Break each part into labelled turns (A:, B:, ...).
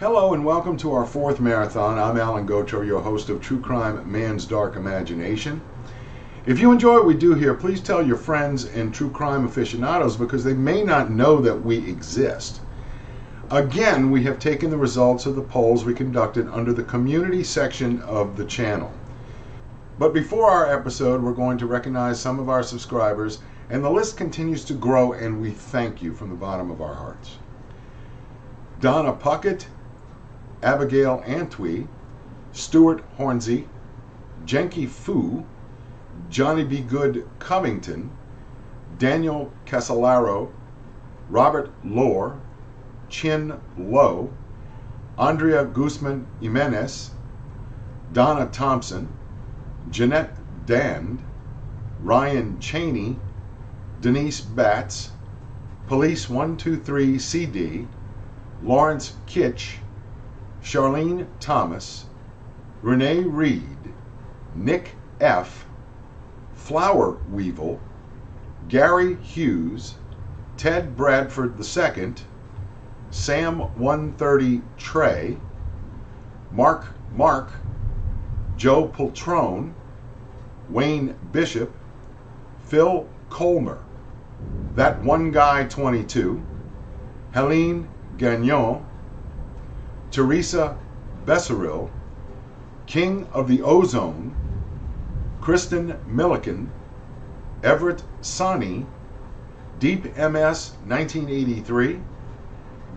A: Hello and welcome to our fourth marathon. I'm Alan Gauthreaux, your host of True Crime Man's Dark Imagination. If you enjoy what we do here, please tell your friends and true crime aficionados because they may not know that we exist. Again, we have taken the results of the polls we conducted under the community section of the channel. But before our episode, we're going to recognize some of our subscribers, and the list continues to grow, and we thank you from the bottom of our hearts. Donna Puckett, Abigail Antwi, Stuart Hornsey, Jenky Fu, Johnny B. Good Covington, Daniel Casolaro, Robert Lohr, Chin Lowe, Andrea Guzman Jimenez, Donna Thompson, Jeanette Dand, Ryan Cheney, Denise Batts, Police 123 CD, Lawrence Kitch, Charlene Thomas, Renee Reed, Nick F., Flower Weevil, Gary Hughes, Ted Bradford II, Sam 130 Trey, Mark Mark, Joe Poltrone, Wayne Bishop, Phil Colmer, That One Guy 22, Helene Gagnon, Teresa Besseril, King of the Ozone, Kristen Milliken, Everett Sonny, Deep MS 1983,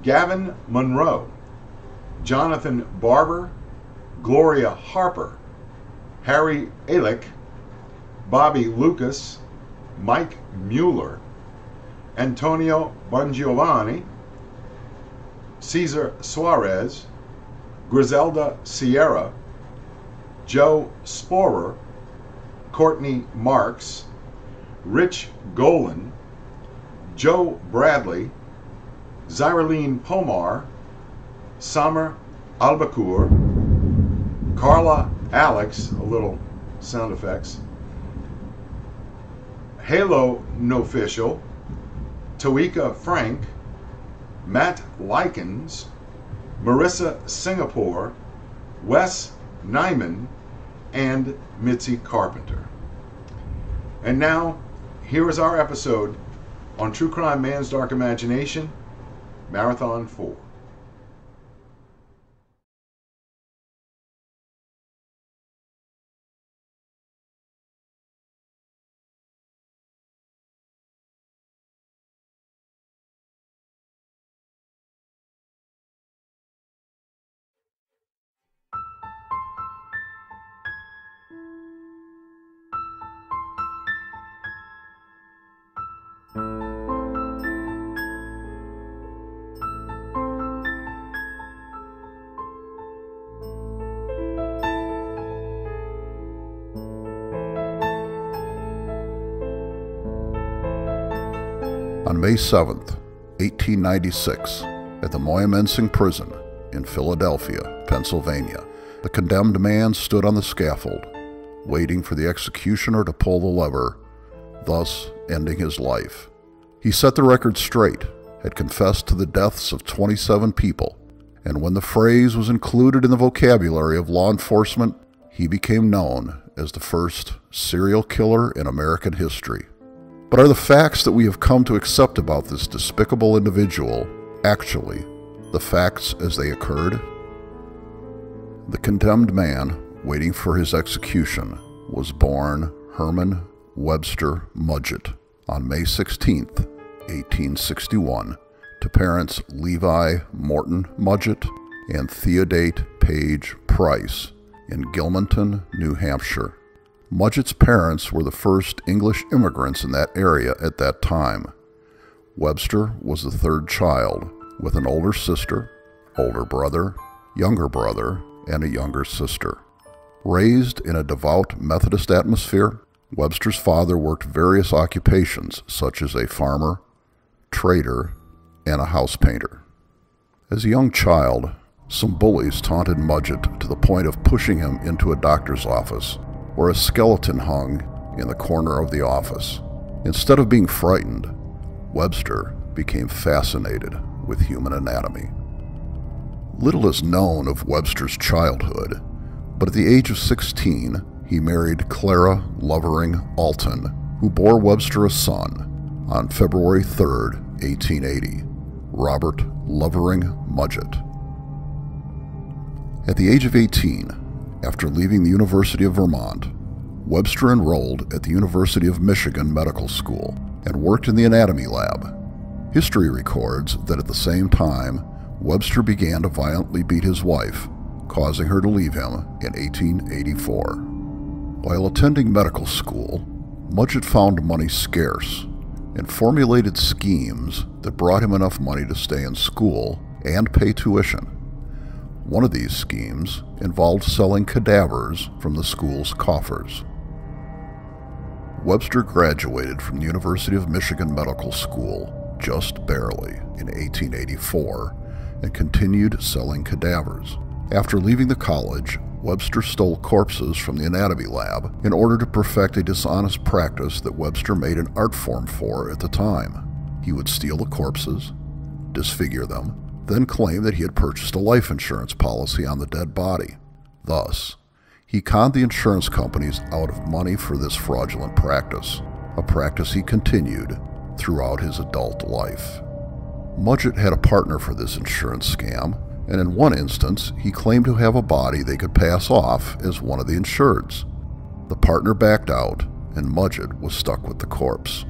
A: Gavin Monroe, Jonathan Barber, Gloria Harper, Harry Alick, Bobby Lucas, Mike Mueller, Antonio Bongiovanni, Cesar Suarez, Griselda Sierra, Joe Sporer, Courtney Marks, Rich Golan, Joe Bradley, Zyraline Pomar, Summer Albacour, Carla Alex, a little sound effects, Halo Nofficial, Toika Frank, Matt Likens, Marissa Singapore, Wes Nyman, and Mitzi Carpenter. And now, here is our episode on True Crime Man's Dark Imagination, Marathon 4.
B: May 7, 1896, at the Moyamensing Prison in Philadelphia, Pennsylvania, the condemned man stood on the scaffold, waiting for the executioner to pull the lever, thus ending his life. He set the record straight, had confessed to the deaths of 27 people, and when the phrase was included in the vocabulary of law enforcement, he became known as the first serial killer in American history. But are the facts that we have come to accept about this despicable individual actually the facts as they occurred? The condemned man waiting for his execution was born Herman Webster Mudgett on May 16, 1861, to parents Levi Morton Mudgett and Theodate Page Price in Gilmanton, New Hampshire. Mudgett's parents were the first English immigrants in that area at that time. Webster was the third child, with an older sister, older brother, younger brother, and a younger sister. Raised in a devout Methodist atmosphere, Webster's father worked various occupations such as a farmer, trader, and a house painter. As a young child, some bullies taunted Mudgett to the point of pushing him into a doctor's office where a skeleton hung in the corner of the office. Instead of being frightened, Webster became fascinated with human anatomy. Little is known of Webster's childhood, but at the age of 16, he married Clara Lovering Alton, who bore Webster a son on February 3, 1880, Robert Lovering Mudgett. At the age of 18, after leaving the University of Vermont, Webster enrolled at the University of Michigan Medical School and worked in the anatomy lab. History records that at the same time, Webster began to violently beat his wife, causing her to leave him in 1884. While attending medical school, Mudgett found money scarce and formulated schemes that brought him enough money to stay in school and pay tuition. One of these schemes involved selling cadavers from the school's coffers. Webster graduated from the University of Michigan Medical School just barely in 1884 and continued selling cadavers. After leaving the college, Webster stole corpses from the anatomy lab in order to perfect a dishonest practice that Webster made an art form for at the time. He would steal the corpses, disfigure them, then claimed that he had purchased a life insurance policy on the dead body. Thus, he conned the insurance companies out of money for this fraudulent practice, a practice he continued throughout his adult life. Mudgett had a partner for this insurance scam, and in one instance, he claimed to have a body they could pass off as one of the insureds. The partner backed out, and Mudgett was stuck with the corpse.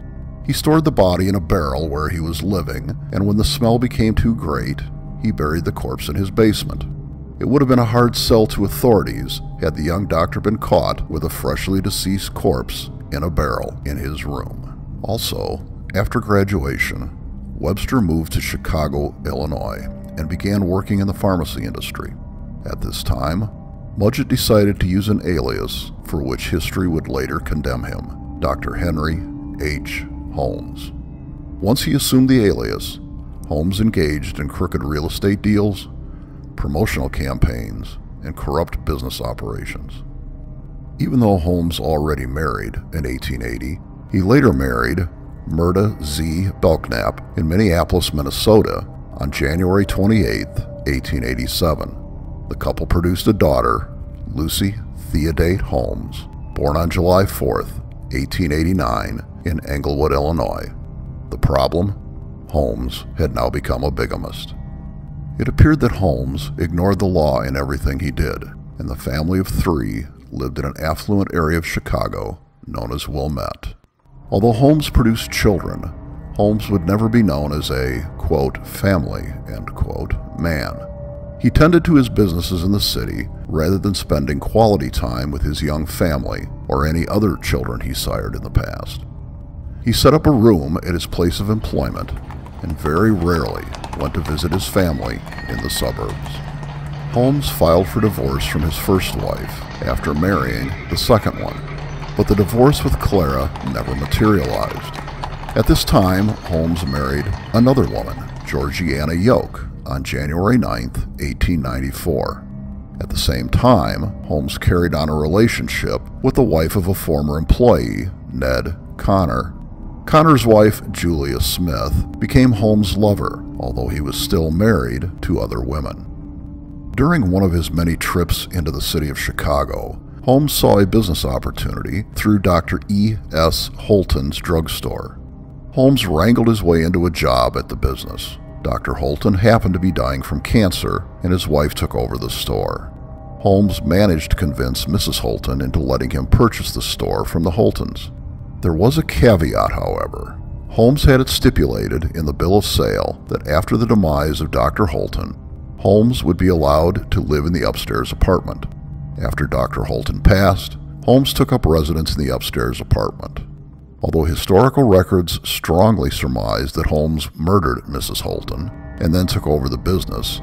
B: He stored the body in a barrel where he was living, and when the smell became too great, he buried the corpse in his basement. It would have been a hard sell to authorities had the young doctor been caught with a freshly deceased corpse in a barrel in his room. Also, after graduation, Webster moved to Chicago, Illinois, and began working in the pharmacy industry. At this time, Mudgett decided to use an alias for which history would later condemn him Dr. Henry H. Holmes. Once he assumed the alias, Holmes engaged in crooked real estate deals, promotional campaigns, and corrupt business operations. Even though Holmes already married in 1880, he later married Myrta Z. Belknap in Minneapolis, Minnesota on January 28, 1887. The couple produced a daughter, Lucy Theodate Holmes, born on July 4, 1889, in Englewood, Illinois. The problem? Holmes had now become a bigamist. It appeared that Holmes ignored the law in everything he did, and the family of three lived in an affluent area of Chicago known as Wilmette. Although Holmes produced children, Holmes would never be known as a, quote, family, end quote, man. He tended to his businesses in the city rather than spending quality time with his young family or any other children he sired in the past. He set up a room at his place of employment and very rarely went to visit his family in the suburbs. Holmes filed for divorce from his first wife after marrying the second one, but the divorce with Clara never materialized. At this time, Holmes married another woman, Georgiana Yoke, on January 9, 1894. At the same time, Holmes carried on a relationship with the wife of a former employee, Ned Connor. Connor's wife, Julia Smith, became Holmes' lover, although he was still married to other women. During one of his many trips into the city of Chicago, Holmes saw a business opportunity through Dr. E. S. Holton's drugstore. Holmes wrangled his way into a job at the business. Dr. Holton happened to be dying from cancer, and his wife took over the store. Holmes managed to convince Mrs. Holton into letting him purchase the store from the Holtons. There was a caveat, however. Holmes had it stipulated in the bill of sale that after the demise of Dr. Holton, Holmes would be allowed to live in the upstairs apartment. After Dr. Holton passed, Holmes took up residence in the upstairs apartment. Although historical records strongly surmise that Holmes murdered Mrs. Holton and then took over the business,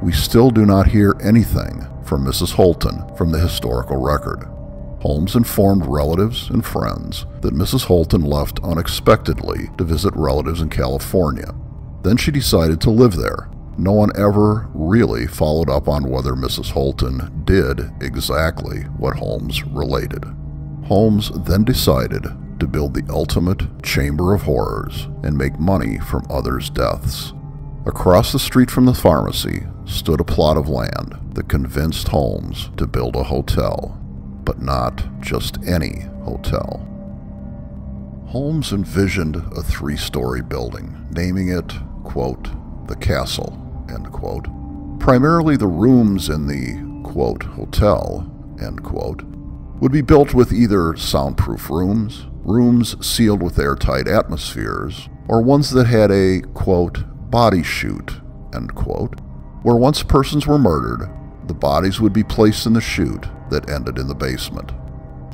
B: we still do not hear anything from Mrs. Holton from the historical record. Holmes informed relatives and friends that Mrs. Holton left unexpectedly to visit relatives in California. Then she decided to live there. No one ever really followed up on whether Mrs. Holton did exactly what Holmes related. Holmes then decided to build the ultimate chamber of horrors and make money from others' deaths. Across the street from the pharmacy stood a plot of land that convinced Holmes to build a hotel, but not just any hotel. Holmes envisioned a three story building, naming it, quote, the castle, end quote. Primarily the rooms in the, quote, hotel, end quote, would be built with either soundproof rooms, rooms sealed with airtight atmospheres, or ones that had a, quote, body chute, end quote, where once persons were murdered, the bodies would be placed in the chute that ended in the basement.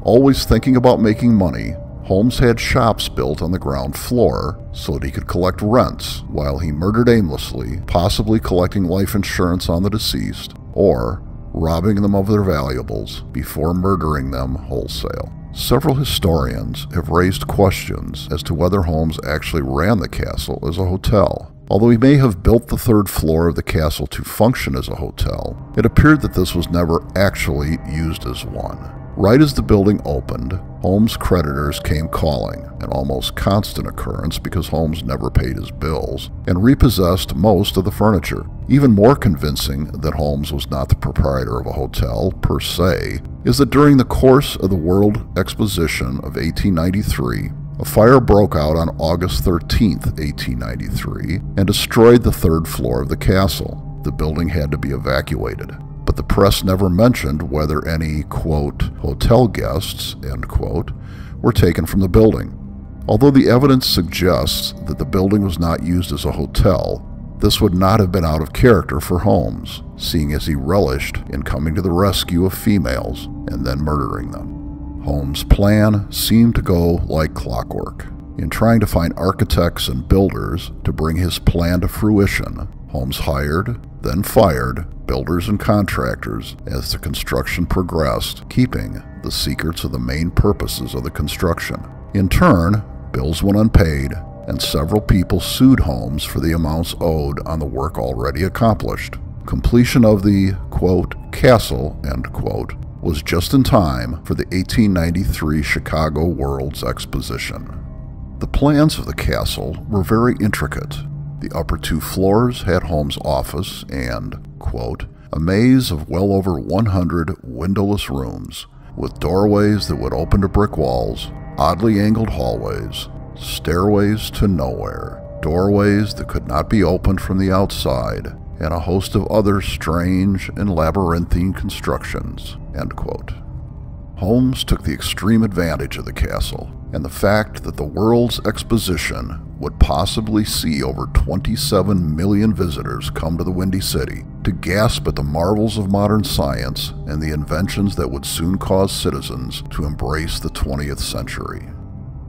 B: Always thinking about making money, Holmes had shops built on the ground floor so that he could collect rents while he murdered aimlessly, possibly collecting life insurance on the deceased, or robbing them of their valuables before murdering them wholesale. Several historians have raised questions as to whether Holmes actually ran the castle as a hotel. Although he may have built the third floor of the castle to function as a hotel, it appeared that this was never actually used as one. Right as the building opened, Holmes' creditors came calling, an almost constant occurrence because Holmes never paid his bills, and repossessed most of the furniture. Even more convincing that Holmes was not the proprietor of a hotel, per se, is that during the course of the World Exposition of 1893, a fire broke out on August 13, 1893, and destroyed the third floor of the castle. The building had to be evacuated. But the press never mentioned whether any, quote, hotel guests, end quote, were taken from the building. Although the evidence suggests that the building was not used as a hotel, this would not have been out of character for Holmes, seeing as he relished in coming to the rescue of females and then murdering them. Holmes' plan seemed to go like clockwork. In trying to find architects and builders to bring his plan to fruition, Holmes hired, then fired, builders and contractors as the construction progressed, keeping the secrets of the main purposes of the construction. In turn, bills went unpaid, and several people sued Holmes for the amounts owed on the work already accomplished. Completion of the, quote, castle, end quote, was just in time for the 1893 Chicago World's Exposition. The plans of the castle were very intricate. The upper two floors had Holmes' office and, quote, a maze of well over 100 windowless rooms with doorways that would open to brick walls, oddly angled hallways, stairways to nowhere, doorways that could not be opened from the outside, and a host of other strange and labyrinthine constructions. Holmes took the extreme advantage of the castle and the fact that the World's Exposition would possibly see over 27 million visitors come to the Windy City to gasp at the marvels of modern science and the inventions that would soon cause citizens to embrace the 20th century.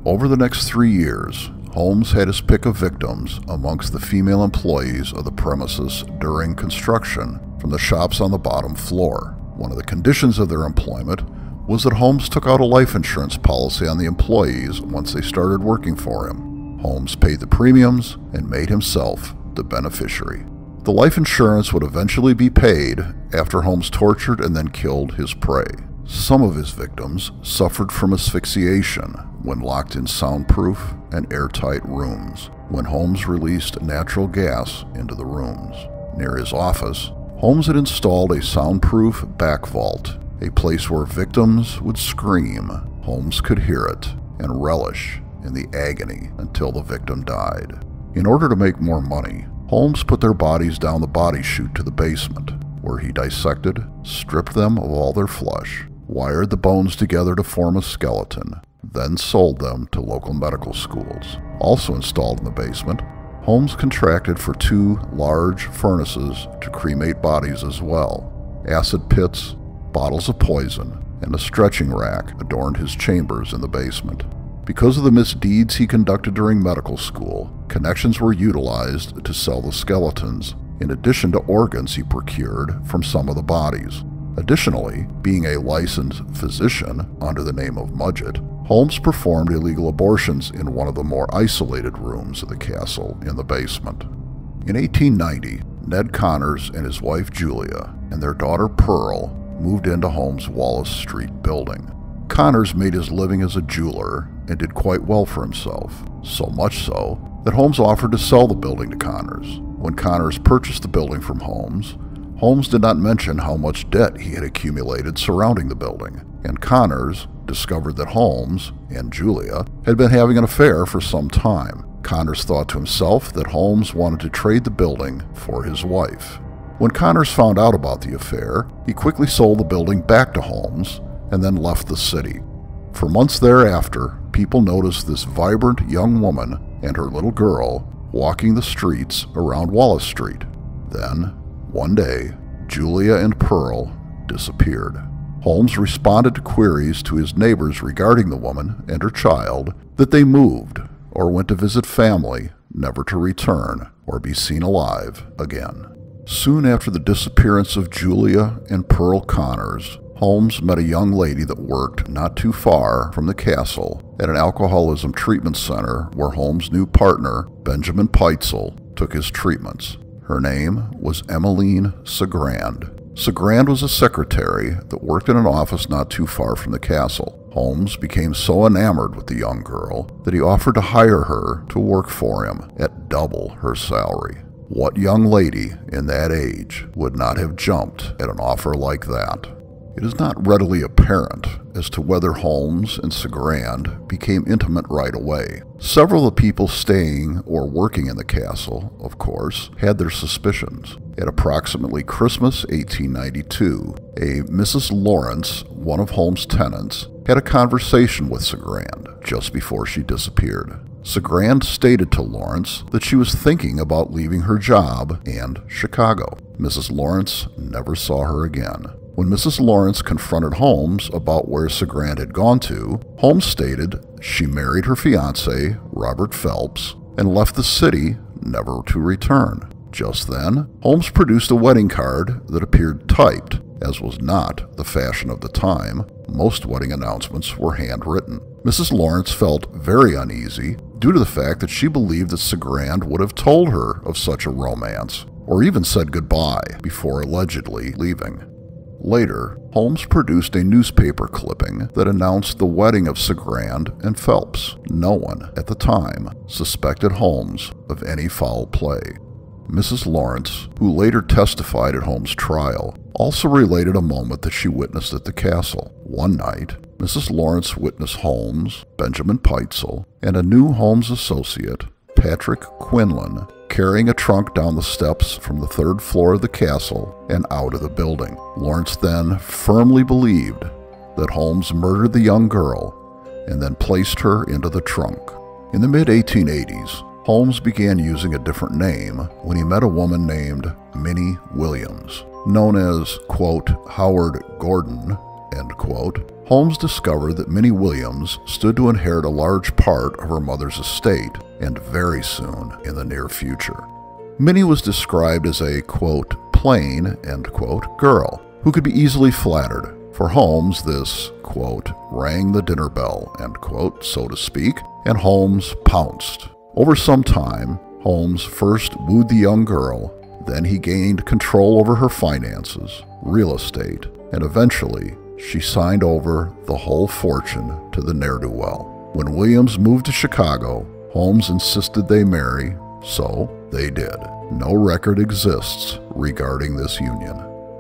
B: Over the next three years, Holmes had his pick of victims amongst the female employees of the premises during construction from the shops on the bottom floor. One of the conditions of their employment was that Holmes took out a life insurance policy on the employees once they started working for him. Holmes paid the premiums and made himself the beneficiary. The life insurance would eventually be paid after Holmes tortured and then killed his prey. Some of his victims suffered from asphyxiation when locked in soundproof and airtight rooms when Holmes released natural gas into the rooms. Near his office, Holmes had installed a soundproof back vault, a place where victims would scream. Holmes could hear it and relish in the agony until the victim died. In order to make more money, Holmes put their bodies down the body chute to the basement, where he dissected, stripped them of all their flesh, wired the bones together to form a skeleton, then sold them to local medical schools. Also installed in the basement, Holmes contracted for two large furnaces to cremate bodies as well. Acid pits, bottles of poison, and a stretching rack adorned his chambers in the basement. Because of the misdeeds he conducted during medical school, connections were utilized to sell the skeletons, in addition to organs he procured from some of the bodies. Additionally, being a licensed physician under the name of Mudgett, Holmes performed illegal abortions in one of the more isolated rooms of the castle in the basement. In 1890, Ned Connors and his wife Julia and their daughter Pearl moved into Holmes' Wallace Street building. Connors made his living as a jeweler and did quite well for himself, so much so that Holmes offered to sell the building to Connors. When Connors purchased the building from Holmes, Holmes did not mention how much debt he had accumulated surrounding the building, and Connors discovered that Holmes and Julia had been having an affair for some time. Connors thought to himself that Holmes wanted to trade the building for his wife. When Connors found out about the affair, he quickly sold the building back to Holmes and then left the city. For months thereafter, people noticed this vibrant young woman and her little girl walking the streets around Wallace Street. Then, one day, Julia and Pearl disappeared. Holmes responded to queries to his neighbors regarding the woman and her child that they moved or went to visit family, never to return or be seen alive again. Soon after the disappearance of Julia and Pearl Connors, Holmes met a young lady that worked not too far from the castle at an alcoholism treatment center where Holmes' new partner, Benjamin Pitezel, took his treatments. Her name was Emmeline Cigrand. Cigrand was a secretary that worked in an office not too far from the castle. Holmes became so enamored with the young girl that he offered to hire her to work for him at double her salary. What young lady in that age would not have jumped at an offer like that? It is not readily apparent as to whether Holmes and Cigrand became intimate right away. Several of the people staying or working in the castle, of course, had their suspicions. At approximately Christmas 1892, a Mrs. Lawrence, one of Holmes' tenants, had a conversation with Cigrand just before she disappeared. Cigrand stated to Lawrence that she was thinking about leaving her job and Chicago. Mrs. Lawrence never saw her again. When Mrs. Lawrence confronted Holmes about where Cigrand had gone to, Holmes stated she married her fiance, Robert Phelps, and left the city never to return. Just then, Holmes produced a wedding card that appeared typed, as was not the fashion of the time. Most wedding announcements were handwritten. Mrs. Lawrence felt very uneasy due to the fact that she believed that Cigrand would have told her of such a romance, or even said goodbye before allegedly leaving. Later, Holmes produced a newspaper clipping that announced the wedding of Cigrand and Phelps. No one, at the time, suspected Holmes of any foul play. Mrs. Lawrence, who later testified at Holmes' trial, also related a moment that she witnessed at the castle. One night, Mrs. Lawrence witnessed Holmes, Benjamin Pitezel, and a new Holmes associate, Patrick Quinlan, carrying a trunk down the steps from the third floor of the castle and out of the building. Lawrence then firmly believed that Holmes murdered the young girl and then placed her into the trunk. In the mid 1880s, Holmes began using a different name when he met a woman named Minnie Williams. Known as, quote, Howard Gordon, end quote, Holmes discovered that Minnie Williams stood to inherit a large part of her mother's estate, and very soon in the near future. Minnie was described as a, quote, plain, end quote, girl who could be easily flattered. For Holmes, this, quote, rang the dinner bell, end quote, so to speak, and Holmes pounced. Over some time, Holmes first wooed the young girl, then he gained control over her finances, real estate, and eventually she signed over the whole fortune to the ne'er do well. When Williams moved to Chicago, Holmes insisted they marry, so they did. No record exists regarding this union.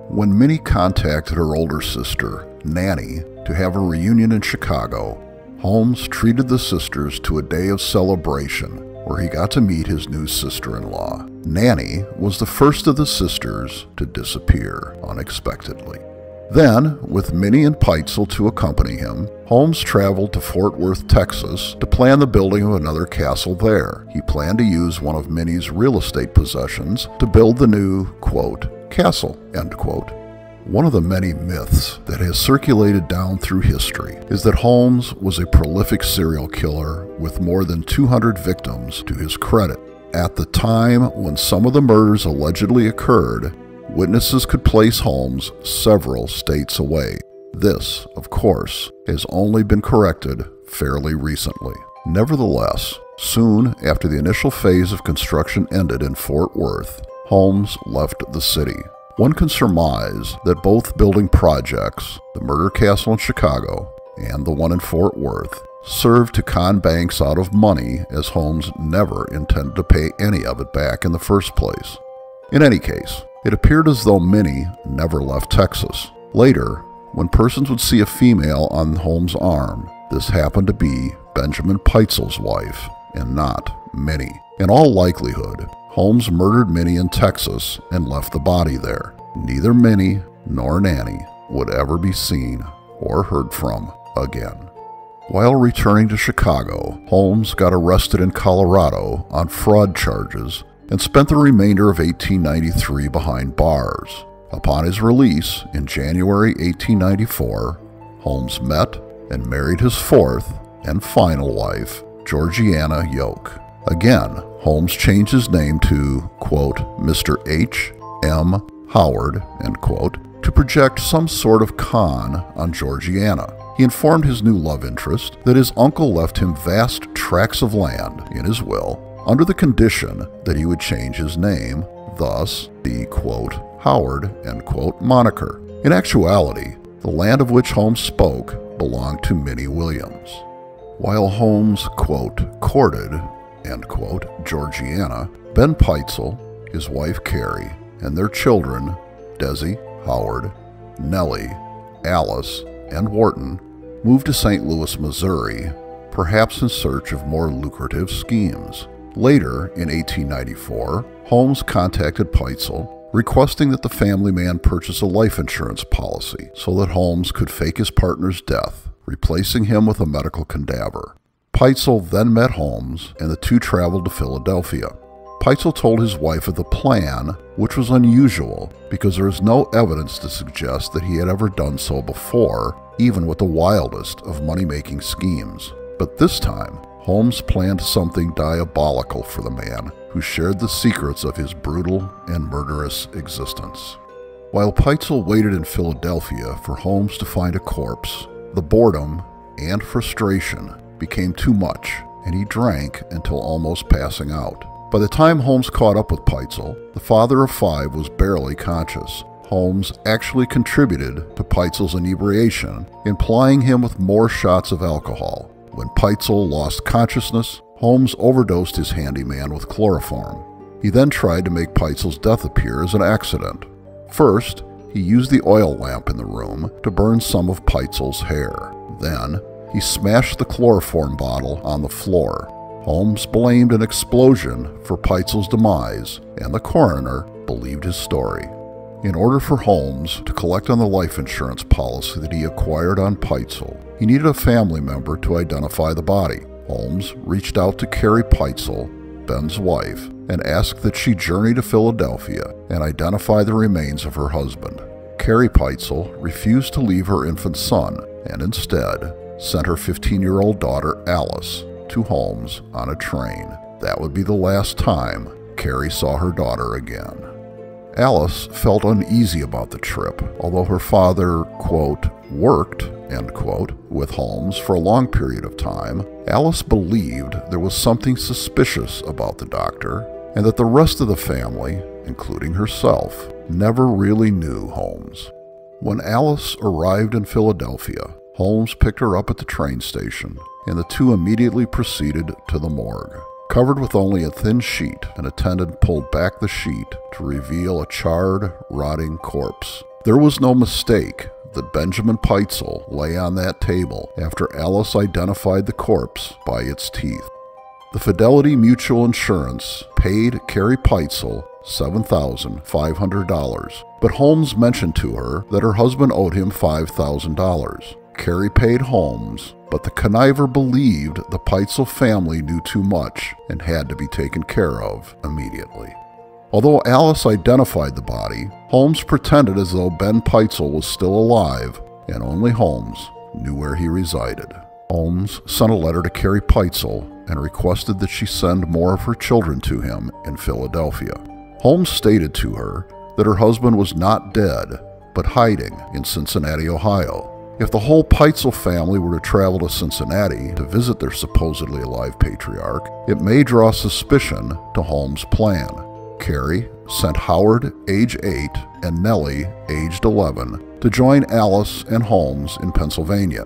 B: When Minnie contacted her older sister, Nanny, to have a reunion in Chicago, Holmes treated the sisters to a day of celebration where he got to meet his new sister in law. Nanny was the first of the sisters to disappear unexpectedly. Then, with Minnie and Pitezel to accompany him, Holmes traveled to Fort Worth, Texas to plan the building of another castle there. He planned to use one of Minnie's real estate possessions to build the new, quote, castle, end quote. One of the many myths that has circulated down through history is that Holmes was a prolific serial killer with more than 200 victims to his credit. At the time when some of the murders allegedly occurred, witnesses could place Holmes several states away. This, of course, has only been corrected fairly recently. Nevertheless, soon after the initial phase of construction ended in Fort Worth, Holmes left the city. One can surmise that both building projects, the murder castle in Chicago and the one in Fort Worth, served to con banks out of money as Holmes never intended to pay any of it back in the first place. In any case, it appeared as though Minnie never left Texas. Later, when persons would see a female on Holmes' arm, this happened to be Benjamin Pitezel's wife and not Minnie. In all likelihood, Holmes murdered Minnie in Texas and left the body there. Neither Minnie nor Nanny would ever be seen or heard from again. While returning to Chicago, Holmes got arrested in Colorado on fraud charges and spent the remainder of 1893 behind bars. Upon his release in January 1894, Holmes met and married his fourth and final wife, Georgiana Yoke. Again, Holmes changed his name to, quote, Mr. H. M. Howard, end quote, to project some sort of con on Georgiana. He informed his new love interest that his uncle left him vast tracts of land in his will under the condition that he would change his name, thus the quote, Howard, end quote, moniker. In actuality, the land of which Holmes spoke belonged to Minnie Williams. While Holmes, quote, courted, end quote, Georgiana, Ben Pitezel, his wife Carrie, and their children, Desi, Howard, Nellie, Alice, and Wharton, moved to St. Louis, Missouri, perhaps in search of more lucrative schemes. Later, in 1894, Holmes contacted Pitezel, requesting that the family man purchase a life insurance policy so that Holmes could fake his partner's death, replacing him with a medical cadaver. Pitezel then met Holmes, and the two traveled to Philadelphia. Pitezel told his wife of the plan, which was unusual because there is no evidence to suggest that he had ever done so before, even with the wildest of money making schemes. But this time, Holmes planned something diabolical for the man who shared the secrets of his brutal and murderous existence. While Pitezel waited in Philadelphia for Holmes to find a corpse, the boredom and frustration became too much, and he drank until almost passing out. By the time Holmes caught up with Pitezel, the father of five was barely conscious. Holmes actually contributed to Pitezel's inebriation, implying him with more shots of alcohol. When Pitezel lost consciousness, Holmes overdosed his handyman with chloroform. He then tried to make Pitezel's death appear as an accident. First, he used the oil lamp in the room to burn some of Pitezel's hair. Then, he smashed the chloroform bottle on the floor. Holmes blamed an explosion for Pitezel's demise, and the coroner believed his story. In order for Holmes to collect on the life insurance policy that he acquired on Pitezel, he needed a family member to identify the body. Holmes reached out to Carrie Pitezel, Ben's wife, and asked that she journey to Philadelphia and identify the remains of her husband. Carrie Pitezel refused to leave her infant son and instead sent her 15 year old daughter Alice to Holmes on a train. That would be the last time Carrie saw her daughter again. Alice felt uneasy about the trip, although her father, quote, worked, end quote, with Holmes for a long period of time, Alice believed there was something suspicious about the doctor and that the rest of the family, including herself, never really knew Holmes. When Alice arrived in Philadelphia, Holmes picked her up at the train station, and the two immediately proceeded to the morgue. Covered with only a thin sheet, an attendant pulled back the sheet to reveal a charred, rotting corpse. There was no mistake that Benjamin Pitezel lay on that table after Alice identified the corpse by its teeth. The Fidelity Mutual Insurance paid Carrie Pitezel $7,500, but Holmes mentioned to her that her husband owed him $5,000. Carrie paid Holmes, but the conniver believed the Pitezel family knew too much and had to be taken care of immediately. Although Alice identified the body, Holmes pretended as though Ben Pitezel was still alive, and only Holmes knew where he resided. Holmes sent a letter to Carrie Pitezel and requested that she send more of her children to him in Philadelphia. Holmes stated to her that her husband was not dead, but hiding in Cincinnati, Ohio, if the whole Pitezel family were to travel to Cincinnati to visit their supposedly alive patriarch, it may draw suspicion to Holmes' plan. Carrie sent Howard, age 8, and Nellie, aged 11, to join Alice and Holmes in Pennsylvania.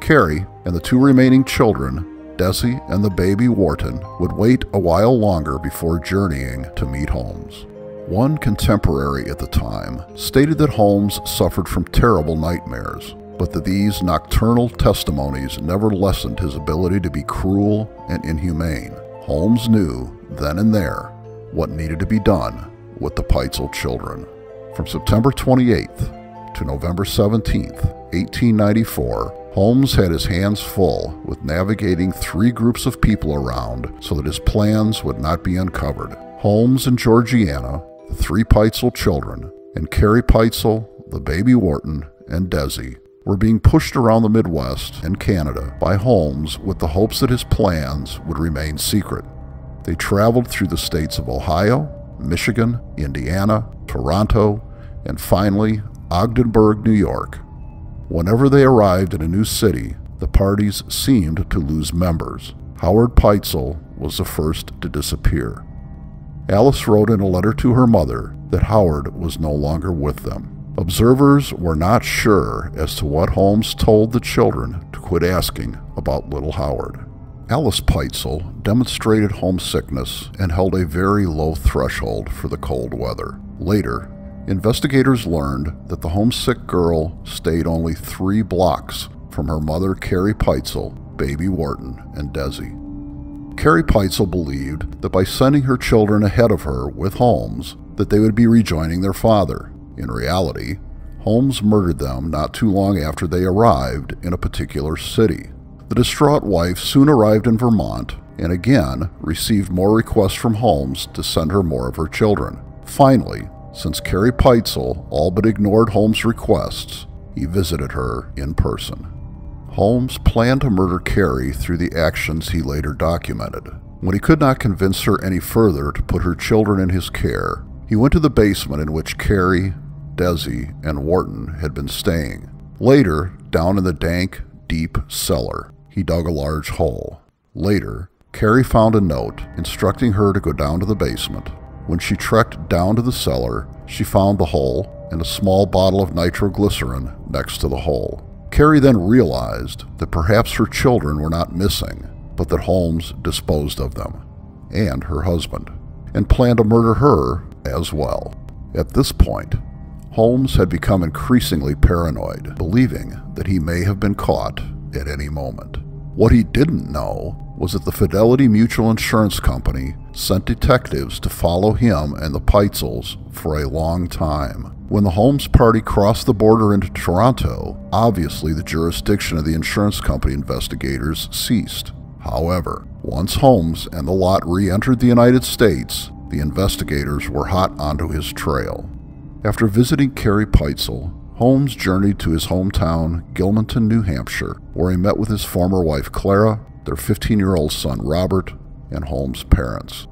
B: Carrie and the two remaining children, Desi and the baby Wharton, would wait a while longer before journeying to meet Holmes. One contemporary at the time stated that Holmes suffered from terrible nightmares, but that these nocturnal testimonies never lessened his ability to be cruel and inhumane. Holmes knew, then and there, what needed to be done with the Pitezel children. From September 28th to November 17th, 1894, Holmes had his hands full with navigating three groups of people around so that his plans would not be uncovered. Holmes and Georgiana the three Pitezel children, and Carrie Pitezel, the baby Wharton, and Desi were being pushed around the Midwest and Canada by Holmes with the hopes that his plans would remain secret. They traveled through the states of Ohio, Michigan, Indiana, Toronto, and finally Ogdenburg, New York. Whenever they arrived in a new city, the parties seemed to lose members. Howard Pitezel was the first to disappear. Alice wrote in a letter to her mother that Howard was no longer with them. Observers were not sure as to what Holmes told the children to quit asking about little Howard. Alice Pitezel demonstrated homesickness and held a very low threshold for the cold weather. Later, investigators learned that the homesick girl stayed only three blocks from her mother, Carrie Pitezel, baby Wharton, and Desi. Carrie Pitezel believed that by sending her children ahead of her with Holmes, that they would be rejoining their father. In reality, Holmes murdered them not too long after they arrived in a particular city. The distraught wife soon arrived in Vermont and again received more requests from Holmes to send her more of her children. Finally, since Carrie Pitezel all but ignored Holmes' requests, he visited her in person. Holmes planned to murder Carrie through the actions he later documented. When he could not convince her any further to put her children in his care, he went to the basement in which Carrie, Desi, and Wharton had been staying. Later, down in the dank, deep cellar, he dug a large hole. Later, Carrie found a note instructing her to go down to the basement. When she trekked down to the cellar, she found the hole and a small bottle of nitroglycerin next to the hole. Carrie then realized that perhaps her children were not missing, but that Holmes disposed of them, and her husband, and planned to murder her as well. At this point, Holmes had become increasingly paranoid, believing that he may have been caught at any moment. What he didn't know was that the Fidelity Mutual Insurance Company sent detectives to follow him and the Pitezels for a long time. When the Holmes party crossed the border into Toronto, obviously the jurisdiction of the insurance company investigators ceased. However, once Holmes and the lot re entered the United States, the investigators were hot onto his trail. After visiting Carrie Pitezel, Holmes journeyed to his hometown, Gilmanton, New Hampshire, where he met with his former wife Clara, their 15 year old son Robert, and Holmes' parents.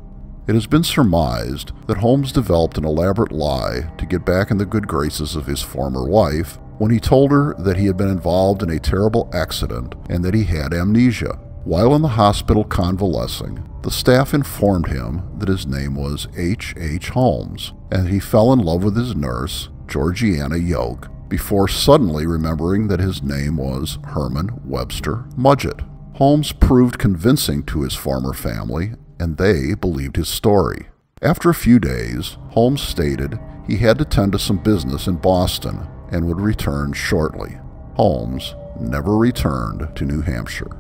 B: It has been surmised that Holmes developed an elaborate lie to get back in the good graces of his former wife when he told her that he had been involved in a terrible accident and that he had amnesia. While in the hospital convalescing, the staff informed him that his name was H. H. Holmes and he fell in love with his nurse, Georgiana Yoke, before suddenly remembering that his name was Herman Webster Mudgett. Holmes proved convincing to his former family and they believed his story. After a few days, Holmes stated he had to tend to some business in Boston and would return shortly. Holmes never returned to New Hampshire.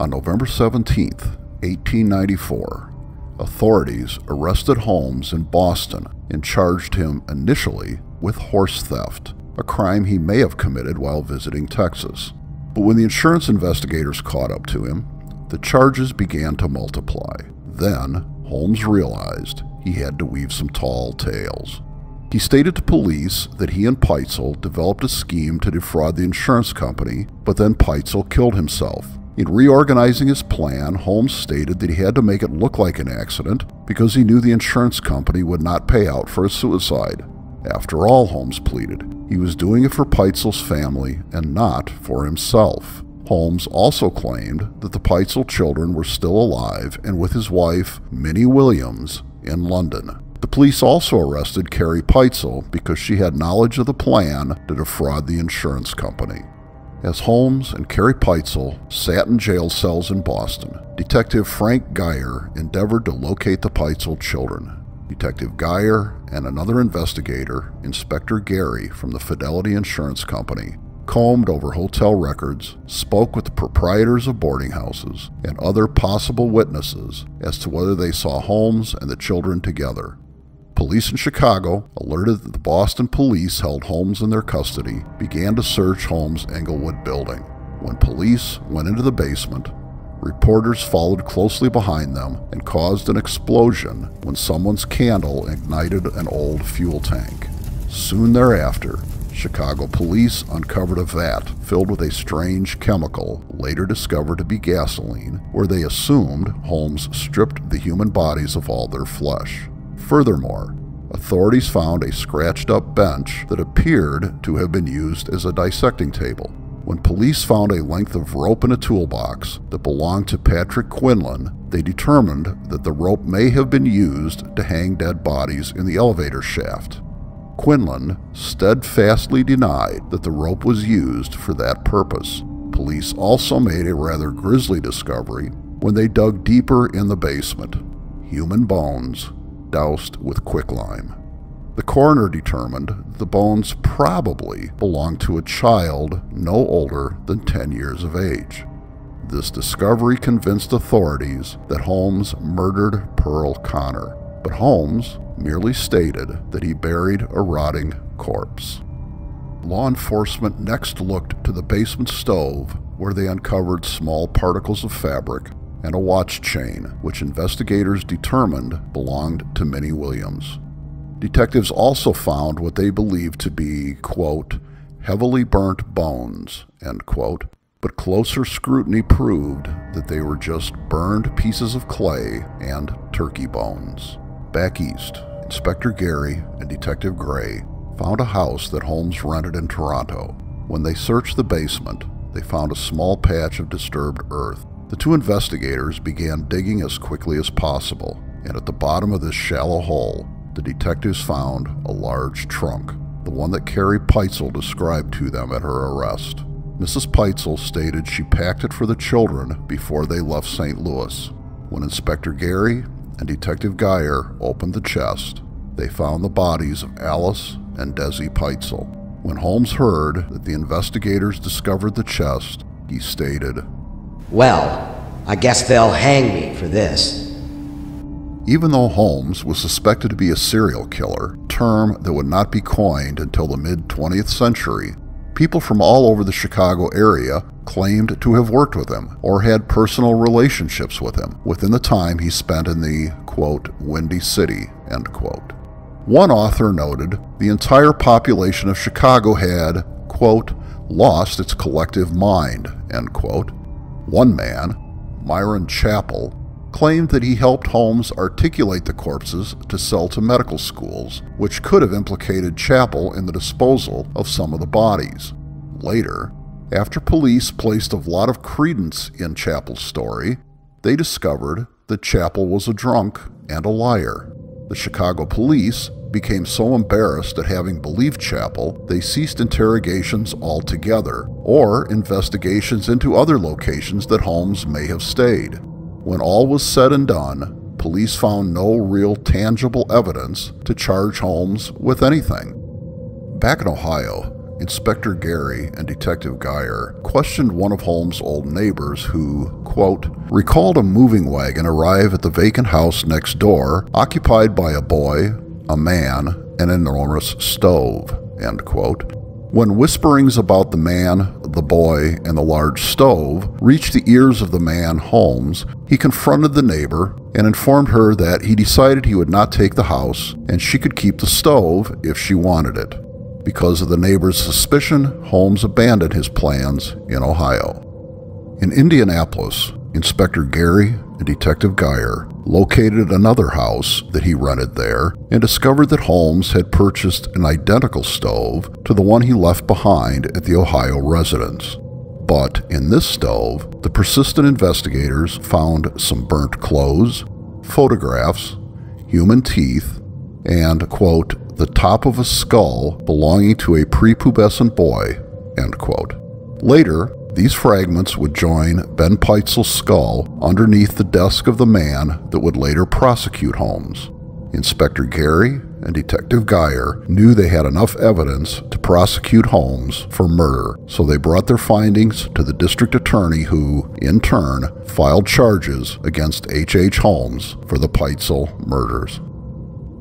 B: On November 17, 1894, authorities arrested Holmes in Boston and charged him initially with horse theft, a crime he may have committed while visiting Texas. But when the insurance investigators caught up to him, the charges began to multiply. Then, Holmes realized he had to weave some tall tales. He stated to police that he and Pitezel developed a scheme to defraud the insurance company, but then Pitezel killed himself. In reorganizing his plan, Holmes stated that he had to make it look like an accident because he knew the insurance company would not pay out for a suicide. After all, Holmes pleaded, he was doing it for Pitezel's family and not for himself. Holmes also claimed that the Pitezel children were still alive and with his wife, Minnie Williams, in London. The police also arrested Carrie Pitezel because she had knowledge of the plan to defraud the insurance company. As Holmes and Carrie Pitezel sat in jail cells in Boston, Detective Frank Geyer endeavored to locate the Pitezel children. Detective Geyer and another investigator, Inspector Gary from the Fidelity Insurance Company, combed over hotel records, spoke with the proprietors of boarding houses, and other possible witnesses as to whether they saw Holmes and the children together. Police in Chicago, alerted that the Boston police held Holmes in their custody, began to search Holmes' Englewood building. When police went into the basement, reporters followed closely behind them and caused an explosion when someone's candle ignited an old fuel tank. Soon thereafter, Chicago police uncovered a vat filled with a strange chemical, later discovered to be gasoline, where they assumed Holmes stripped the human bodies of all their flesh. Furthermore, authorities found a scratched up bench that appeared to have been used as a dissecting table. When police found a length of rope in a toolbox that belonged to Patrick Quinlan, they determined that the rope may have been used to hang dead bodies in the elevator shaft. Quinlan steadfastly denied that the rope was used for that purpose. Police also made a rather grisly discovery when they dug deeper in the basement. Human bones doused with quicklime. The coroner determined the bones probably belonged to a child no older than 10 years of age. This discovery convinced authorities that Holmes murdered Pearl Connor, but Holmes merely stated that he buried a rotting corpse. Law enforcement next looked to the basement stove where they uncovered small particles of fabric and a watch chain, which investigators determined belonged to Minnie Williams. Detectives also found what they believed to be, quote, heavily burnt bones, end quote, but closer scrutiny proved that they were just burned pieces of clay and turkey bones. Back east, Inspector Gary and Detective Gray found a house that Holmes rented in Toronto. When they searched the basement, they found a small patch of disturbed earth the two investigators began digging as quickly as possible, and at the bottom of this shallow hole, the detectives found a large trunk, the one that Carrie Pitezel described to them at her arrest. Mrs. Pitezel stated she packed it for the children before they left St. Louis. When Inspector Gary and Detective Geyer opened the chest, they found the bodies of Alice and Desi Pitezel. When Holmes heard that the investigators discovered the chest, he stated,
C: well, I guess they'll hang me for this.
B: Even though Holmes was suspected to be a serial killer, term that would not be coined until the mid 20th century, people from all over the Chicago area claimed to have worked with him or had personal relationships with him within the time he spent in the, quote, Windy City, end quote. One author noted the entire population of Chicago had, quote, lost its collective mind, end quote, one man, Myron Chappell, claimed that he helped Holmes articulate the corpses to sell to medical schools, which could have implicated Chappell in the disposal of some of the bodies. Later, after police placed a lot of credence in Chappell's story, they discovered that Chappell was a drunk and a liar. The Chicago police became so embarrassed at having believed Chappell, they ceased interrogations altogether, or investigations into other locations that Holmes may have stayed. When all was said and done, police found no real tangible evidence to charge Holmes with anything. Back in Ohio, Inspector Gary and Detective Geyer questioned one of Holmes' old neighbors who, quote, recalled a moving wagon arrive at the vacant house next door, occupied by a boy, a man, an enormous stove. When whisperings about the man, the boy, and the large stove reached the ears of the man, Holmes, he confronted the neighbor and informed her that he decided he would not take the house and she could keep the stove if she wanted it. Because of the neighbor's suspicion, Holmes abandoned his plans in Ohio. In Indianapolis, Inspector Gary and Detective Geyer located another house that he rented there and discovered that Holmes had purchased an identical stove to the one he left behind at the Ohio residence. But in this stove, the persistent investigators found some burnt clothes, photographs, human teeth, and, quote, the top of a skull belonging to a prepubescent boy, end quote. Later, these fragments would join Ben Pitezel's skull underneath the desk of the man that would later prosecute Holmes. Inspector Gary and Detective Geyer knew they had enough evidence to prosecute Holmes for murder, so they brought their findings to the district attorney who, in turn, filed charges against H. H. Holmes for the Peitzel murders.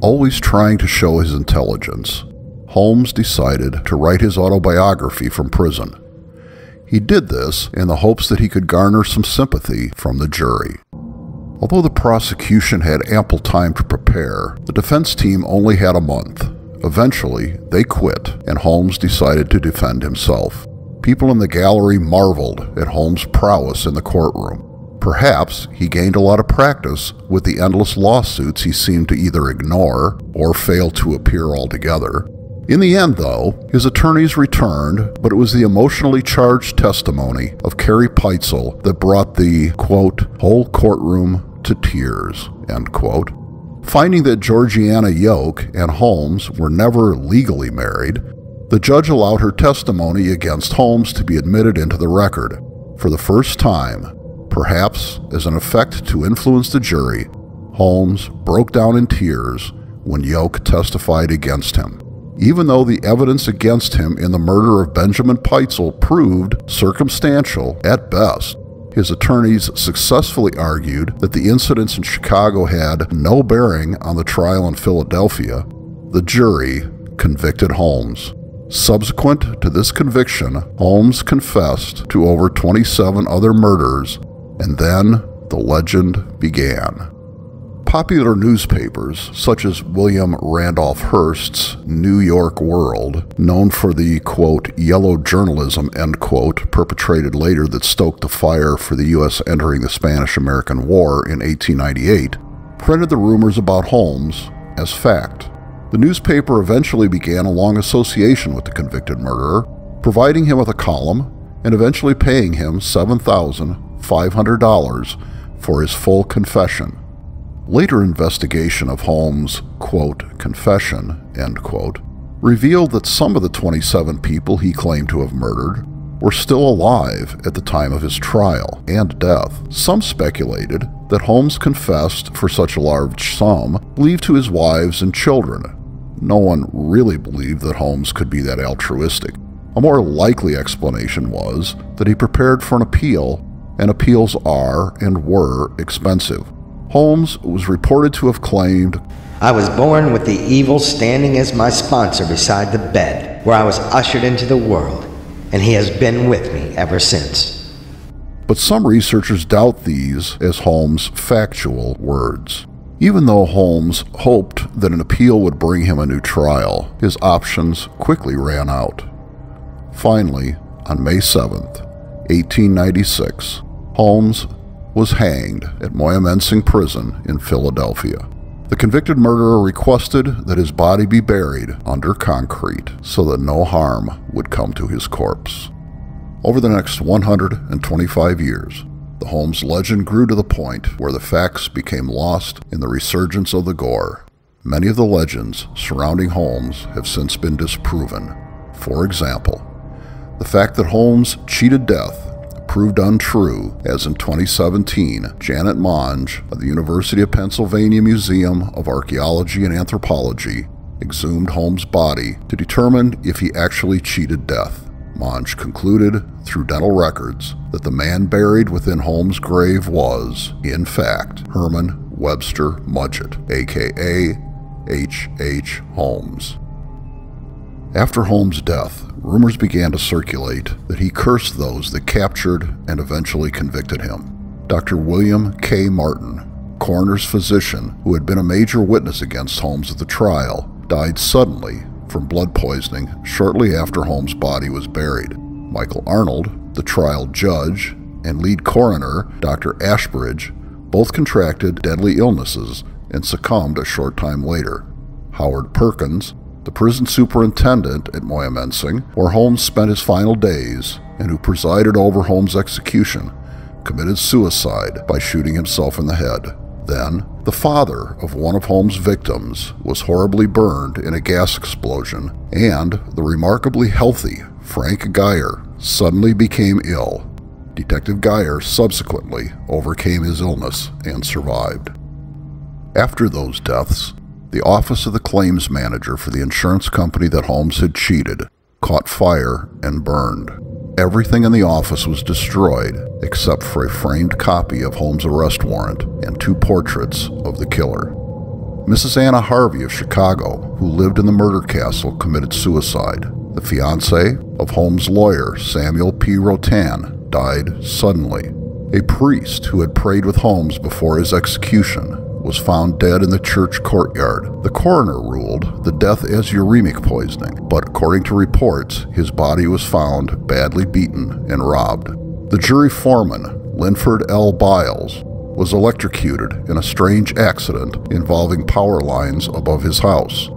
B: Always trying to show his intelligence, Holmes decided to write his autobiography from prison. He did this in the hopes that he could garner some sympathy from the jury. Although the prosecution had ample time to prepare, the defense team only had a month. Eventually, they quit, and Holmes decided to defend himself. People in the gallery marveled at Holmes' prowess in the courtroom. Perhaps he gained a lot of practice with the endless lawsuits he seemed to either ignore or fail to appear altogether. In the end, though, his attorneys returned, but it was the emotionally charged testimony of Carrie Pitezel that brought the, quote, whole courtroom to tears, end quote. Finding that Georgiana Yoke and Holmes were never legally married, the judge allowed her testimony against Holmes to be admitted into the record. For the first time, perhaps as an effect to influence the jury, Holmes broke down in tears when Yoke testified against him even though the evidence against him in the murder of Benjamin Pitezel proved circumstantial at best. His attorneys successfully argued that the incidents in Chicago had no bearing on the trial in Philadelphia. The jury convicted Holmes. Subsequent to this conviction, Holmes confessed to over 27 other murders, and then the legend began. Popular newspapers, such as William Randolph Hearst's New York World, known for the, quote, yellow journalism, end quote, perpetrated later that stoked the fire for the U.S. entering the Spanish American War in 1898, printed the rumors about Holmes as fact. The newspaper eventually began a long association with the convicted murderer, providing him with a column and eventually paying him $7,500 for his full confession. Later investigation of Holmes' quote, confession, end quote, revealed that some of the 27 people he claimed to have murdered were still alive at the time of his trial and death. Some speculated that Holmes confessed for such a large sum, leave to his wives and children. No one really believed that Holmes could be that altruistic. A more likely explanation was that he prepared for an appeal, and appeals are and were expensive. Holmes was reported to have claimed
C: I was born with the evil standing as my sponsor beside the bed where I was ushered into the world, and he has been with me ever since.
B: But some researchers doubt these as Holmes' factual words. Even though Holmes hoped that an appeal would bring him a new trial, his options quickly ran out. Finally, on May 7, 1896, Holmes was hanged at Moyamensing Prison in Philadelphia. The convicted murderer requested that his body be buried under concrete so that no harm would come to his corpse. Over the next 125 years, the Holmes legend grew to the point where the facts became lost in the resurgence of the gore. Many of the legends surrounding Holmes have since been disproven. For example, the fact that Holmes cheated death proved untrue, as in 2017, Janet Monge of the University of Pennsylvania Museum of Archaeology and Anthropology exhumed Holmes' body to determine if he actually cheated death. Monge concluded, through dental records, that the man buried within Holmes' grave was, in fact, Herman Webster Mudgett, aka H.H. H. Holmes. After Holmes' death, rumors began to circulate that he cursed those that captured and eventually convicted him. Dr. William K. Martin, coroner's physician who had been a major witness against Holmes at the trial, died suddenly from blood poisoning shortly after Holmes' body was buried. Michael Arnold, the trial judge, and lead coroner, Dr. Ashbridge, both contracted deadly illnesses and succumbed a short time later. Howard Perkins, the prison superintendent at Moyamensing, where Holmes spent his final days and who presided over Holmes' execution, committed suicide by shooting himself in the head. Then, the father of one of Holmes' victims was horribly burned in a gas explosion, and the remarkably healthy Frank Geyer suddenly became ill. Detective Geyer subsequently overcame his illness and survived. After those deaths, the office of the claims manager for the insurance company that Holmes had cheated caught fire and burned. Everything in the office was destroyed except for a framed copy of Holmes' arrest warrant and two portraits of the killer. Mrs. Anna Harvey of Chicago, who lived in the murder castle, committed suicide. The fiance of Holmes' lawyer, Samuel P. Rotan, died suddenly. A priest who had prayed with Holmes before his execution was found dead in the church courtyard. The coroner ruled the death as uremic poisoning, but according to reports, his body was found badly beaten and robbed. The jury foreman, Linford L. Biles, was electrocuted in a strange accident involving power lines above his house.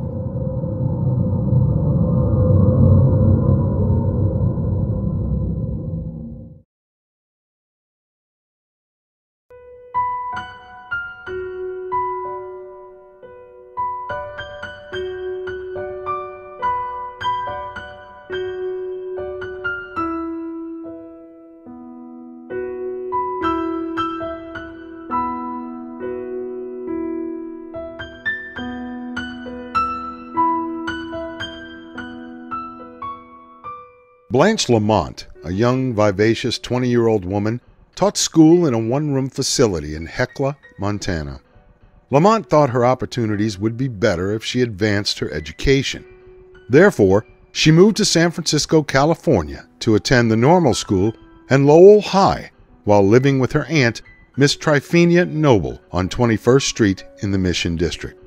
A: Blanche Lamont, a young, vivacious 20 year old woman, taught school in a one room facility in Hecla, Montana. Lamont thought her opportunities would be better if she advanced her education. Therefore, she moved to San Francisco, California to attend the normal school and Lowell High while living with her aunt, Miss Tryphenia Noble, on 21st Street in the Mission District.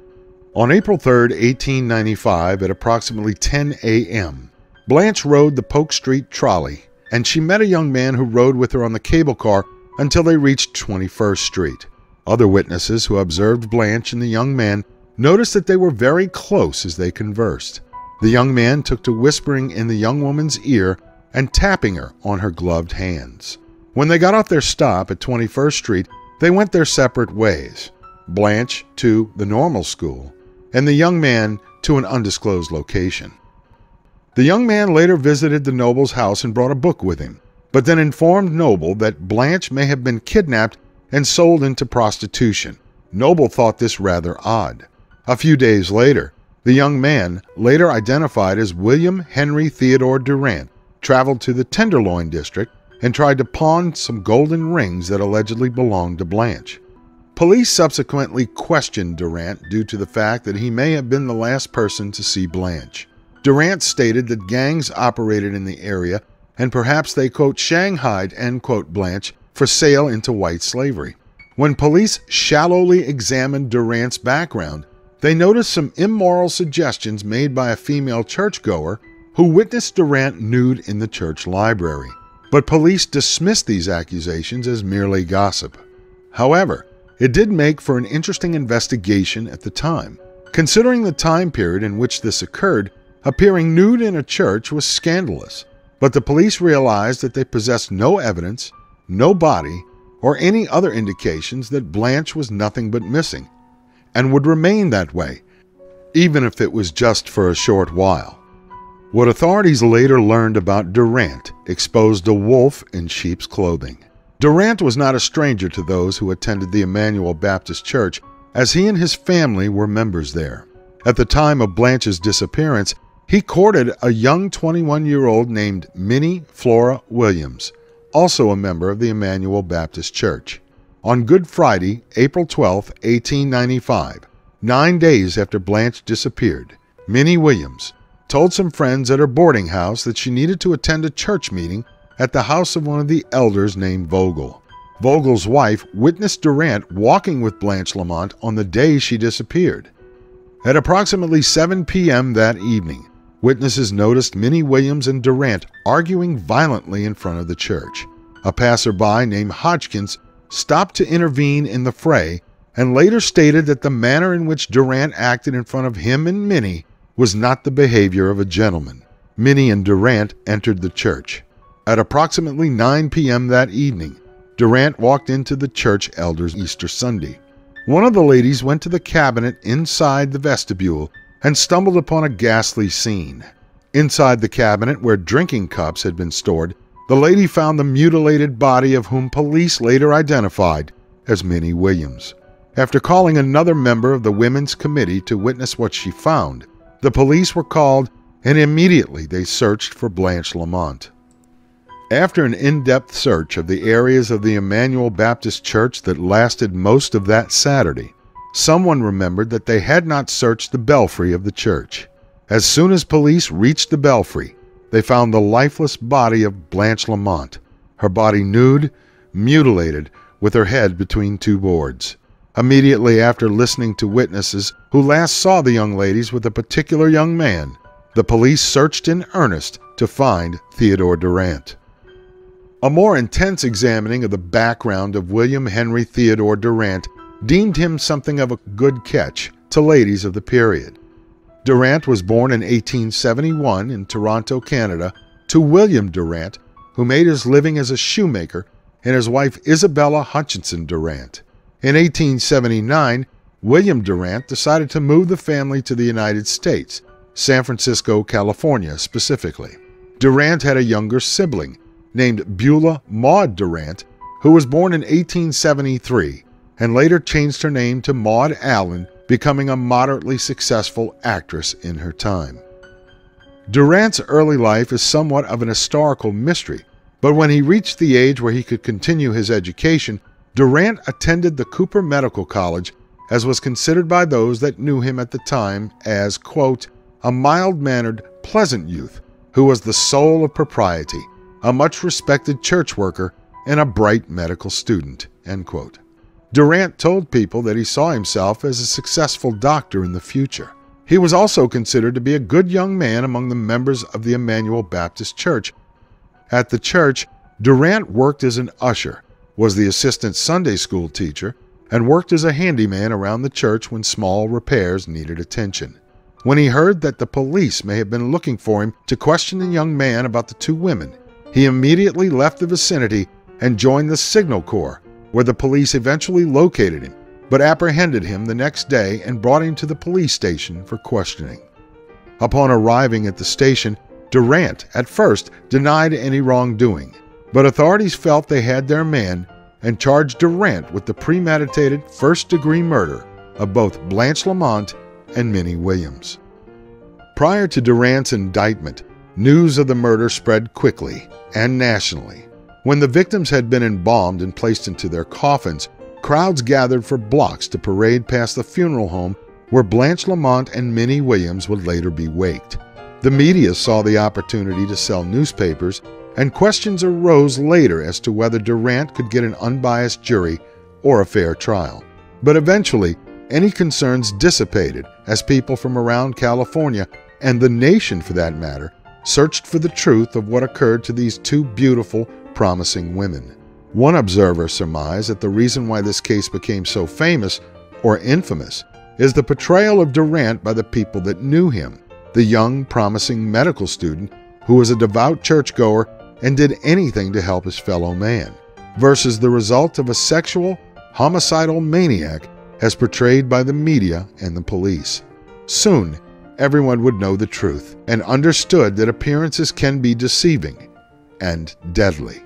A: On April 3, 1895, at approximately 10 a.m., Blanche rode the Polk Street trolley, and she met a young man who rode with her on the cable car until they reached 21st Street. Other witnesses who observed Blanche and the young man noticed that they were very close as they conversed. The young man took to whispering in the young woman's ear and tapping her on her gloved hands. When they got off their stop at 21st Street, they went their separate ways. Blanche to the normal school, and the young man to an undisclosed location. The young man later visited the noble's house and brought a book with him, but then informed Noble that Blanche may have been kidnapped and sold into prostitution. Noble thought this rather odd. A few days later, the young man, later identified as William Henry Theodore Durant, traveled to the Tenderloin district and tried to pawn some golden rings that allegedly belonged to Blanche. Police subsequently questioned Durant due to the fact that he may have been the last person to see Blanche. Durant stated that gangs operated in the area and perhaps they, quote, shanghaied, end quote, Blanche for sale into white slavery. When police shallowly examined Durant's background, they noticed some immoral suggestions made by a female churchgoer who witnessed Durant nude in the church library. But police dismissed these accusations as merely gossip. However, it did make for an interesting investigation at the time. Considering the time period in which this occurred, Appearing nude in a church was scandalous, but the police realized that they possessed no evidence, no body, or any other indications that Blanche was nothing but missing, and would remain that way, even if it was just for a short while. What authorities later learned about Durant exposed a wolf in sheep's clothing. Durant was not a stranger to those who attended the Emmanuel Baptist Church, as he and his family were members there. At the time of Blanche's disappearance, he courted a young 21 year old named Minnie Flora Williams, also a member of the Emmanuel Baptist Church. On Good Friday, April 12, 1895, nine days after Blanche disappeared, Minnie Williams told some friends at her boarding house that she needed to attend a church meeting at the house of one of the elders named Vogel. Vogel's wife witnessed Durant walking with Blanche Lamont on the day she disappeared. At approximately 7 p.m. that evening, Witnesses noticed Minnie Williams and Durant arguing violently in front of the church. A passerby named Hodgkins stopped to intervene in the fray and later stated that the manner in which Durant acted in front of him and Minnie was not the behavior of a gentleman. Minnie and Durant entered the church. At approximately 9 p.m. that evening, Durant walked into the church elders Easter Sunday. One of the ladies went to the cabinet inside the vestibule and stumbled upon a ghastly scene. Inside the cabinet where drinking cups had been stored, the lady found the mutilated body of whom police later identified as Minnie Williams. After calling another member of the Women's Committee to witness what she found, the police were called and immediately they searched for Blanche Lamont. After an in depth search of the areas of the Emmanuel Baptist Church that lasted most of that Saturday, someone remembered that they had not searched the belfry of the church. As soon as police reached the belfry, they found the lifeless body of Blanche Lamont, her body nude, mutilated, with her head between two boards. Immediately after listening to witnesses who last saw the young ladies with a particular young man, the police searched in earnest to find Theodore Durant. A more intense examining of the background of William Henry Theodore Durant deemed him something of a good catch to ladies of the period. Durant was born in 1871 in Toronto, Canada, to William Durant, who made his living as a shoemaker, and his wife Isabella Hutchinson Durant. In 1879, William Durant decided to move the family to the United States, San Francisco, California specifically. Durant had a younger sibling named Beulah Maud Durant, who was born in 1873 and later changed her name to Maud Allan becoming a moderately successful actress in her time. Durant's early life is somewhat of an historical mystery, but when he reached the age where he could continue his education, Durant attended the Cooper Medical College, as was considered by those that knew him at the time as, quote, a mild mannered, pleasant youth who was the soul of propriety, a much respected church worker, and a bright medical student, end quote. Durant told people that he saw himself as a successful doctor in the future. He was also considered to be a good young man among the members of the Emmanuel Baptist Church. At the church, Durant worked as an usher, was the assistant Sunday school teacher, and worked as a handyman around the church when small repairs needed attention. When he heard that the police may have been looking for him to question the young man about the two women, he immediately left the vicinity and joined the Signal Corps, where the police eventually located him, but apprehended him the next day and brought him to the police station for questioning. Upon arriving at the station, Durant at first denied any wrongdoing, but authorities felt they had their man and charged Durant with the premeditated first degree murder of both Blanche Lamont and Minnie Williams. Prior to Durant's indictment, news of the murder spread quickly and nationally. When the victims had been embalmed and placed into their coffins, crowds gathered for blocks to parade past the funeral home where Blanche Lamont and Minnie Williams would later be waked. The media saw the opportunity to sell newspapers, and questions arose later as to whether Durant could get an unbiased jury or a fair trial. But eventually, any concerns dissipated as people from around California, and the nation for that matter, searched for the truth of what occurred to these two beautiful, promising women. One observer surmised that the reason why this case became so famous, or infamous, is the portrayal of Durant by the people that knew him, the young, promising medical student who was a devout churchgoer and did anything to help his fellow man, versus the result of a sexual, homicidal maniac as portrayed by the media and the police. Soon, everyone would know the truth and understood that appearances can be deceiving and deadly.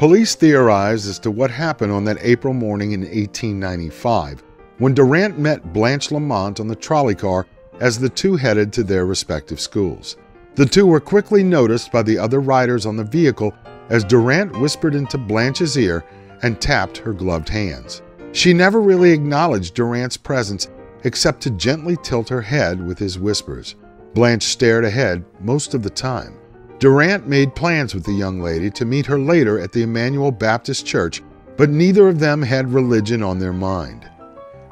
A: Police theorized as to what happened on that April morning in 1895 when Durant met Blanche Lamont on the trolley car as the two headed to their respective schools. The two were quickly noticed by the other riders on the vehicle as Durant whispered into Blanche's ear and tapped her gloved hands. She never really acknowledged Durant's presence except to gently tilt her head with his whispers. Blanche stared ahead most of the time. Durant made plans with the young lady to meet her later at the Emmanuel Baptist Church, but neither of them had religion on their mind.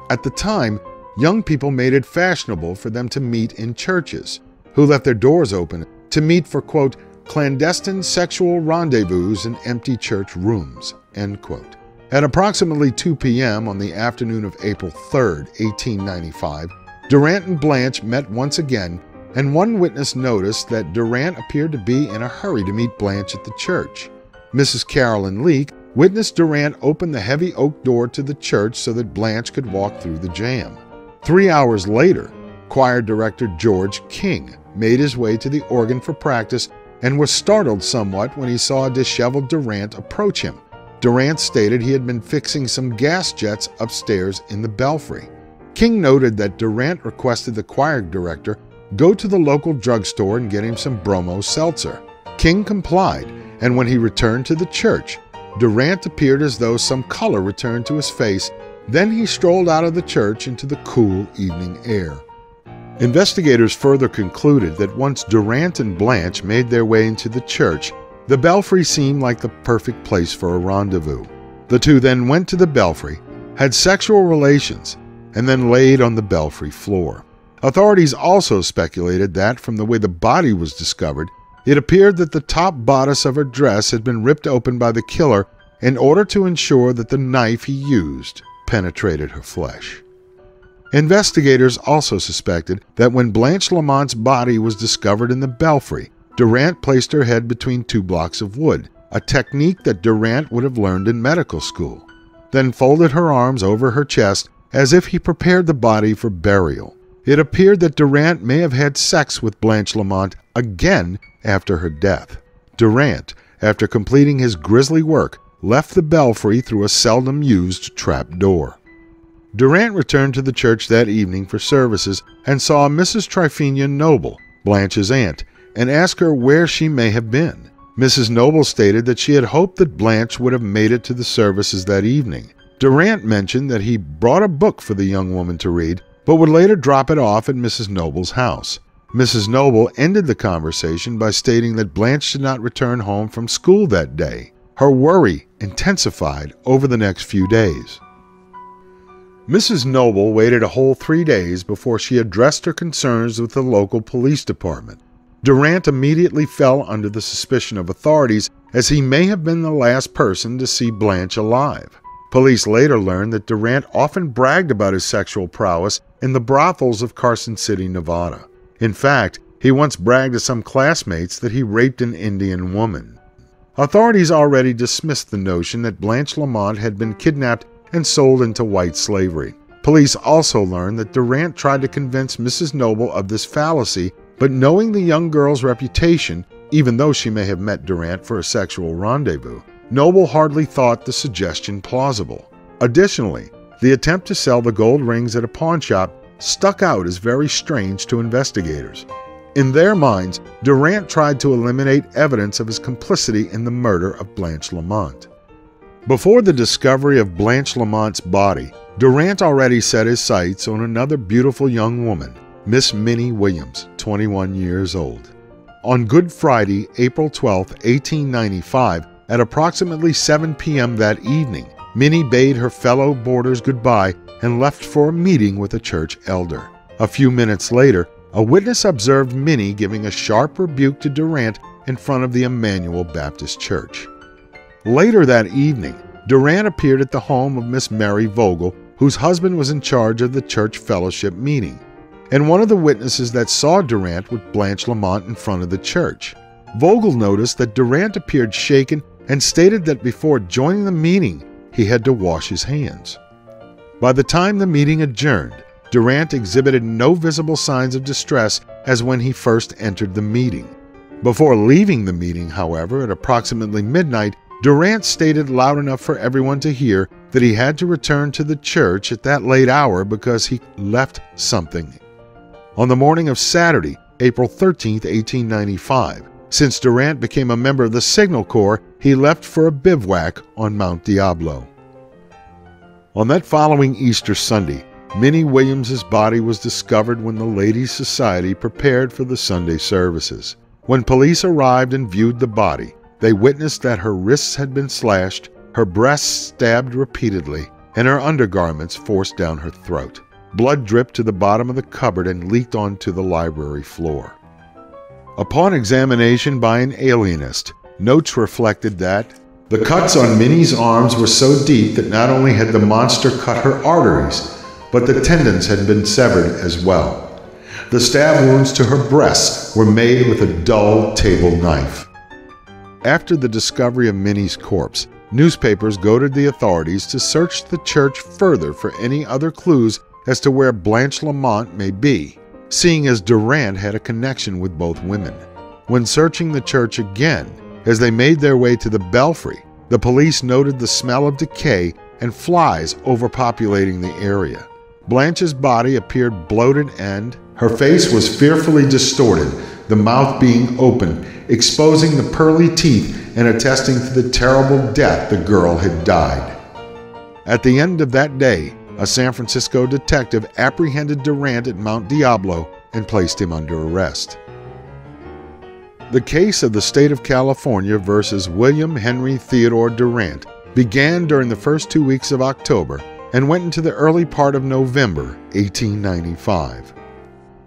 A: At the time, young people made it fashionable for them to meet in churches, who left their doors open to meet for, quote, clandestine sexual rendezvous in empty church rooms, end quote. At approximately 2 p.m. on the afternoon of April 3, 1895, Durant and Blanche met once again and one witness noticed that Durant appeared to be in a hurry to meet Blanche at the church. Mrs. Carolyn Leake witnessed Durant open the heavy oak door to the church so that Blanche could walk through the jam. Three hours later, choir director George King made his way to the organ for practice and was startled somewhat when he saw a disheveled Durant approach him. Durant stated he had been fixing some gas jets upstairs in the belfry. King noted that Durant requested the choir director go to the local drugstore and get him some bromo seltzer. King complied, and when he returned to the church, Durant appeared as though some color returned to his face. Then he strolled out of the church into the cool evening air. Investigators further concluded that once Durant and Blanche made their way into the church, the belfry seemed like the perfect place for a rendezvous. The two then went to the belfry, had sexual relations, and then laid on the belfry floor. Authorities also speculated that, from the way the body was discovered, it appeared that the top bodice of her dress had been ripped open by the killer in order to ensure that the knife he used penetrated her flesh. Investigators also suspected that when Blanche Lamont's body was discovered in the belfry, Durant placed her head between two blocks of wood, a technique that Durant would have learned in medical school, then folded her arms over her chest as if he prepared the body for burial. It appeared that Durant may have had sex with Blanche Lamont again after her death. Durant, after completing his grisly work, left the belfry through a seldom used trap door. Durant returned to the church that evening for services and saw Mrs. Tryphenia Noble, Blanche's aunt, and asked her where she may have been. Mrs. Noble stated that she had hoped that Blanche would have made it to the services that evening. Durant mentioned that he brought a book for the young woman to read, but would later drop it off at Mrs. Noble's house. Mrs. Noble ended the conversation by stating that Blanche did not return home from school that day. Her worry intensified over the next few days. Mrs. Noble waited a whole three days before she addressed her concerns with the local police department. Durant immediately fell under the suspicion of authorities as he may have been the last person to see Blanche alive. Police later learned that Durant often bragged about his sexual prowess in the brothels of Carson City, Nevada. In fact, he once bragged to some classmates that he raped an Indian woman. Authorities already dismissed the notion that Blanche Lamont had been kidnapped and sold into white slavery. Police also learned that Durant tried to convince Mrs. Noble of this fallacy but knowing the young girl's reputation, even though she may have met Durant for a sexual rendezvous, Noble hardly thought the suggestion plausible. Additionally, the attempt to sell the gold rings at a pawnshop stuck out as very strange to investigators. In their minds, Durant tried to eliminate evidence of his complicity in the murder of Blanche Lamont. Before the discovery of Blanche Lamont's body, Durant already set his sights on another beautiful young woman, Miss Minnie Williams, 21 years old. On Good Friday, April 12, 1895, at approximately 7 p.m. that evening, Minnie bade her fellow boarders goodbye and left for a meeting with a church elder. A few minutes later, a witness observed Minnie giving a sharp rebuke to Durant in front of the Emmanuel Baptist Church. Later that evening, Durant appeared at the home of Miss Mary Vogel, whose husband was in charge of the church fellowship meeting and one of the witnesses that saw Durant with Blanche Lamont in front of the church. Vogel noticed that Durant appeared shaken and stated that before joining the meeting, he had to wash his hands. By the time the meeting adjourned, Durant exhibited no visible signs of distress as when he first entered the meeting. Before leaving the meeting, however, at approximately midnight, Durant stated loud enough for everyone to hear that he had to return to the church at that late hour because he left something on the morning of Saturday, April 13, 1895. Since Durant became a member of the Signal Corps, he left for a bivouac on Mount Diablo. On that following Easter Sunday, Minnie Williams's body was discovered when the Ladies' Society prepared for the Sunday services. When police arrived and viewed the body, they witnessed that her wrists had been slashed, her breasts stabbed repeatedly, and her undergarments forced down her throat. Blood dripped to the bottom of the cupboard and leaked onto the library floor. Upon examination by an alienist, notes reflected that the cuts on Minnie's arms were so deep that not only had the monster cut her arteries, but the tendons had been severed as well. The stab wounds to her breasts were made with a dull table knife. After the discovery of Minnie's corpse, newspapers goaded the authorities to search the church further for any other clues as to where Blanche Lamont may be, seeing as Durant had a connection with both women. When searching the church again, as they made their way to the belfry, the police noted the smell of decay and flies overpopulating the area. Blanche's body appeared bloated and her face was fearfully distorted, the mouth being open, exposing the pearly teeth and attesting to the terrible death the girl had died. At the end of that day, a San Francisco detective apprehended Durant at Mount Diablo and placed him under arrest. The case of the state of California versus William Henry Theodore Durant began during the first two weeks of October and went into the early part of November 1895.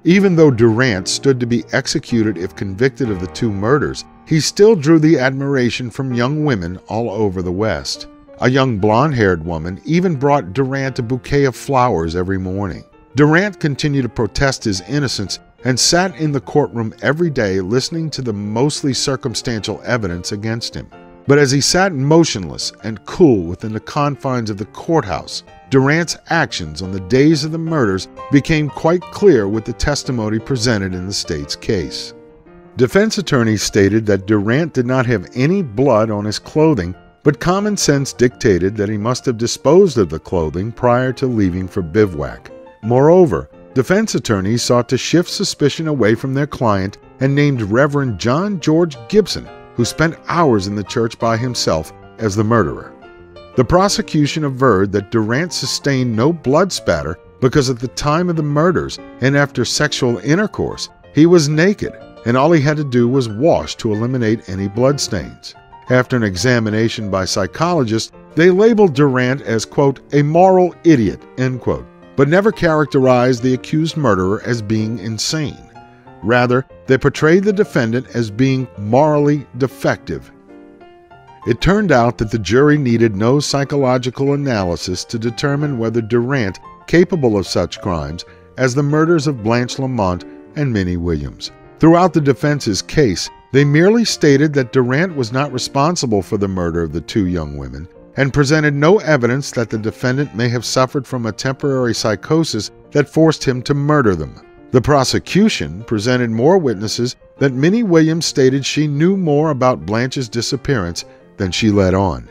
A: Even though Durant stood to be executed if convicted of the two murders, he still drew the admiration from young women all over the West. A young blonde haired woman even brought Durant a bouquet of flowers every morning. Durant continued to protest his innocence and sat in the courtroom every day listening to the mostly circumstantial evidence against him. But as he sat motionless and cool within the confines of the courthouse, Durant's actions on the days of the murders became quite clear with the testimony presented in the state's case. Defense attorneys stated that Durant did not have any blood on his clothing, but common sense dictated that he must have disposed of the clothing prior to leaving for bivouac. Moreover, defense attorneys sought to shift suspicion away from their client and named Reverend John George Gibson who spent hours in the church by himself as the murderer. The prosecution averred that Durant sustained no blood spatter because at the time of the murders and after sexual intercourse, he was naked and all he had to do was wash to eliminate any bloodstains. After an examination by psychologists, they labeled Durant as, quote, a moral idiot, end quote, but never characterized the accused murderer as being insane. Rather, they portrayed the defendant as being morally defective. It turned out that the jury needed no psychological analysis to determine whether Durant capable of such crimes as the murders of Blanche Lamont and Minnie Williams. Throughout the defense's case, they merely stated that Durant was not responsible for the murder of the two young women and presented no evidence that the defendant may have suffered from a temporary psychosis that forced him to murder them. The prosecution presented more witnesses that Minnie Williams stated she knew more about Blanche's disappearance than she let on.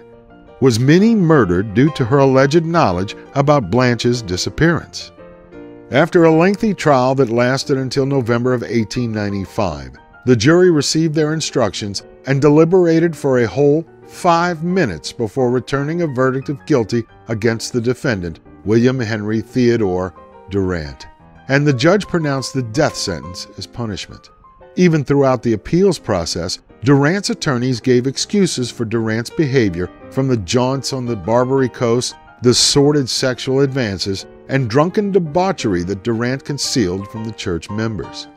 A: Was Minnie murdered due to her alleged knowledge about Blanche's disappearance? After a lengthy trial that lasted until November of 1895, the jury received their instructions and deliberated for a whole five minutes before returning a verdict of guilty against the defendant, William Henry Theodore Durant and the judge pronounced the death sentence as punishment. Even throughout the appeals process, Durant's attorneys gave excuses for Durant's behavior from the jaunts on the Barbary Coast, the sordid sexual advances, and drunken debauchery that Durant concealed from the church members.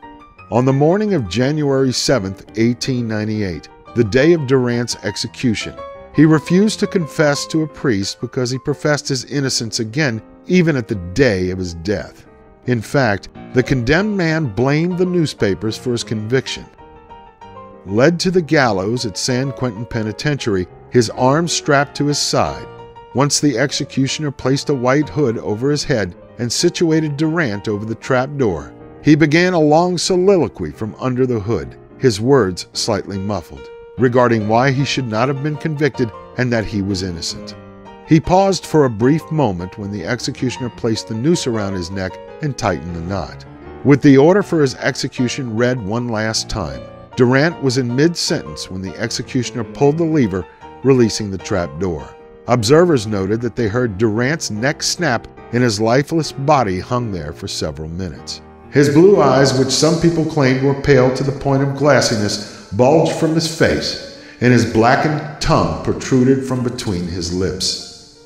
A: On the morning of January 7, 1898, the day of Durant's execution, he refused to confess to a priest because he professed his innocence again, even at the day of his death. In fact, the condemned man blamed the newspapers for his conviction. Led to the gallows at San Quentin Penitentiary, his arms strapped to his side, once the executioner placed a white hood over his head and situated Durant over the trap door, he began a long soliloquy from under the hood, his words slightly muffled, regarding why he should not have been convicted and that he was innocent. He paused for a brief moment when the executioner placed the noose around his neck and tightened the knot. With the order for his execution read one last time, Durant was in mid sentence when the executioner pulled the lever, releasing the trap door. Observers noted that they heard Durant's neck snap and his lifeless body hung there for several minutes. His blue eyes, which some people claimed were pale to the point of glassiness, bulged from his face, and his blackened tongue protruded from between his lips.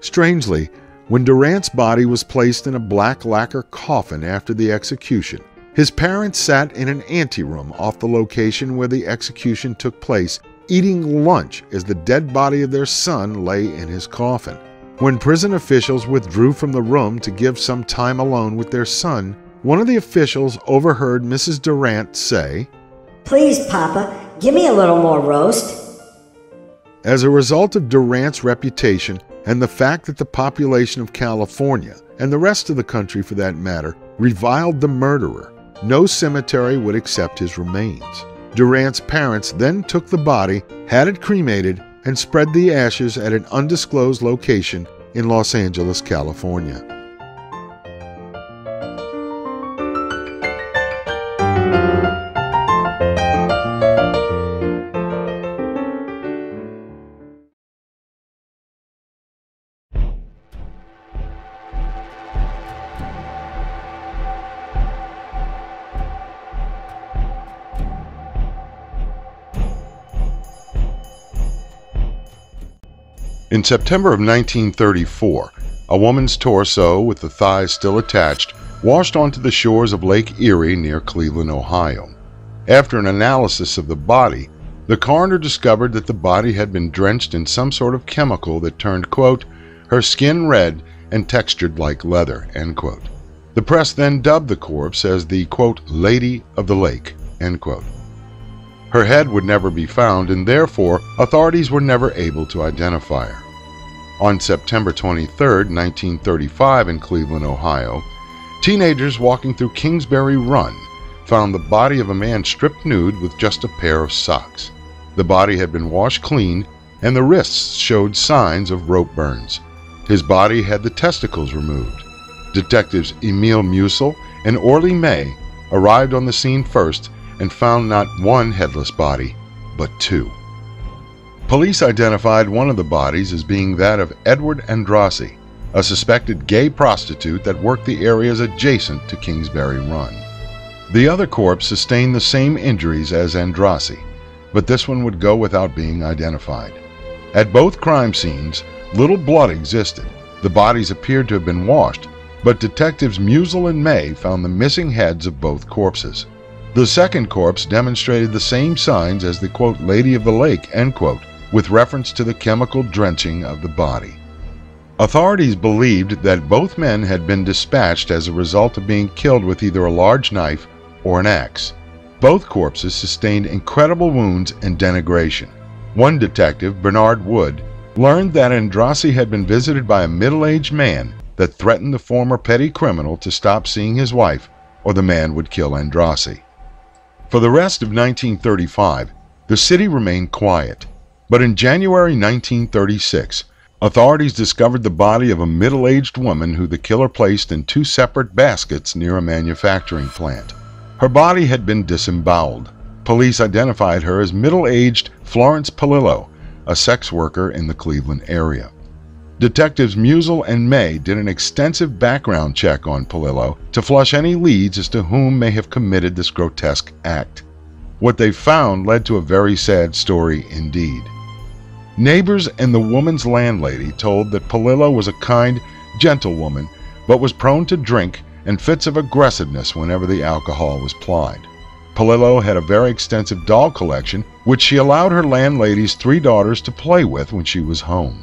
A: Strangely, when Durant's body was placed in a black lacquer coffin after the execution, his parents sat in an anteroom off the location where the execution took place, eating lunch as the dead body of their son lay in his coffin. When prison officials withdrew from the room to give some time alone with their son, one of the officials overheard Mrs. Durant say,
D: Please, Papa, give me a little more roast.
A: As a result of Durant's reputation, and the fact that the population of California, and the rest of the country for that matter, reviled the murderer, no cemetery would accept his remains. Durant's parents then took the body, had it cremated, and spread the ashes at an undisclosed location in Los Angeles, California. In September of 1934, a woman's torso with the thighs still attached washed onto the shores of Lake Erie near Cleveland, Ohio. After an analysis of the body, the coroner discovered that the body had been drenched in some sort of chemical that turned, quote, her skin red and textured like leather, end quote. The press then dubbed the corpse as the, quote, Lady of the Lake, end quote. Her head would never be found, and therefore authorities were never able to identify her. On September 23, 1935, in Cleveland, Ohio, teenagers walking through Kingsbury Run found the body of a man stripped nude with just a pair of socks. The body had been washed clean, and the wrists showed signs of rope burns. His body had the testicles removed. Detectives Emil Musil and Orley May arrived on the scene first and found not one headless body, but two. Police identified one of the bodies as being that of Edward Andrassy, a suspected gay prostitute that worked the areas adjacent to Kingsbury Run. The other corpse sustained the same injuries as Andrassy, but this one would go without being identified. At both crime scenes, little blood existed. The bodies appeared to have been washed, but detectives Musil and May found the missing heads of both corpses. The second corpse demonstrated the same signs as the quote, Lady of the Lake, end quote, with reference to the chemical drenching of the body. Authorities believed that both men had been dispatched as a result of being killed with either a large knife or an axe. Both corpses sustained incredible wounds and denigration. One detective, Bernard Wood, learned that Andrassy had been visited by a middle aged man that threatened the former petty criminal to stop seeing his wife or the man would kill Andrassy. For the rest of 1935, the city remained quiet. But in January 1936, authorities discovered the body of a middle aged woman who the killer placed in two separate baskets near a manufacturing plant. Her body had been disemboweled. Police identified her as middle aged Florence Polillo, a sex worker in the Cleveland area. Detectives Musil and May did an extensive background check on Polillo to flush any leads as to whom may have committed this grotesque act. What they found led to a very sad story indeed. Neighbors and the woman's landlady told that Polillo was a kind, gentle woman, but was prone to drink and fits of aggressiveness whenever the alcohol was plied. Polillo had a very extensive doll collection, which she allowed her landlady's three daughters to play with when she was home.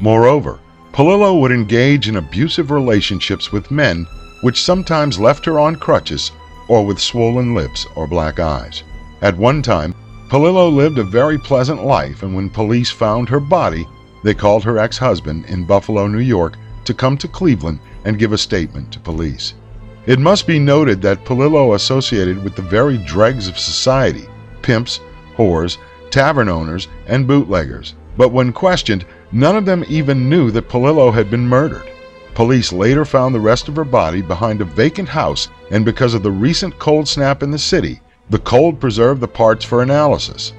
A: Moreover, Polillo would engage in abusive relationships with men, which sometimes left her on crutches or with swollen lips or black eyes. At one time, Polillo lived a very pleasant life, and when police found her body, they called her ex husband in Buffalo, New York, to come to Cleveland and give a statement to police. It must be noted that Polillo associated with the very dregs of society pimps, whores, tavern owners, and bootleggers. But when questioned, none of them even knew that Polillo had been murdered. Police later found the rest of her body behind a vacant house, and because of the recent cold snap in the city, the cold preserved the parts for analysis.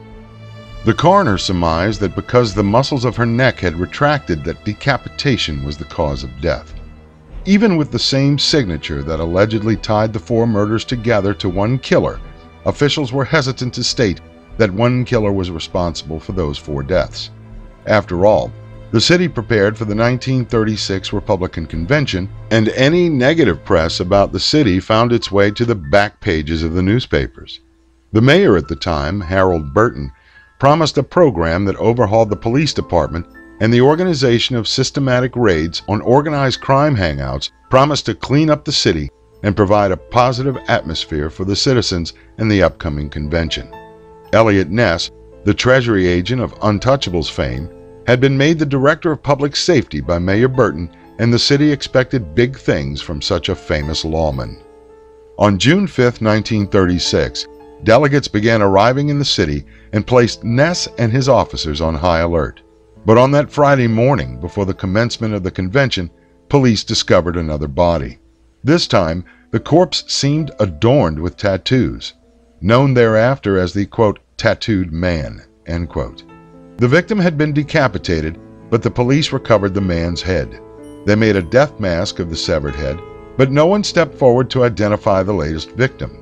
A: The coroner surmised that because the muscles of her neck had retracted that decapitation was the cause of death. Even with the same signature that allegedly tied the four murders together to one killer, officials were hesitant to state that one killer was responsible for those four deaths. After all, the city prepared for the 1936 Republican Convention, and any negative press about the city found its way to the back pages of the newspapers. The mayor at the time, Harold Burton, promised a program that overhauled the police department, and the organization of systematic raids on organized crime hangouts promised to clean up the city and provide a positive atmosphere for the citizens in the upcoming convention. Eliot Ness, the Treasury agent of Untouchables fame, had been made the Director of Public Safety by Mayor Burton, and the city expected big things from such a famous lawman. On June 5, 1936, delegates began arriving in the city and placed Ness and his officers on high alert. But on that Friday morning, before the commencement of the convention, police discovered another body. This time, the corpse seemed adorned with tattoos, known thereafter as the quote, tattooed man, end quote. The victim had been decapitated, but the police recovered the man's head. They made a death mask of the severed head, but no one stepped forward to identify the latest victim.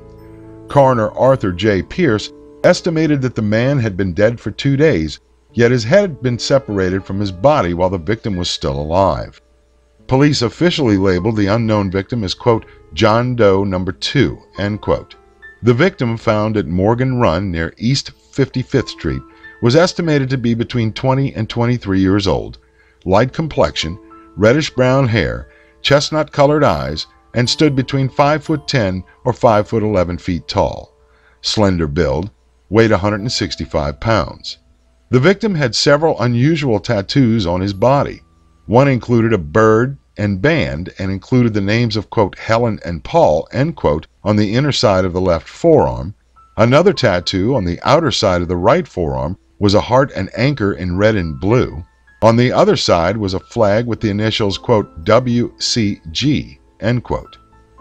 A: Coroner Arthur J. Pearce estimated that the man had been dead for two days, yet his head had been separated from his body while the victim was still alive. Police officially labeled the unknown victim as, quote, John Doe number 2, end quote. The victim found at Morgan Run near East 55th Street was estimated to be between 20 and 23 years old, light complexion, reddish brown hair, chestnut colored eyes, and stood between 5 foot 10 or 5 foot 11 feet tall. Slender build, weighed 165 pounds. The victim had several unusual tattoos on his body. One included a bird and band and included the names of, quote, Helen and Paul, end quote, on the inner side of the left forearm. Another tattoo on the outer side of the right forearm was a heart and anchor in red and blue. On the other side was a flag with the initials, quote, WCG, end quote.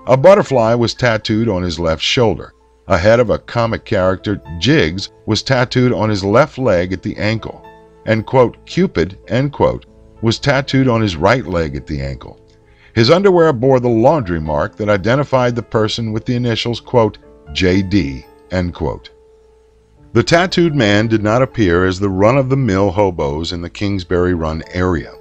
A: A butterfly was tattooed on his left shoulder. A head of a comic character, Jiggs, was tattooed on his left leg at the ankle. And, quote, Cupid, end quote, was tattooed on his right leg at the ankle. His underwear bore the laundry mark that identified the person with the initials, quote, JD, end quote. The tattooed man did not appear as the run of the mill hobos in the Kingsbury Run area.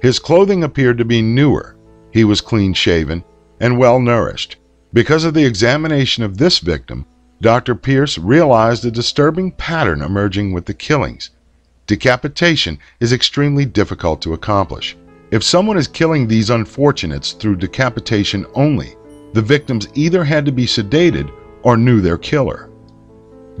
A: His clothing appeared to be newer. He was clean shaven and well nourished. Because of the examination of this victim, Dr. Pearce realized a disturbing pattern emerging with the killings. Decapitation is extremely difficult to accomplish. If someone is killing these unfortunates through decapitation only, the victims either had to be sedated or knew their killer.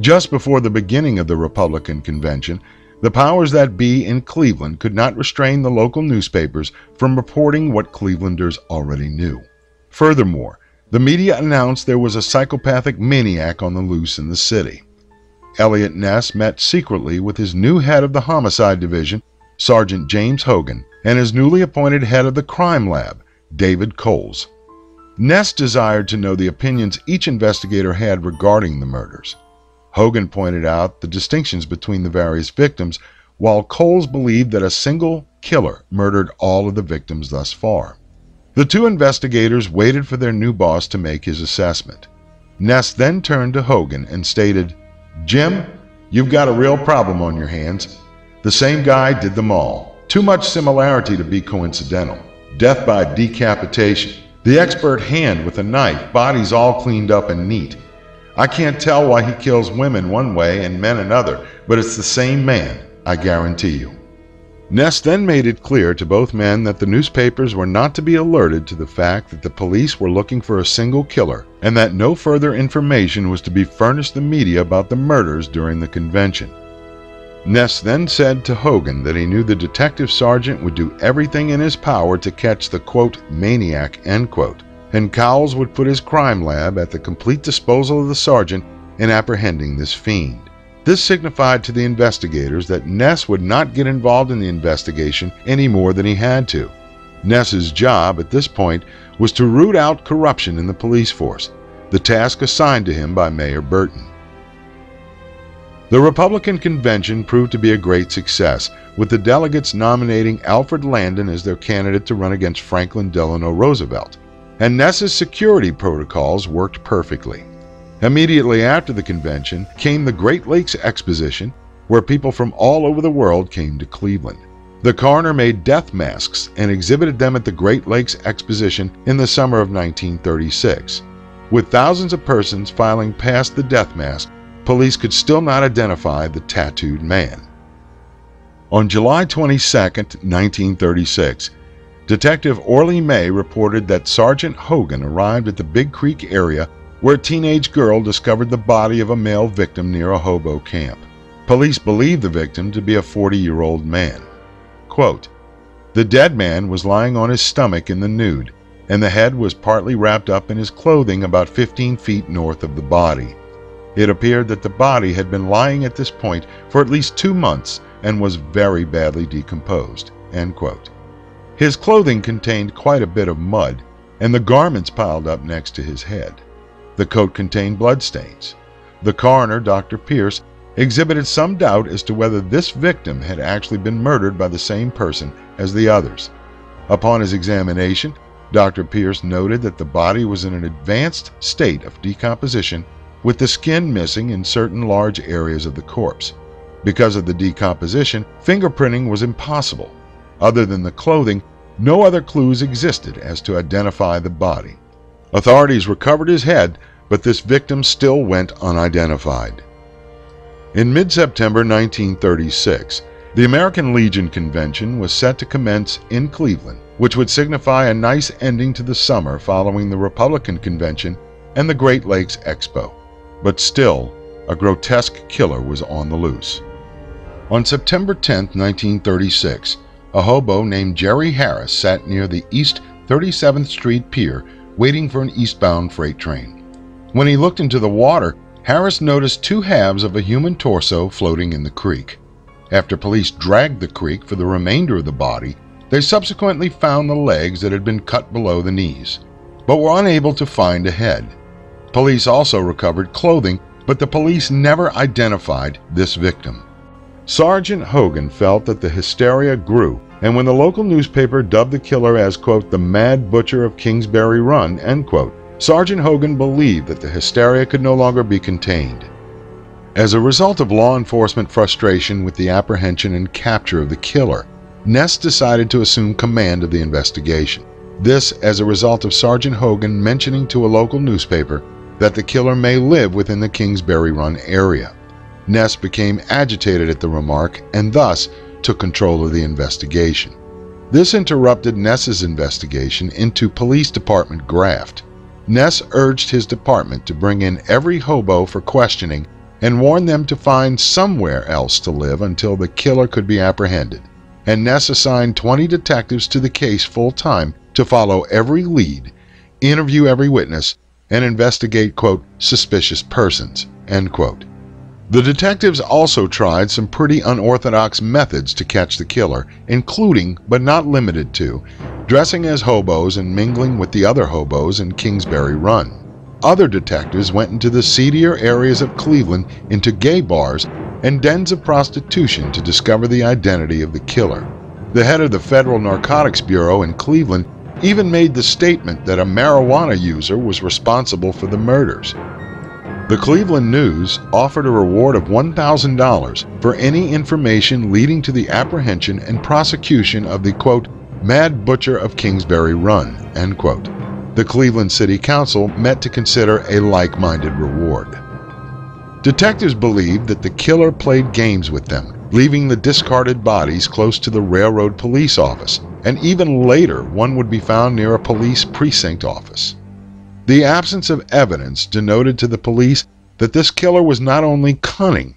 A: Just before the beginning of the Republican convention, the powers that be in Cleveland could not restrain the local newspapers from reporting what Clevelanders already knew. Furthermore, the media announced there was a psychopathic maniac on the loose in the city. Eliot Ness met secretly with his new head of the Homicide Division, Sergeant James Hogan, and his newly appointed head of the Crime Lab, David Cowles. Ness desired to know the opinions each investigator had regarding the murders. Hogan pointed out the distinctions between the various victims, while Cowles believed that a single killer murdered all of the victims thus far. The two investigators waited for their new boss to make his assessment. Ness then turned to Hogan and stated, Jim, you've got a real problem on your hands. The same guy did them all. Too much similarity to be coincidental. Death by decapitation. The expert hand with a knife, bodies all cleaned up and neat. I can't tell why he kills women one way and men another, but it's the same man, I guarantee you. Ness then made it clear to both men that the newspapers were not to be alerted to the fact that the police were looking for a single killer and that no further information was to be furnished the media about the murders during the convention. Ness then said to Hogan that he knew the detective sergeant would do everything in his power to catch the quote maniac end quote, and Cowles would put his crime lab at the complete disposal of the sergeant in apprehending this fiend. This signified to the investigators that Ness would not get involved in the investigation any more than he had to. Ness's job at this point was to root out corruption in the police force, the task assigned to him by Mayor Burton. The Republican convention proved to be a great success, with the delegates nominating Alfred Landon as their candidate to run against Franklin Delano Roosevelt, and Ness's security protocols worked perfectly. Immediately after the convention came the Great Lakes Exposition, where people from all over the world came to Cleveland. The coroner made death masks and exhibited them at the Great Lakes Exposition in the summer of 1936. With thousands of persons filing past the death mask, police could still not identify the tattooed man. On July 22, 1936, Detective Orley May reported that Sergeant Hogan arrived at the Big Creek area where a teenage girl discovered the body of a male victim near a hobo camp. Police believed the victim to be a 40 year old man. Quote, the dead man was lying on his stomach in the nude, and the head was partly wrapped up in his clothing about 15 feet north of the body. It appeared that the body had been lying at this point for at least two months and was very badly decomposed. His clothing contained quite a bit of mud, and the garments piled up next to his head. The coat contained bloodstains. The coroner, Dr. Pearce, exhibited some doubt as to whether this victim had actually been murdered by the same person as the others. Upon his examination, Dr. Pearce noted that the body was in an advanced state of decomposition with the skin missing in certain large areas of the corpse. Because of the decomposition, fingerprinting was impossible. Other than the clothing, no other clues existed as to identify the body. Authorities recovered his head, but this victim still went unidentified. In mid September 1936, the American Legion Convention was set to commence in Cleveland, which would signify a nice ending to the summer following the Republican Convention and the Great Lakes Expo. But still, a grotesque killer was on the loose. On September 10, 1936, a hobo named Jerry Harris sat near the East 37th Street Pier waiting for an eastbound freight train. When he looked into the water, Harris noticed two halves of a human torso floating in the creek. After police dragged the creek for the remainder of the body, they subsequently found the legs that had been cut below the knees, but were unable to find a head. Police also recovered clothing, but the police never identified this victim. Sergeant Hogan felt that the hysteria grew, and when the local newspaper dubbed the killer as, quote, the mad butcher of Kingsbury Run, end quote, Sergeant Hogan believed that the hysteria could no longer be contained. As a result of law enforcement frustration with the apprehension and capture of the killer, Ness decided to assume command of the investigation. This as a result of Sergeant Hogan mentioning to a local newspaper that the killer may live within the Kingsbury Run area. Ness became agitated at the remark and thus took control of the investigation. This interrupted Ness's investigation into Police Department graft. Ness urged his department to bring in every hobo for questioning and warned them to find somewhere else to live until the killer could be apprehended and Ness assigned 20 detectives to the case full time to follow every lead, interview every witness, and investigate, quote, suspicious persons, end quote. The detectives also tried some pretty unorthodox methods to catch the killer, including, but not limited to, dressing as hobos and mingling with the other hobos in Kingsbury Run. Other detectives went into the seedier areas of Cleveland into gay bars and dens of prostitution to discover the identity of the killer. The head of the Federal Narcotics Bureau in Cleveland even made the statement that a marijuana user was responsible for the murders. The Cleveland News offered a reward of $1,000 for any information leading to the apprehension and prosecution of the quote, Mad Butcher of Kingsbury Run, end quote. The Cleveland City Council met to consider a like minded reward. Detectives believed that the killer played games with them, leaving the discarded bodies close to the railroad police office, and even later one would be found near a police precinct office. The absence of evidence denoted to the police that this killer was not only cunning,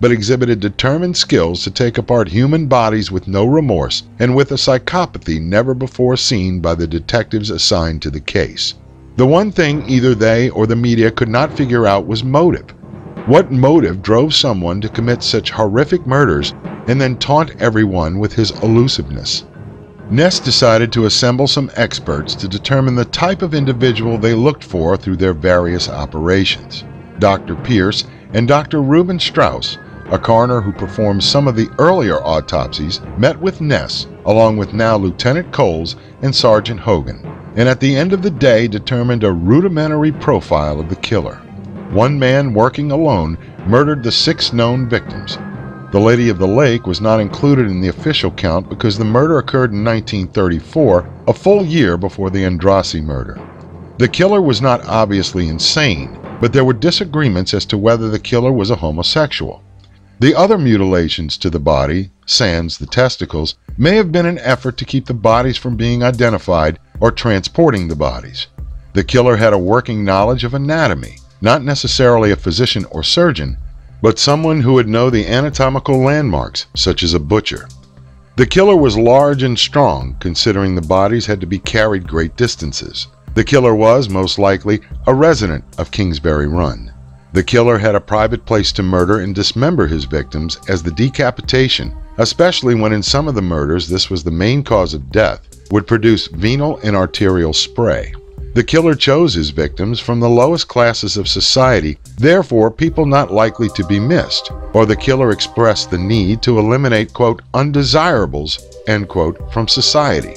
A: but exhibited determined skills to take apart human bodies with no remorse and with a psychopathy never before seen by the detectives assigned to the case. The one thing either they or the media could not figure out was motive. What motive drove someone to commit such horrific murders and then taunt everyone with his elusiveness? Ness decided to assemble some experts to determine the type of individual they looked for through their various operations. Dr. Pearce and Dr. Reuben Strauss, a coroner who performed some of the earlier autopsies, met with Ness, along with now Lieutenant Cowles and Sergeant Hogan, and at the end of the day determined a rudimentary profile of the killer. One man working alone murdered the six known victims. The Lady of the Lake was not included in the official count because the murder occurred in 1934, a full year before the Andrassy murder. The killer was not obviously insane, but there were disagreements as to whether the killer was a homosexual. The other mutilations to the body, sans the testicles, may have been an effort to keep the bodies from being identified or transporting the bodies. The killer had a working knowledge of anatomy, not necessarily a physician or surgeon, but someone who would know the anatomical landmarks, such as a butcher. The killer was large and strong, considering the bodies had to be carried great distances. The killer was, most likely, a resident of Kingsbury Run. The killer had a private place to murder and dismember his victims as the decapitation, especially when in some of the murders this was the main cause of death, would produce venal and arterial spray. The killer chose his victims from the lowest classes of society, therefore people not likely to be missed, or the killer expressed the need to eliminate, quote, undesirables, end quote, from society.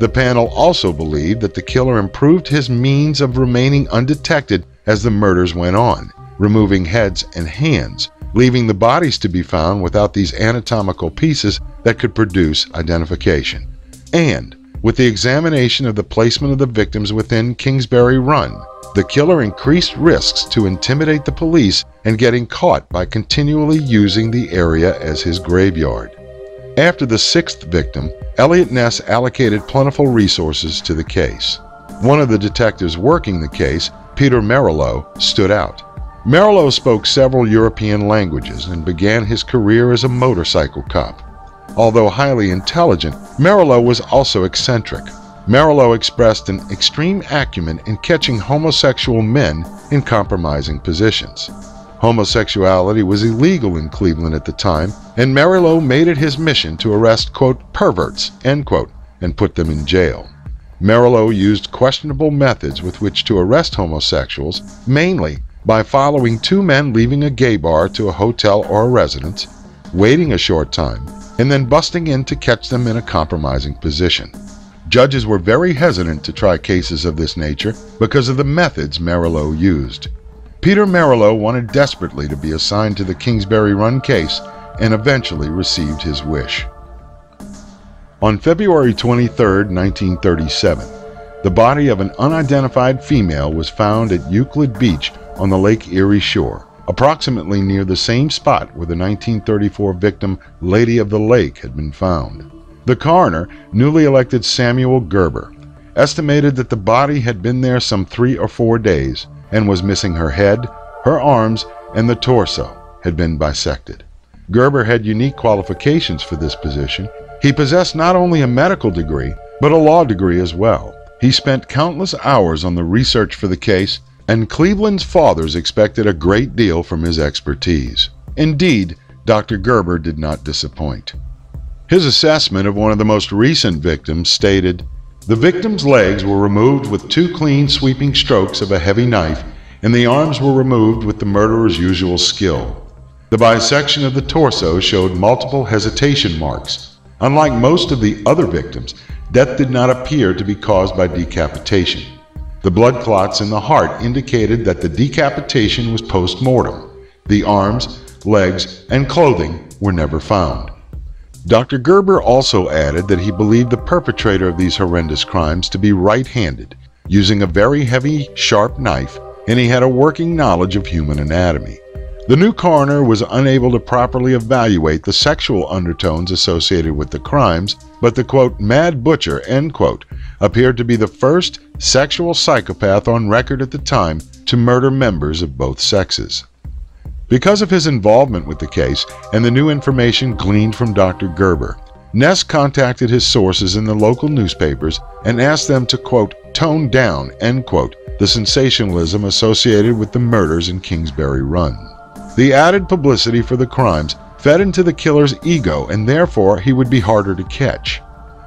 A: The panel also believed that the killer improved his means of remaining undetected as the murders went on, removing heads and hands, leaving the bodies to be found without these anatomical pieces that could produce identification. And, with the examination of the placement of the victims within Kingsbury Run, the killer increased risks to intimidate the police and getting caught by continually using the area as his graveyard. After the sixth victim, Eliot Ness allocated plentiful resources to the case. One of the detectives working the case, Peter Merylo, stood out. Merylo spoke several European languages and began his career as a motorcycle cop. Although highly intelligent, Merylo was also eccentric. Merylo expressed an extreme acumen in catching homosexual men in compromising positions. Homosexuality was illegal in Cleveland at the time, and Merylo made it his mission to arrest, quote, perverts, end quote, and put them in jail. Merylo used questionable methods with which to arrest homosexuals, mainly by following two men leaving a gay bar to a hotel or a residence, waiting a short time, and then busting in to catch them in a compromising position. Judges were very hesitant to try cases of this nature because of the methods Merylo used. Peter Merylo wanted desperately to be assigned to the Kingsbury Run case and eventually received his wish. On February 23, 1937, the body of an unidentified female was found at Euclid Beach on the Lake Erie shore, approximately near the same spot where the 1934 victim Lady of the Lake had been found. The coroner, newly elected Samuel Gerber, estimated that the body had been there some three or four days and was missing her head, her arms, and the torso had been bisected. Gerber had unique qualifications for this position. He possessed not only a medical degree, but a law degree as well. He spent countless hours on the research for the case and Cleveland's fathers expected a great deal from his expertise. Indeed, Dr. Gerber did not disappoint. His assessment of one of the most recent victims stated, The victim's legs were removed with two clean sweeping strokes of a heavy knife, and the arms were removed with the murderer's usual skill. The bisection of the torso showed multiple hesitation marks. Unlike most of the other victims, death did not appear to be caused by decapitation. The blood clots in the heart indicated that the decapitation was post mortem. The arms, legs, and clothing were never found. Dr. Gerber also added that he believed the perpetrator of these horrendous crimes to be right handed, using a very heavy, sharp knife, and he had a working knowledge of human anatomy. The new coroner was unable to properly evaluate the sexual undertones associated with the crimes, but the quote, mad butcher, end quote, appeared to be the first sexual psychopath on record at the time to murder members of both sexes. Because of his involvement with the case and the new information gleaned from Dr. Gerber, Ness contacted his sources in the local newspapers and asked them to, quote, tone down, end quote, the sensationalism associated with the murders in Kingsbury Run. The added publicity for the crimes fed into the killer's ego and therefore he would be harder to catch.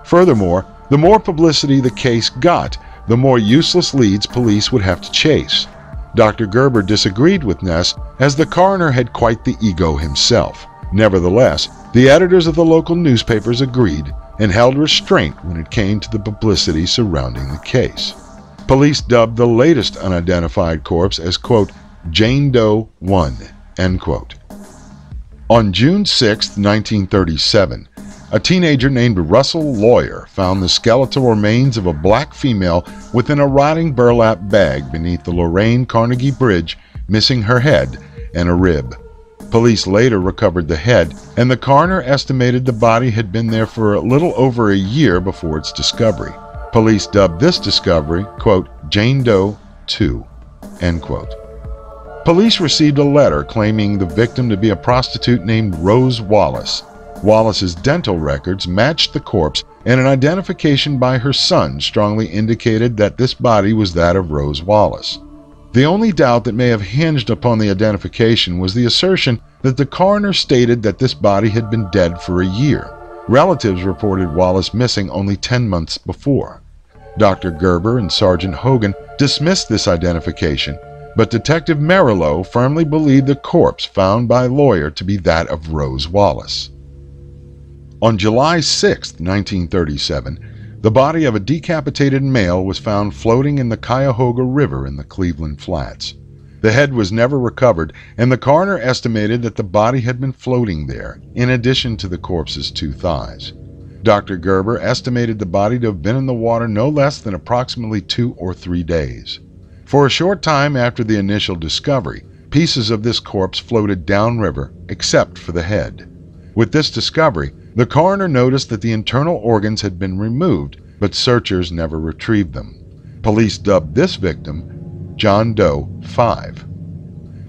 A: Furthermore, the more publicity the case got, the more useless leads police would have to chase. Dr. Gerber disagreed with Ness as the coroner had quite the ego himself. Nevertheless, the editors of the local newspapers agreed and held restraint when it came to the publicity surrounding the case. Police dubbed the latest unidentified corpse as, quote, Jane Doe 1, End quote. On June 6, 1937, a teenager named Russell Lauyer found the skeletal remains of a black female within a rotting burlap bag beneath the Lorain Carnegie Bridge, missing her head and a rib. Police later recovered the head, and the coroner estimated the body had been there for a little over a year before its discovery. Police dubbed this discovery, quote, Jane Doe 2, end quote. Police received a letter claiming the victim to be a prostitute named Rose Wallace. Wallace's dental records matched the corpse, and an identification by her son strongly indicated that this body was that of Rose Wallace. The only doubt that may have hinged upon the identification was the assertion that the coroner stated that this body had been dead for a year. Relatives reported Wallace missing only 10 months before. Dr. Gerber and Sergeant Hogan dismissed this identification, but Detective Merylo firmly believed the corpse found by Lauyer to be that of Rose Wallace. On July 6, 1937, the body of a decapitated male was found floating in the Cuyahoga River in the Cleveland Flats. The head was never recovered, and the coroner estimated that the body had been floating there, in addition to the corpse's two thighs. Dr. Gerber estimated the body to have been in the water no less than approximately two or three days. For a short time after the initial discovery, pieces of this corpse floated downriver, except for the head. With this discovery, the coroner noticed that the internal organs had been removed, but searchers never retrieved them. Police dubbed this victim John Doe 5.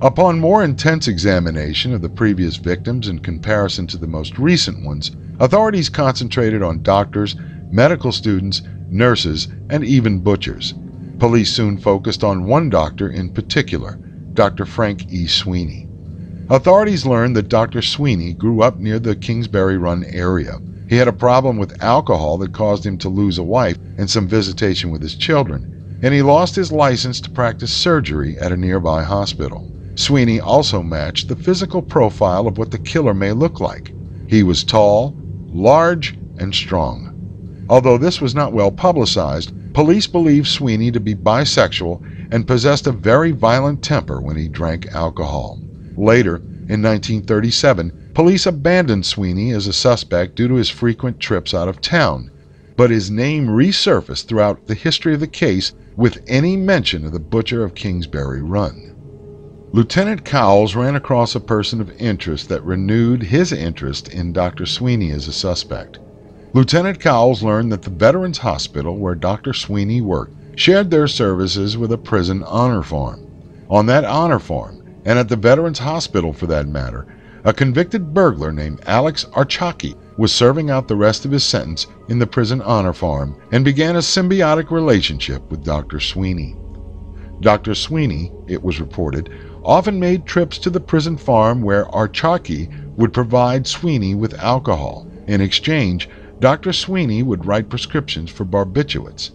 A: Upon more intense examination of the previous victims in comparison to the most recent ones, authorities concentrated on doctors, medical students, nurses, and even butchers. Police soon focused on one doctor in particular, Dr. Frank E. Sweeney. Authorities learned that Dr. Sweeney grew up near the Kingsbury Run area. He had a problem with alcohol that caused him to lose a wife and some visitation with his children, and he lost his license to practice surgery at a nearby hospital. Sweeney also matched the physical profile of what the killer may look like. He was tall, large, and strong. Although this was not well publicized, police believed Sweeney to be bisexual and possessed a very violent temper when he drank alcohol. Later, in 1937, police abandoned Sweeney as a suspect due to his frequent trips out of town, but his name resurfaced throughout the history of the case with any mention of the butcher of Kingsbury Run. Lieutenant Cowles ran across a person of interest that renewed his interest in Dr. Sweeney as a suspect. Lieutenant Cowles learned that the Veterans Hospital where Dr. Sweeney worked shared their services with a prison honor farm. On that honor farm, and at the Veterans Hospital for that matter, a convicted burglar named Alex Archaki was serving out the rest of his sentence in the prison honor farm and began a symbiotic relationship with Dr. Sweeney. Dr. Sweeney, it was reported, often made trips to the prison farm where Archaki would provide Sweeney with alcohol. In exchange, Dr. Sweeney would write prescriptions for barbiturates.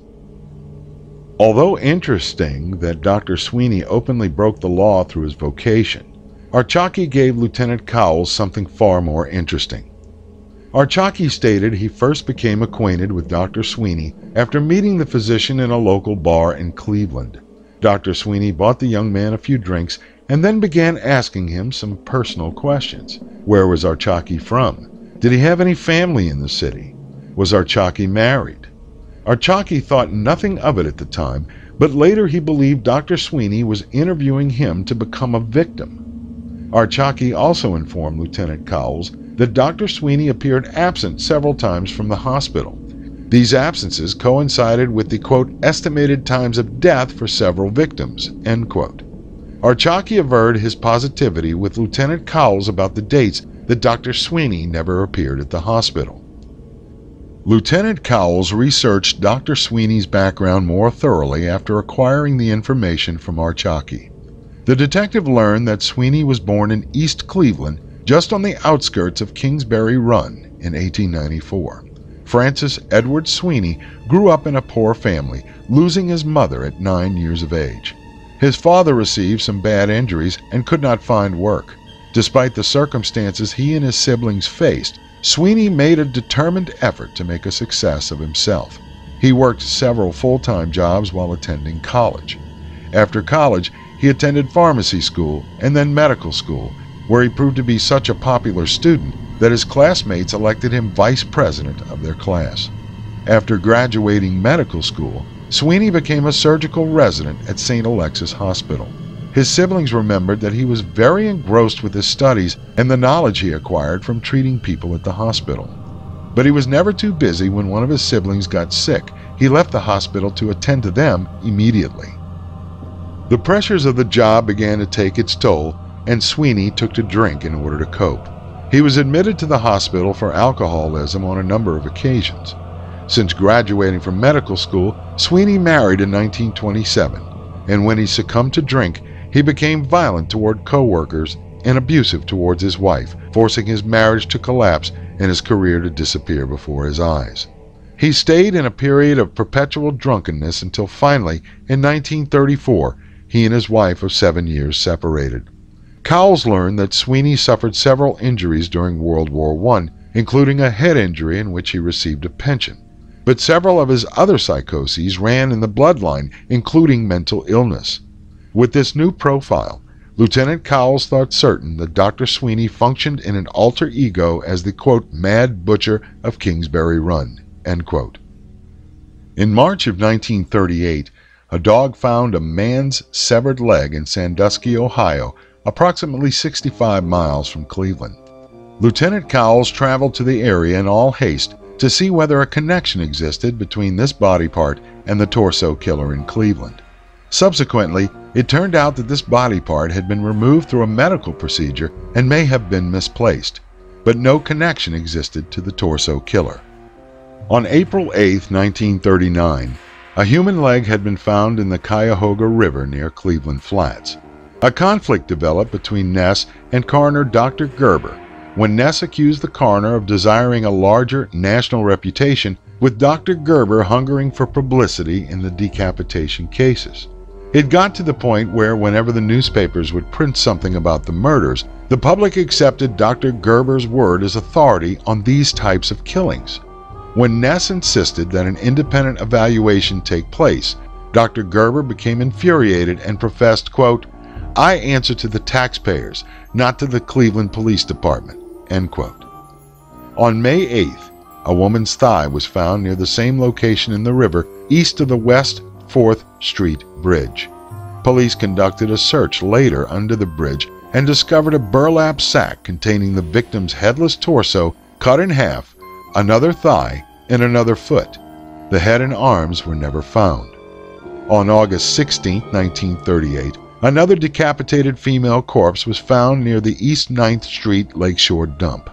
A: Although interesting that Dr. Sweeney openly broke the law through his vocation, Archaki gave Lieutenant Cowles something far more interesting. Archaki stated he first became acquainted with Dr. Sweeney after meeting the physician in a local bar in Cleveland. Dr. Sweeney bought the young man a few drinks and then began asking him some personal questions. Where was Archaki from? Did he have any family in the city? Was Archaki married? Archaki thought nothing of it at the time, but later he believed Dr. Sweeney was interviewing him to become a victim. Archaki also informed Lieutenant Cowles that Dr. Sweeney appeared absent several times from the hospital. These absences coincided with the quote, estimated times of death for several victims, end quote. Archaki averred his positivity with Lieutenant Cowles about the dates that Dr. Sweeney never appeared at the hospital. Lieutenant Cowles researched Dr. Sweeney's background more thoroughly after acquiring the information from Archaki. The detective learned that Sweeney was born in East Cleveland, just on the outskirts of Kingsbury Run, in 1894. Francis Edward Sweeney grew up in a poor family, losing his mother at nine years of age. His father received some bad injuries and could not find work. Despite the circumstances he and his siblings faced, Sweeney made a determined effort to make a success of himself. He worked several full time jobs while attending college. After college, he attended pharmacy school and then medical school, where he proved to be such a popular student that his classmates elected him vice president of their class. After graduating medical school, Sweeney became a surgical resident at St. Alexis Hospital. His siblings remembered that he was very engrossed with his studies and the knowledge he acquired from treating people at the hospital. But he was never too busy when one of his siblings got sick. He left the hospital to attend to them immediately. The pressures of the job began to take its toll, and Sweeney took to drink in order to cope. He was admitted to the hospital for alcoholism on a number of occasions. Since graduating from medical school, Sweeney married in 1927. and when he succumbed to drink, he became violent toward coworkers and abusive towards his wife, forcing his marriage to collapse and his career to disappear before his eyes. He stayed in a period of perpetual drunkenness until finally, in 1934, he and his wife of seven years separated. Cowles learned that Sweeney suffered several injuries during World War I, including a head injury in which he received a pension. But several of his other psychoses ran in the bloodline, including mental illness. With this new profile, Lieutenant Cowles thought certain that Dr. Sweeney functioned in an alter ego as the quote, mad butcher of Kingsbury Run. In March of 1938, a dog found a man's severed leg in Sandusky, Ohio, approximately 65 miles from Cleveland. Lieutenant Cowles traveled to the area in all haste to see whether a connection existed between this body part and the torso killer in Cleveland. Subsequently, it turned out that this body part had been removed through a medical procedure and may have been misplaced, but no connection existed to the torso killer. On April 8, 1939, a human leg had been found in the Cuyahoga River near Cleveland Flats. A conflict developed between Ness and coroner Dr. Gerber when Ness accused the coroner of desiring a larger national reputation, with Dr. Gerber hungering for publicity in the decapitation cases. It got to the point where, whenever the newspapers would print something about the murders, the public accepted Dr. Gerber's word as authority on these types of killings. When Ness insisted that an independent evaluation take place, Dr. Gerber became infuriated and professed, quote, I answer to the taxpayers, not to the Cleveland Police Department. End quote. On May 8th, a woman's thigh was found near the same location in the river east of the West 4th Street Bridge. Police conducted a search later under the bridge and discovered a burlap sack containing the victim's headless torso cut in half another thigh, and another foot. The head and arms were never found. On August 16, 1938, another decapitated female corpse was found near the East 9th Street Lakeshore dump.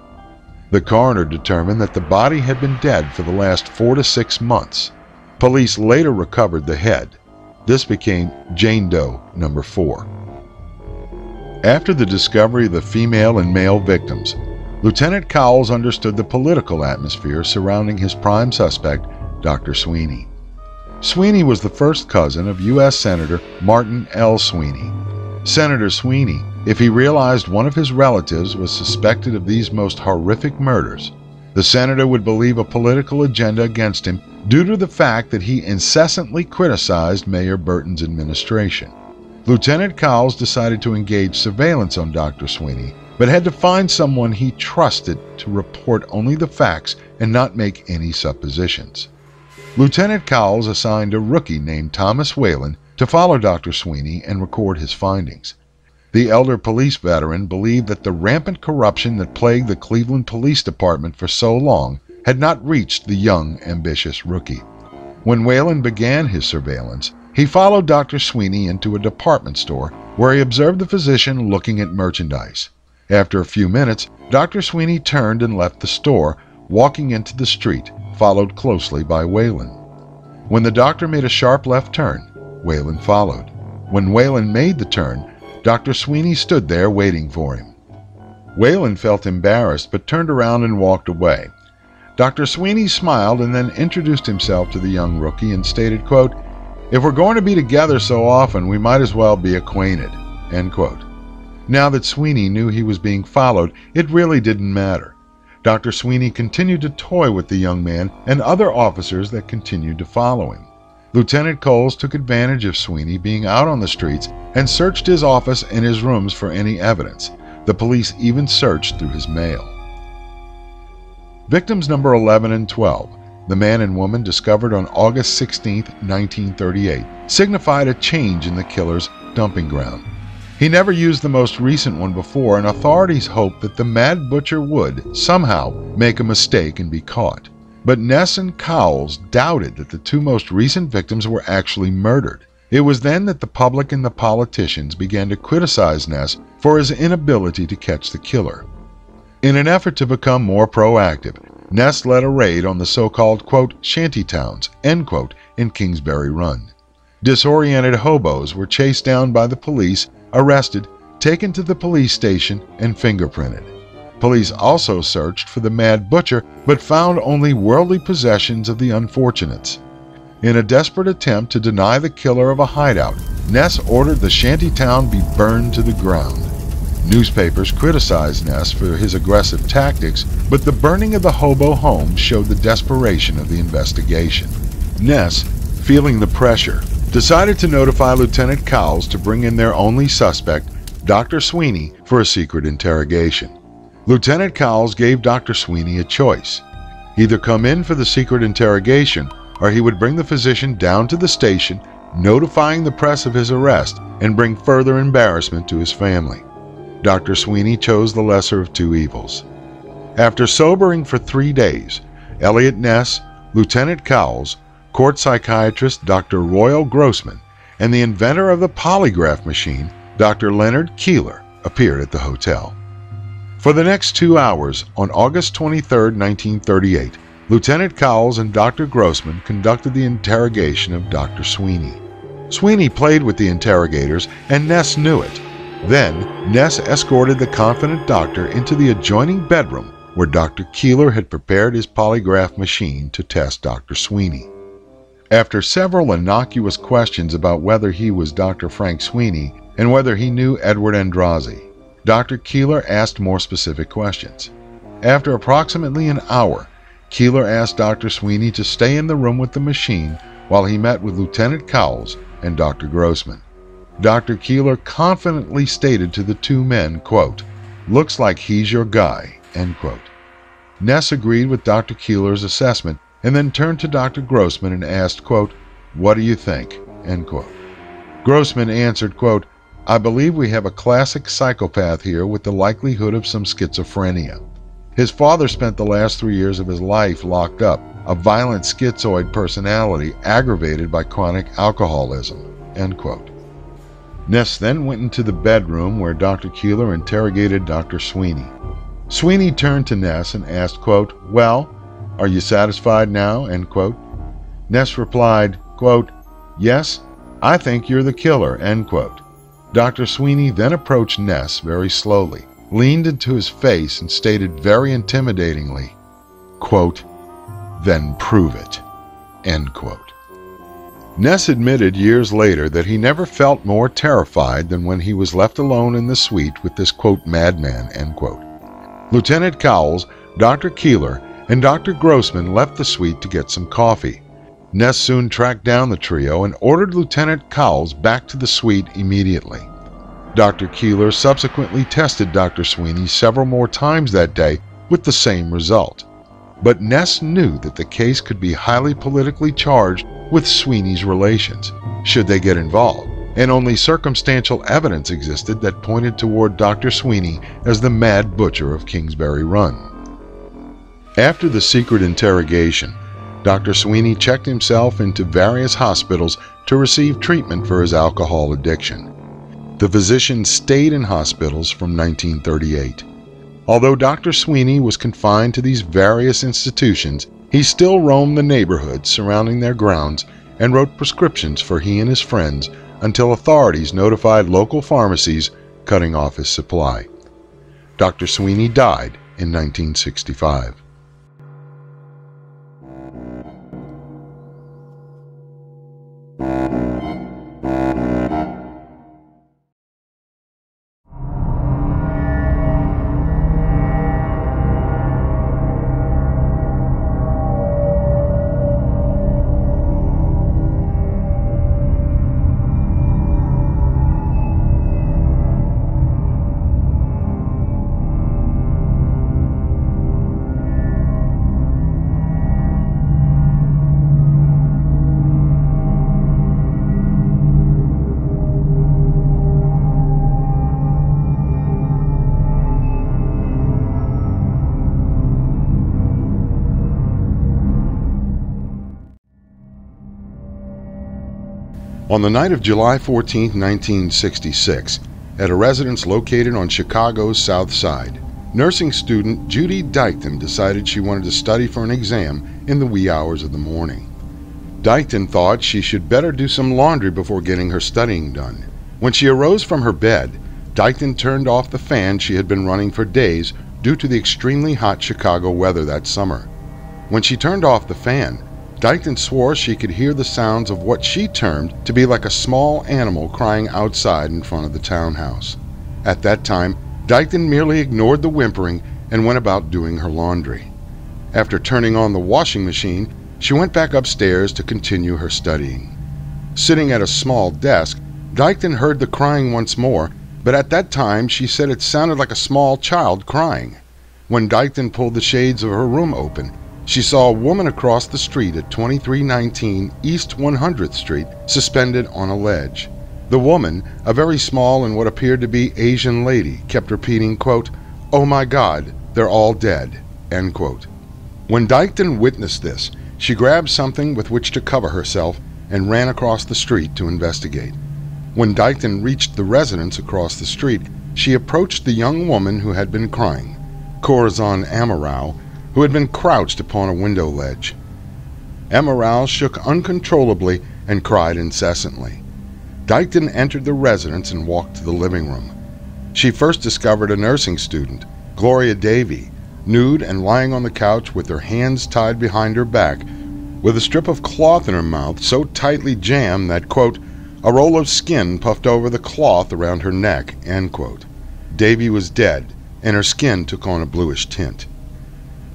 A: The coroner determined that the body had been dead for the last four to six months. Police later recovered the head. This became Jane Doe number four. After the discovery of the female and male victims, Lieutenant Cowles understood the political atmosphere surrounding his prime suspect, Dr. Sweeney. Sweeney was the first cousin of U.S. Senator Martin L. Sweeney. Senator Sweeney, if he realized one of his relatives was suspected of these most horrific murders, the senator would believe a political agenda against him due to the fact that he incessantly criticized Mayor Burton's administration. Lieutenant Cowles decided to engage surveillance on Dr. Sweeney but had to find someone he trusted to report only the facts and not make any suppositions. Lieutenant Cowles assigned a rookie named Thomas Whalen to follow Dr. Sweeney and record his findings. The elder police veteran believed that the rampant corruption that plagued the Cleveland Police Department for so long had not reached the young, ambitious rookie. When Whalen began his surveillance, he followed Dr. Sweeney into a department store where he observed the physician looking at merchandise. After a few minutes, Dr. Sweeney turned and left the store, walking into the street, followed closely by Whalen. When the doctor made a sharp left turn, Whalen followed. When Whalen made the turn, Dr. Sweeney stood there waiting for him. Whalen felt embarrassed but turned around and walked away. Dr. Sweeney smiled and then introduced himself to the young rookie and stated, quote, If we're going to be together so often, we might as well be acquainted. End quote. Now that Sweeney knew he was being followed, it really didn't matter. Dr. Sweeney continued to toy with the young man and other officers that continued to follow him. Lieutenant Cowles took advantage of Sweeney being out on the streets and searched his office and his rooms for any evidence. The police even searched through his mail. Victims number 11 and 12, the man and woman discovered on August 16, 1938, signified a change in the killer's dumping ground. He never used the most recent one before, and authorities hoped that the Mad Butcher would, somehow, make a mistake and be caught. But Ness and Cowles doubted that the two most recent victims were actually murdered. It was then that the public and the politicians began to criticize Ness for his inability to catch the killer. In an effort to become more proactive, Ness led a raid on the so-called, quote, shanty towns, end quote, in Kingsbury Run. Disoriented hobos were chased down by the police, arrested, taken to the police station, and fingerprinted. Police also searched for the Mad Butcher, but found only worldly possessions of the unfortunates. In a desperate attempt to deny the killer of a hideout, Ness ordered the shanty town be burned to the ground. Newspapers criticized Ness for his aggressive tactics, but the burning of the hobo home showed the desperation of the investigation. Ness, feeling the pressure, decided to notify Lieutenant Cowles to bring in their only suspect, Dr. Sweeney, for a secret interrogation. Lieutenant Cowles gave Dr. Sweeney a choice. Either come in for the secret interrogation, or he would bring the physician down to the station, notifying the press of his arrest, and bring further embarrassment to his family. Dr. Sweeney chose the lesser of two evils. After sobering for three days, Eliot Ness, Lieutenant Cowles, court psychiatrist Dr. Royal Grossman, and the inventor of the polygraph machine, Dr. Leonard Keeler, appeared at the hotel. For the next two hours, on August 23, 1938, Lieutenant Cowles and Dr. Grossman conducted the interrogation of Dr. Sweeney. Sweeney played with the interrogators, and Ness knew it. Then, Ness escorted the confident doctor into the adjoining bedroom where Dr. Keeler had prepared his polygraph machine to test Dr. Sweeney. After several innocuous questions about whether he was Dr. Frank Sweeney and whether he knew Edward Andrassy, Dr. Keeler asked more specific questions. After approximately an hour, Keeler asked Dr. Sweeney to stay in the room with the machine while he met with Lieutenant Cowles and Dr. Grossman. Dr. Keeler confidently stated to the two men, quote, Looks like he's your guy, end quote. Ness agreed with Dr. Keeler's assessment and then turned to Dr. Grossman and asked, quote, What do you think? End quote. Grossman answered, quote, I believe we have a classic psychopath here with the likelihood of some schizophrenia. His father spent the last three years of his life locked up, a violent schizoid personality aggravated by chronic alcoholism. End quote. Ness then went into the bedroom where Dr. Keeler interrogated Dr. Sweeney. Sweeney turned to Ness and asked, quote, Well, are you satisfied now? End quote. Ness replied, quote, Yes, I think you're the killer. End quote. Dr. Sweeney then approached Ness very slowly, leaned into his face, and stated very intimidatingly, quote, Then prove it. End quote. Ness admitted years later that he never felt more terrified than when he was left alone in the suite with this quote madman end quote. Lieutenant Cowles, Dr. Keeler, and Dr. Grossman left the suite to get some coffee. Ness soon tracked down the trio and ordered Lieutenant Cowles back to the suite immediately. Dr. Keeler subsequently tested Dr. Sweeney several more times that day with the same result. But Ness knew that the case could be highly politically charged with Sweeney's relations, should they get involved, and only circumstantial evidence existed that pointed toward Dr. Sweeney as the mad butcher of Kingsbury Run. After the secret interrogation, Dr. Sweeney checked himself into various hospitals to receive treatment for his alcohol addiction. The physician stayed in hospitals from 1938. Although Dr. Sweeney was confined to these various institutions, he still roamed the neighborhoods surrounding their grounds and wrote prescriptions for he and his friends until authorities notified local pharmacies cutting off his supply. Dr. Sweeney died in 1965. On the night of July 14, 1966, at a residence located on Chicago's South Side, nursing student Judy Dykton decided she wanted to study for an exam in the wee hours of the morning. Dykton thought she should better do some laundry before getting her studying done. When she arose from her bed, Dykton turned off the fan she had been running for days due to the extremely hot Chicago weather that summer. When she turned off the fan, Dykton swore she could hear the sounds of what she termed to be like a small animal crying outside in front of the townhouse. At that time, Dykton merely ignored the whimpering and went about doing her laundry. After turning on the washing machine, she went back upstairs to continue her studying. Sitting at a small desk, Dykton heard the crying once more, but at that time she said it sounded like a small child crying. When Dykton pulled the shades of her room open, she saw a woman across the street at 2319 East 100th Street suspended on a ledge. The woman, a very small and what appeared to be Asian lady, kept repeating, quote, Oh my God, they're all dead, end quote. When Dykton witnessed this, she grabbed something with which to cover herself and ran across the street to investigate. When Dykton reached the residence across the street, she approached the young woman who had been crying, Corazon Amurao, who had been crouched upon a window ledge. Amurao shook uncontrollably and cried incessantly. Dykton entered the residence and walked to the living room. She first discovered a nursing student, Gloria Davy, nude and lying on the couch with her hands tied behind her back, with a strip of cloth in her mouth so tightly jammed that, quote, a roll of skin puffed over the cloth around her neck, end quote. Davy was dead, and her skin took on a bluish tint.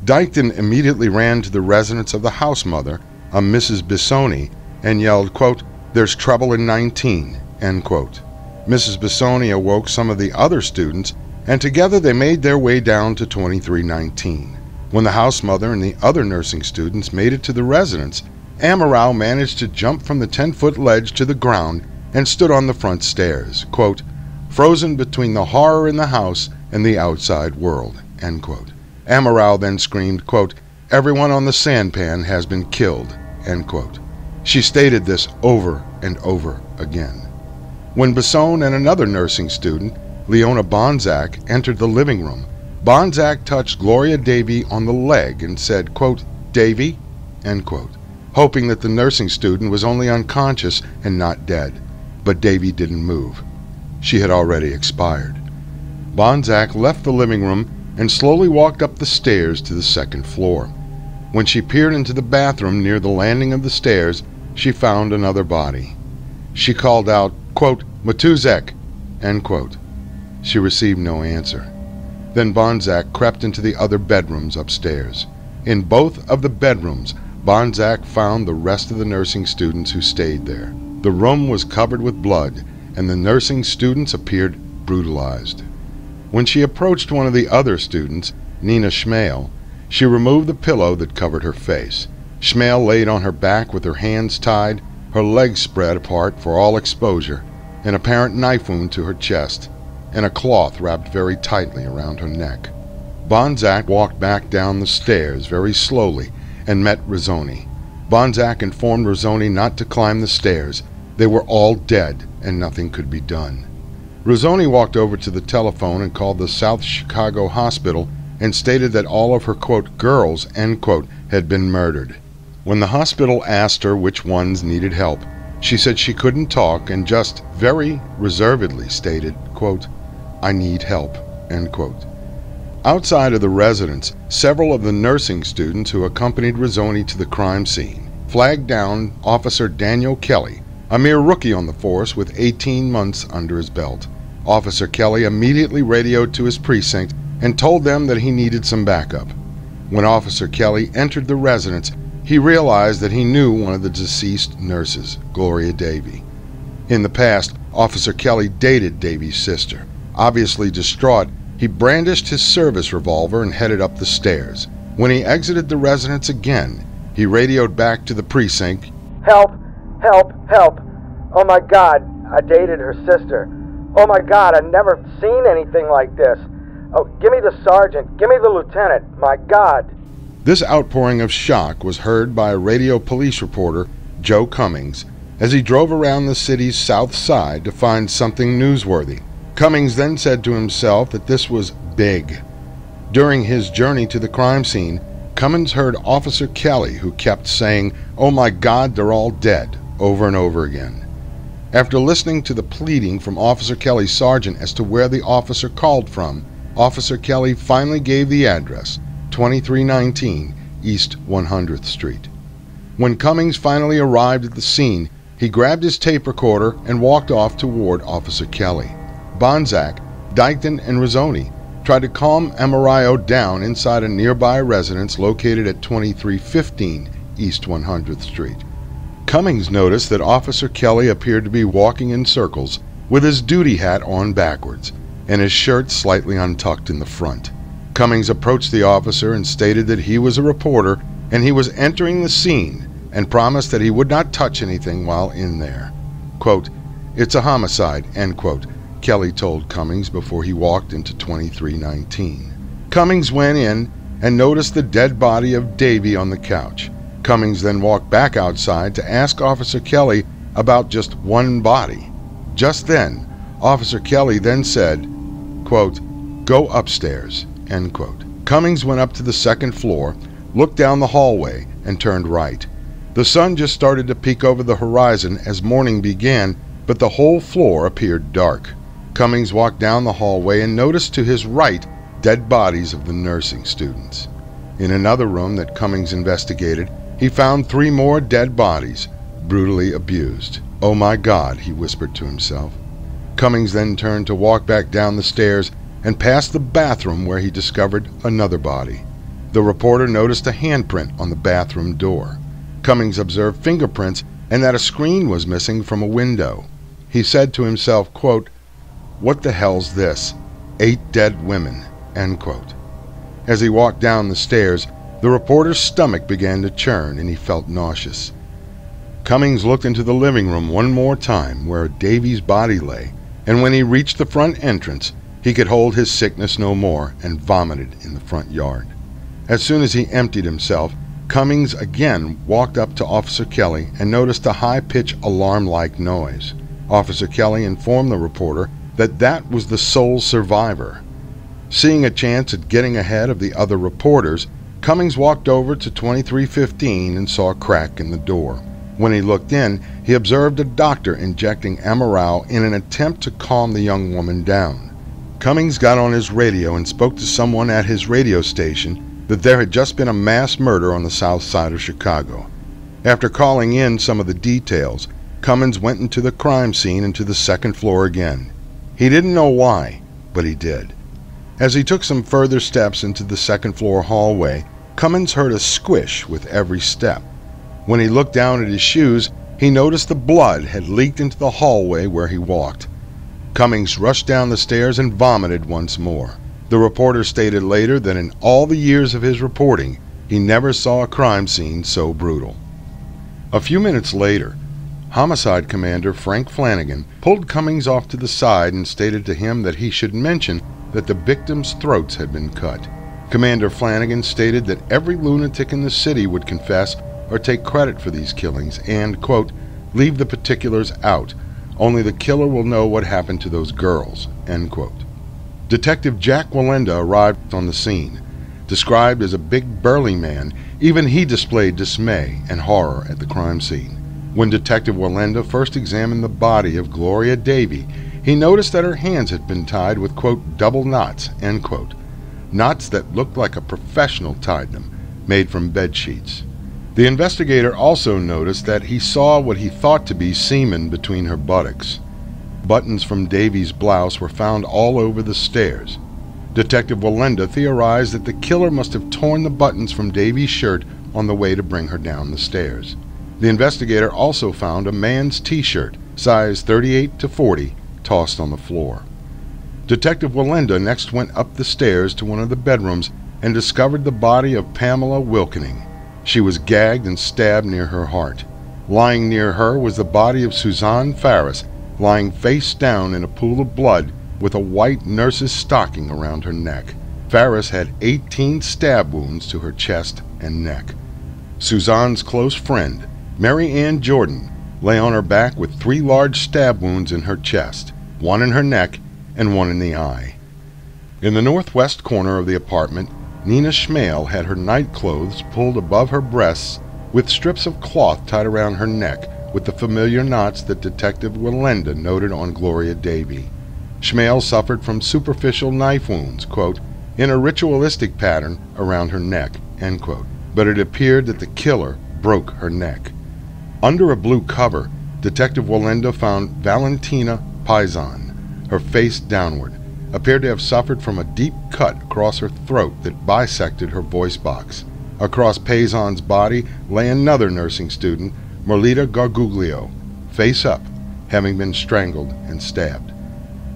A: Dykton immediately ran to the residence of the house mother, a Mrs. Bisoni, and yelled, quote, There's trouble in 19, end quote. Mrs. Bisoni awoke some of the other students and together they made their way down to 2319. When the house mother and the other nursing students made it to the residence, Amurao managed to jump from the 10 foot ledge to the ground and stood on the front stairs, quote, frozen between the horror in the house and the outside world. End quote. Amurao then screamed, quote, Everyone on the sampan has been killed. End quote. She stated this over and over again. When Basson and another nursing student Leona Bonzak entered the living room. Bonzak touched Gloria Davy on the leg and said, quote, Davy, end quote, hoping that the nursing student was only unconscious and not dead. But Davy didn't move. She had already expired. Bonzak left the living room and slowly walked up the stairs to the second floor. When she peered into the bathroom near the landing of the stairs, she found another body. She called out, quote, Matusek, end quote. She received no answer. Then Bonzak crept into the other bedrooms upstairs. In both of the bedrooms, Bonzak found the rest of the nursing students who stayed there. The room was covered with blood, and the nursing students appeared brutalized. When she approached one of the other students, Nina Schmale, she removed the pillow that covered her face. Schmale laid on her back with her hands tied, her legs spread apart for all exposure, an apparent knife wound to her chest and a cloth wrapped very tightly around her neck. Bonzak walked back down the stairs very slowly and met Rizzoni. Bonzak informed Rizzoni not to climb the stairs. They were all dead and nothing could be done. Rizzoni walked over to the telephone and called the South Chicago Hospital and stated that all of her, quote, girls, end quote, had been murdered. When the hospital asked her which ones needed help, she said she couldn't talk and just very reservedly stated, quote, I need help. End quote. Outside of the residence, several of the nursing students who accompanied Rizzoni to the crime scene flagged down Officer Daniel Kelly, a mere rookie on the force with 18 months under his belt. Officer Kelly immediately radioed to his precinct and told them that he needed some backup. When Officer Kelly entered the residence, he realized that he knew one of the deceased nurses, Gloria Davy. In the past, Officer Kelly dated Davy's sister. Obviously distraught, he brandished his service revolver and headed up the stairs. When he exited the residence again, he radioed back to the precinct
E: Help! Help! Help! Oh my god, I dated her sister. Oh my god, I've never seen anything like this. Oh, give me the sergeant. Give me the lieutenant. My god.
A: This outpouring of shock was heard by a radio police reporter, Joe Cummings, as he drove around the city's south side to find something newsworthy. Cummings then said to himself that this was big. During his journey to the crime scene, Cummings heard Officer Kelly, who kept saying, Oh my God, they're all dead, over and over again. After listening to the pleading from Officer Kelly's sergeant as to where the officer called from, Officer Kelly finally gave the address 2319 East 100th Street. When Cummings finally arrived at the scene, he grabbed his tape recorder and walked off toward Officer Kelly. Bonzak, Dykton, and Rizzoni tried to calm Amurao down inside a nearby residence located at 2315 East 100th Street. Cummings noticed that Officer Kelly appeared to be walking in circles with his duty hat on backwards and his shirt slightly untucked in the front. Cummings approached the officer and stated that he was a reporter and he was entering the scene and promised that he would not touch anything while in there. Quote, It's a homicide, end quote, Kelly told Cummings before he walked into 2319. Cummings went in and noticed the dead body of Davy on the couch. Cummings then walked back outside to ask Officer Kelly about just one body. Just then, Officer Kelly then said, quote, Go upstairs, end quote. Cummings went up to the second floor, looked down the hallway, and turned right. The sun just started to peek over the horizon as morning began, but the whole floor appeared dark. Cummings walked down the hallway and noticed to his right dead bodies of the nursing students. In another room that Cummings investigated, he found three more dead bodies, brutally abused. Oh my God, he whispered to himself. Cummings then turned to walk back down the stairs and past the bathroom where he discovered another body. The reporter noticed a handprint on the bathroom door. Cummings observed fingerprints and that a screen was missing from a window. He said to himself, quote, what the hell's this? Eight dead women. End quote. As he walked down the stairs, the reporter's stomach began to churn and he felt nauseous. Cummings looked into the living room one more time where Davy's body lay, and when he reached the front entrance, he could hold his sickness no more and vomited in the front yard. As soon as he emptied himself, Cummings again walked up to Officer Kelly and noticed a high pitched alarm like noise. Officer Kelly informed the reporter that that was the sole survivor. Seeing a chance at getting ahead of the other reporters, Cummings walked over to 2315 and saw a crack in the door. When he looked in, he observed a doctor injecting Amurao in an attempt to calm the young woman down. Cummings got on his radio and spoke to someone at his radio station that there had just been a mass murder on the south side of Chicago. After calling in some of the details, Cummings went into the crime scene and to the second floor again. He didn't know why, but he did. As he took some further steps into the second floor hallway, Cummings heard a squish with every step. When he looked down at his shoes, he noticed the blood had leaked into the hallway where he walked. Cummings rushed down the stairs and vomited once more. The reporter stated later that in all the years of his reporting, he never saw a crime scene so brutal. A few minutes later, Homicide Commander Frank Flanagan pulled Cummings off to the side and stated to him that he should mention that the victims' throats had been cut. Commander Flanagan stated that every lunatic in the city would confess or take credit for these killings and, quote, leave the particulars out. Only the killer will know what happened to those girls, end quote. Detective Jack Wallenda arrived on the scene. Described as a big burly man, even he displayed dismay and horror at the crime scene. When Detective Wallenda first examined the body of Gloria Davy, he noticed that her hands had been tied with, quote, double knots, end quote. Knots that looked like a professional tied them, made from bed sheets. The investigator also noticed that he saw what he thought to be semen between her buttocks. Buttons from Davy's blouse were found all over the stairs. Detective Wallenda theorized that the killer must have torn the buttons from Davy's shirt on the way to bring her down the stairs. The investigator also found a man's t-shirt, size 38 to 40, tossed on the floor. Detective Wallenda next went up the stairs to one of the bedrooms and discovered the body of Pamela Wilkening. She was gagged and stabbed near her heart. Lying near her was the body of Suzanne Farris, lying face down in a pool of blood with a white nurse's stocking around her neck. Farris had 18 stab wounds to her chest and neck. Suzanne's close friend, Mary Ann Jordan lay on her back with three large stab wounds in her chest, one in her neck and one in the eye. In the northwest corner of the apartment, Nina Schmale had her night clothes pulled above her breasts with strips of cloth tied around her neck with the familiar knots that Detective Wallenda noted on Gloria Davy. Schmale suffered from superficial knife wounds, quote, in a ritualistic pattern around her neck, end quote. But it appeared that the killer broke her neck. Under a blue cover, Detective Wallenda found Valentina Pasion, her face downward, appeared to have suffered from a deep cut across her throat that bisected her voice box. Across Pasion's body lay another nursing student, Merlita Gargullo, face up, having been strangled and stabbed.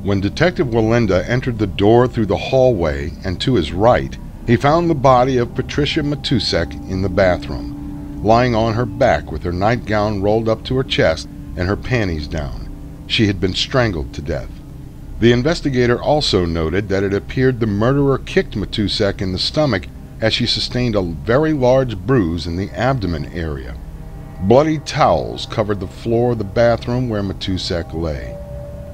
A: When Detective Wallenda entered the door through the hallway and to his right, he found the body of Patricia Matusek in the bathroom, lying on her back with her nightgown rolled up to her chest and her panties down. She had been strangled to death. The investigator also noted that it appeared the murderer kicked Matusek in the stomach as she sustained a very large bruise in the abdomen area. Bloody towels covered the floor of the bathroom where Matusek lay.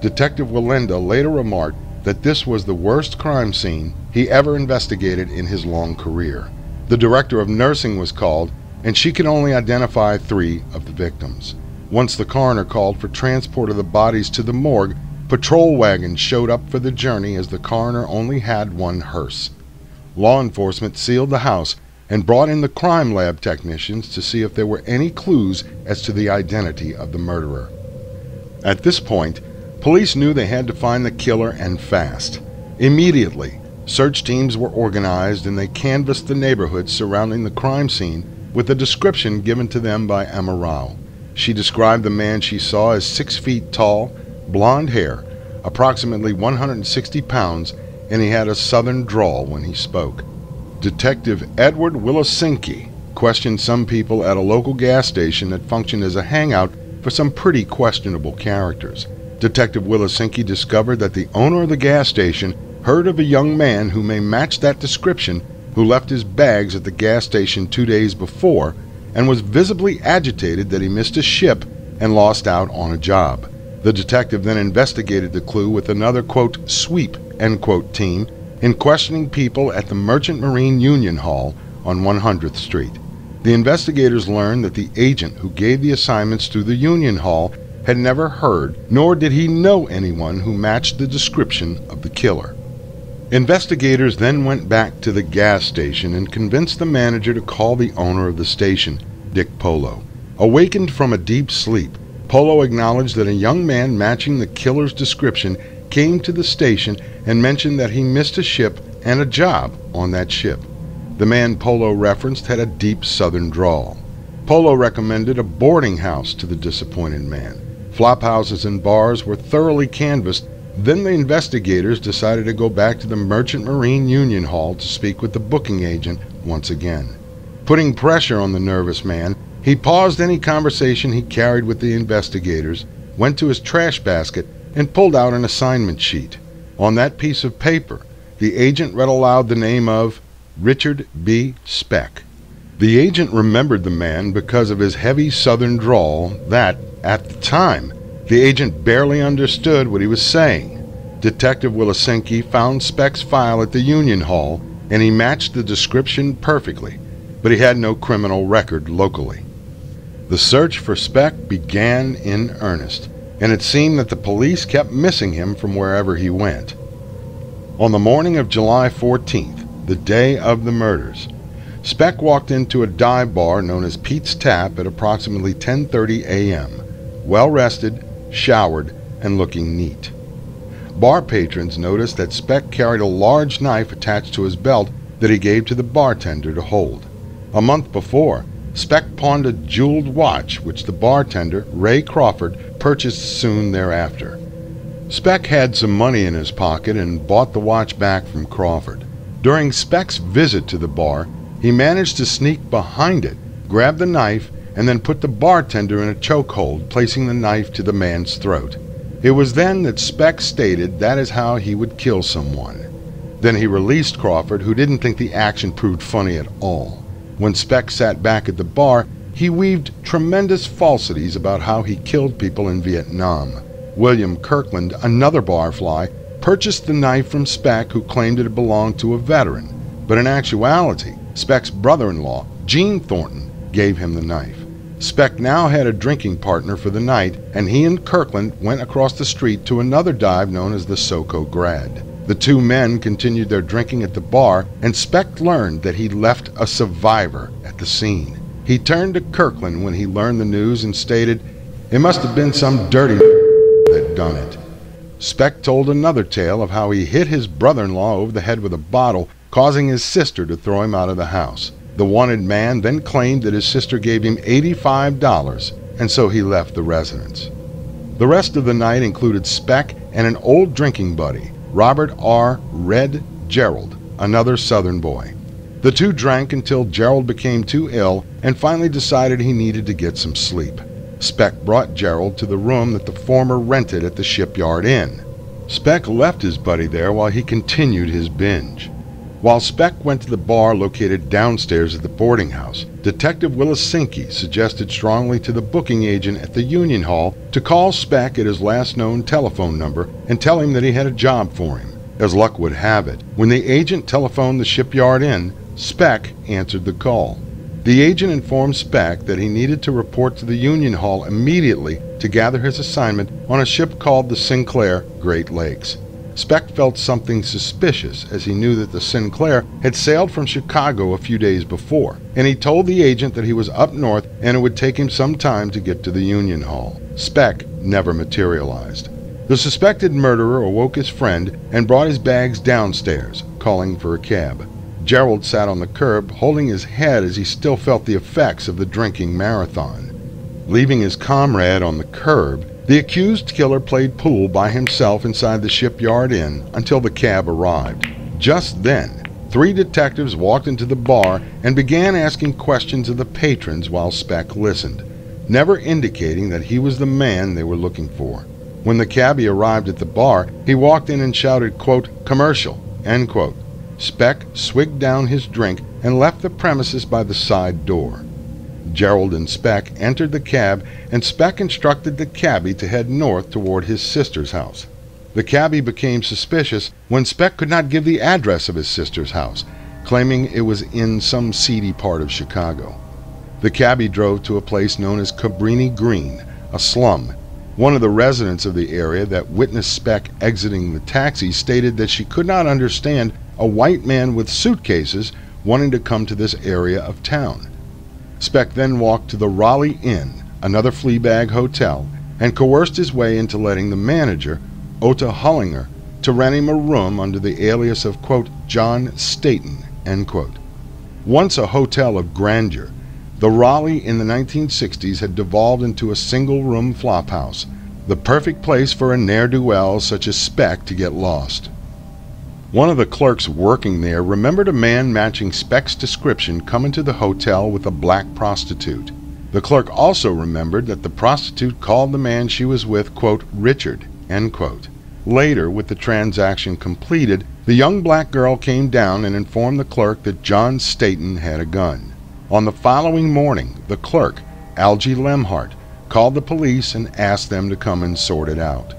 A: Detective Wallenda later remarked that this was the worst crime scene he ever investigated in his long career. The director of nursing was called, and she could only identify three of the victims. Once the coroner called for transport of the bodies to the morgue, patrol wagons showed up for the journey as the coroner only had one hearse. Law enforcement sealed the house and brought in the crime lab technicians to see if there were any clues as to the identity of the murderer. At this point, Police knew they had to find the killer and fast. Immediately, search teams were organized and they canvassed the neighborhood surrounding the crime scene with a description given to them by Amurao. She described the man she saw as six feet tall, blond hair, approximately 160 pounds, and he had a southern drawl when he spoke. Detective Edward Wielosinski questioned some people at a local gas station that functioned as a hangout for some pretty questionable characters. Detective Wielosinski discovered that the owner of the gas station heard of a young man who may match that description who left his bags at the gas station two days before and was visibly agitated that he missed a ship and lost out on a job. The detective then investigated the clue with another, quote, sweep, end quote, team in questioning people at the Merchant Marine Union Hall on 100th Street. The investigators learned that the agent who gave the assignments to the Union Hall had never heard, nor did he know anyone who matched the description of the killer. Investigators then went back to the gas station and convinced the manager to call the owner of the station, Dick Polo. Awakened from a deep sleep, Polo acknowledged that a young man matching the killer's description came to the station and mentioned that he missed a ship and a job on that ship. The man Polo referenced had a deep southern drawl. Polo recommended a boarding house to the disappointed man. Flophouses and bars were thoroughly canvassed. Then the investigators decided to go back to the Merchant Marine Union Hall to speak with the booking agent once again. Putting pressure on the nervous man, he paused any conversation he carried with the investigators, went to his trash basket, and pulled out an assignment sheet. On that piece of paper, the agent read aloud the name of Richard B. Speck. The agent remembered the man because of his heavy southern drawl that, at the time, the agent barely understood what he was saying. Detective Wielosinski found Speck's file at the Union Hall and he matched the description perfectly, but he had no criminal record locally. The search for Speck began in earnest, and it seemed that the police kept missing him from wherever he went. On the morning of July 14th, the day of the murders, Speck walked into a dive bar known as Pete's Tap at approximately 10:30 a.m., well rested, showered, and looking neat. Bar patrons noticed that Speck carried a large knife attached to his belt that he gave to the bartender to hold. A month before, Speck pawned a jeweled watch which the bartender, Ray Crawford, purchased soon thereafter. Speck had some money in his pocket and bought the watch back from Crawford. During Speck's visit to the bar, he managed to sneak behind it, grab the knife, and then put the bartender in a chokehold, placing the knife to the man's throat. It was then that Speck stated that is how he would kill someone. Then he released Crawford, who didn't think the action proved funny at all. When Speck sat back at the bar, he weaved tremendous falsities about how he killed people in Vietnam. William Kirkland, another barfly, purchased the knife from Speck, who claimed it belonged to a veteran. but in actuality, Speck's brother in law, Gene Thornton, gave him the knife. Speck now had a drinking partner for the night, and he and Kirkland went across the street to another dive known as the Soco Grad. The two men continued their drinking at the bar, and Speck learned that he left a survivor at the scene. He turned to Kirkland when he learned the news and stated, It must have been some dirty that done it. Speck told another tale of how he hit his brother in law over the head with a bottle, causing his sister to throw him out of the house. The wanted man then claimed that his sister gave him $85, and so he left the residence. The rest of the night included Speck and an old drinking buddy, Robert R. Red Gerald, another Southern boy. The two drank until Gerald became too ill and finally decided he needed to get some sleep. Speck brought Gerald to the room that the former rented at the Shipyard Inn. Speck left his buddy there while he continued his binge. While Speck went to the bar located downstairs at the boarding house, Detective Wielosinski suggested strongly to the booking agent at the Union Hall to call Speck at his last known telephone number and tell him that he had a job for him. As luck would have it, when the agent telephoned the Shipyard Inn, Speck answered the call. The agent informed Speck that he needed to report to the Union Hall immediately to gather his assignment on a ship called the Sinclair Great Lakes. Speck felt something suspicious as he knew that the Sinclair had sailed from Chicago a few days before, and he told the agent that he was up north and it would take him some time to get to the Union Hall. Speck never materialized. The suspected murderer awoke his friend and brought his bags downstairs, calling for a cab. Gerald sat on the curb, holding his head as he still felt the effects of the drinking marathon. Leaving his comrade on the curb, the accused killer played pool by himself inside the shipyard inn until the cab arrived. Just then, three detectives walked into the bar and began asking questions of the patrons while Speck listened, never indicating that he was the man they were looking for. When the cabbie arrived at the bar, he walked in and shouted, quote, commercial, end quote. Speck swigged down his drink and left the premises by the side door. Gerald and Speck entered the cab, and Speck instructed the cabbie to head north toward his sister's house. The cabbie became suspicious when Speck could not give the address of his sister's house, claiming it was in some seedy part of Chicago. The cabbie drove to a place known as Cabrini Green, a slum. One of the residents of the area that witnessed Speck exiting the taxi stated that she could not understand a white man with suitcases wanting to come to this area of town. Speck then walked to the Raleigh Inn, another Fleabag hotel, and coerced his way into letting the manager, Ota Hollinger, to rent him a room under the alias of, quote, John Staten, end quote. Once a hotel of grandeur, the Raleigh in the 1960s had devolved into a single room flophouse, the perfect place for a ne'er do well such as Speck to get lost. One of the clerks working there remembered a man matching Speck's description coming to the hotel with a black prostitute. The clerk also remembered that the prostitute called the man she was with, quote, Richard, end quote. Later, with the transaction completed, the young black girl came down and informed the clerk that John Staten had a gun. On the following morning, the clerk, Algie Lemhart, called the police and asked them to come and sort it out.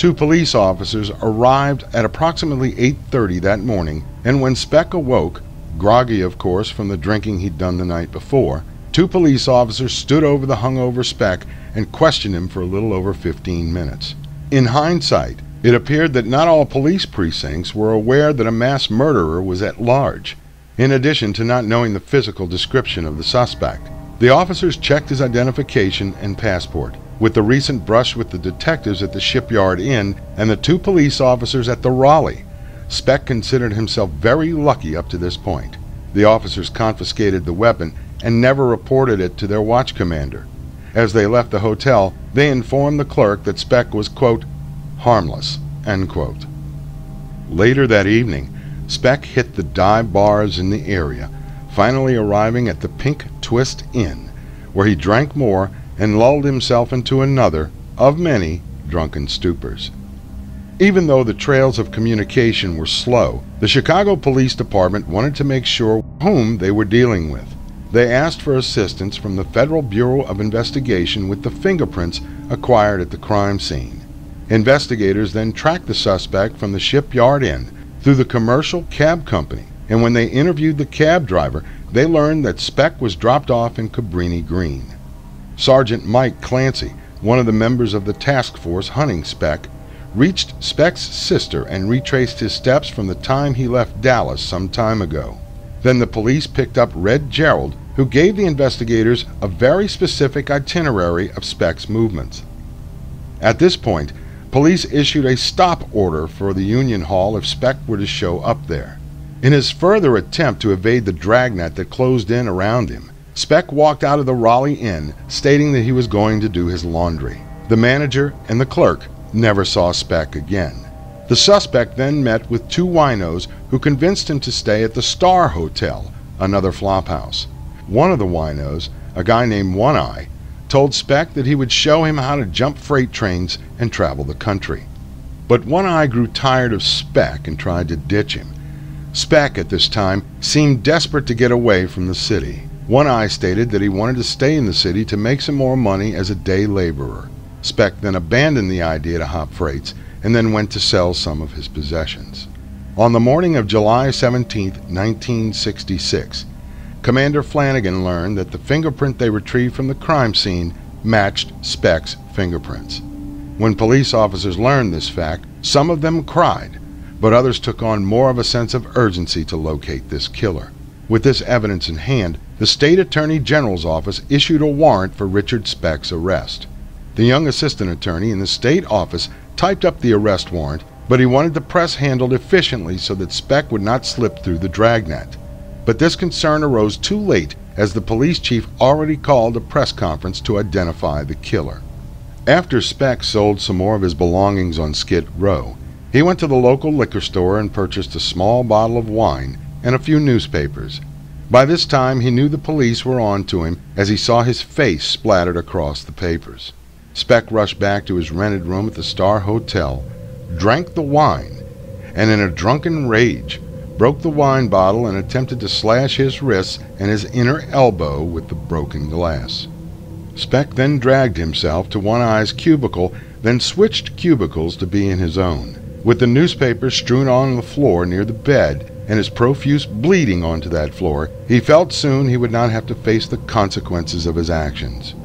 A: Two police officers arrived at approximately 8:30 that morning, and when Speck awoke, groggy of course from the drinking he'd done the night before, two police officers stood over the hungover Speck and questioned him for a little over 15 minutes. In hindsight, it appeared that not all police precincts were aware that a mass murderer was at large, in addition to not knowing the physical description of the suspect. The officers checked his identification and passport with the recent brush with the detectives at the Shipyard Inn and the two police officers at the Raleigh. Speck considered himself very lucky up to this point. The officers confiscated the weapon and never reported it to their watch commander. As they left the hotel, they informed the clerk that Speck was, quote, harmless, end quote. Later that evening, Speck hit the dive bars in the area, finally arriving at the Pink Twist Inn, where he drank more and lulled himself into another of many drunken stupors. Even though the trails of communication were slow, the Chicago Police Department wanted to make sure whom they were dealing with. They asked for assistance from the Federal Bureau of Investigation with the fingerprints acquired at the crime scene. Investigators then tracked the suspect from the Shipyard Inn through the commercial cab company and when they interviewed the cab driver, they learned that Speck was dropped off in Cabrini Green. Sergeant Mike Clancy, one of the members of the task force hunting Speck, reached Speck's sister and retraced his steps from the time he left Dallas some time ago. Then the police picked up Red Gerald, who gave the investigators a very specific itinerary of Speck's movements. At this point, police issued a stop order for the Union Hall if Speck were to show up there. In his further attempt to evade the dragnet that closed in around him, Speck walked out of the Raleigh Inn stating that he was going to do his laundry. The manager and the clerk never saw Speck again. The suspect then met with two winos who convinced him to stay at the Star Hotel, another flophouse. One of the winos, a guy named One Eye, told Speck that he would show him how to jump freight trains and travel the country. But One Eye grew tired of Speck and tried to ditch him. Speck at this time seemed desperate to get away from the city. One Eye stated that he wanted to stay in the city to make some more money as a day laborer. Speck then abandoned the idea to hop freights and then went to sell some of his possessions. On the morning of July 17, 1966, Commander Flanagan learned that the fingerprint they retrieved from the crime scene matched Speck's fingerprints. When police officers learned this fact, some of them cried, but others took on more of a sense of urgency to locate this killer. With this evidence in hand, the State Attorney General's office issued a warrant for Richard Speck's arrest. The young assistant attorney in the state office typed up the arrest warrant, but he wanted the press handled efficiently so that Speck would not slip through the dragnet. But this concern arose too late as the police chief already called a press conference to identify the killer. After Speck sold some more of his belongings on Skid Row, he went to the local liquor store and purchased a small bottle of wine and a few newspapers. By this time, he knew the police were on to him as he saw his face splattered across the papers. Speck rushed back to his rented room at the Star Hotel, drank the wine, and in a drunken rage broke the wine bottle and attempted to slash his wrists and his inner elbow with the broken glass. Speck then dragged himself to One Eye's cubicle, then switched cubicles to be in his own. With the newspaper strewn on the floor near the bed and his profuse bleeding onto that floor, he felt soon he would not have to face the consequences of his actions.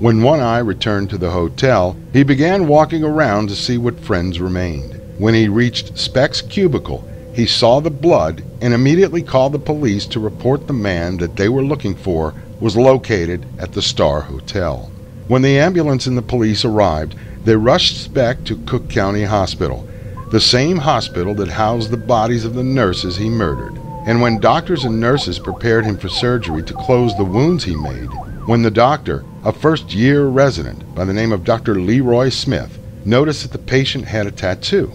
A: When One Eye returned to the hotel, he began walking around to see what friends remained. When he reached Speck's cubicle, he saw the blood and immediately called the police to report the man that they were looking for was located at the Star Hotel. When the ambulance and the police arrived, they rushed Speck to Cook County Hospital, the same hospital that housed the bodies of the nurses he murdered. And when doctors and nurses prepared him for surgery to close the wounds he made, when the doctor, a first year resident by the name of Dr. Leroy Smith, noticed that the patient had a tattoo.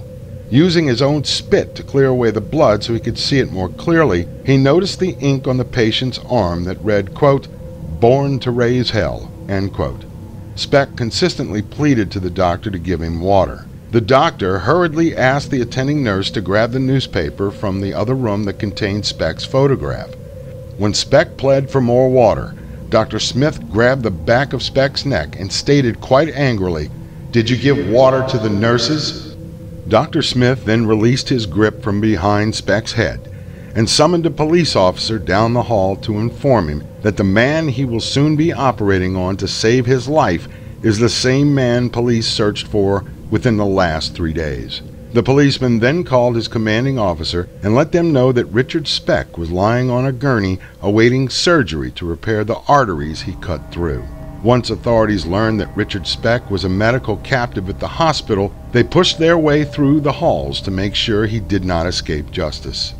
A: Using his own spit to clear away the blood so he could see it more clearly, he noticed the ink on the patient's arm that read, quote, Born to raise hell, end quote. Speck consistently pleaded to the doctor to give him water. The doctor hurriedly asked the attending nurse to grab the newspaper from the other room that contained Speck's photograph. When Speck pled for more water, Dr. Smith grabbed the back of Speck's neck and stated quite angrily, Did you give water to the nurses? Dr. Smith then released his grip from behind Speck's head and summoned a police officer down the hall to inform him that the man he will soon be operating on to save his life is the same man police searched for within the last three days. The policeman then called his commanding officer and let them know that Richard Speck was lying on a gurney awaiting surgery to repair the arteries he cut through. Once authorities learned that Richard Speck was a medical captive at the hospital, they pushed their way through the halls to make sure he did not escape justice.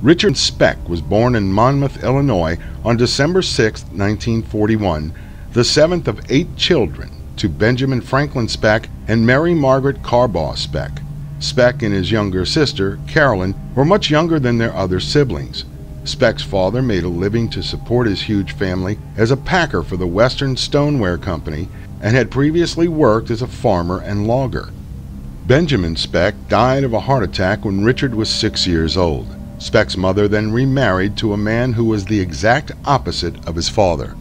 A: Richard Speck was born in Monmouth, Illinois on December 6, 1941, the seventh of eight children to Benjamin Franklin Speck and Mary Margaret Carbaugh Speck. Speck and his younger sister, Carolyn, were much younger than their other siblings. Speck's father made a living to support his huge family as a packer for the Western Stoneware Company and had previously worked as a farmer and logger. Benjamin Speck died of a heart attack when Richard was six years old. Speck's mother then remarried to a man who was the exact opposite of his father.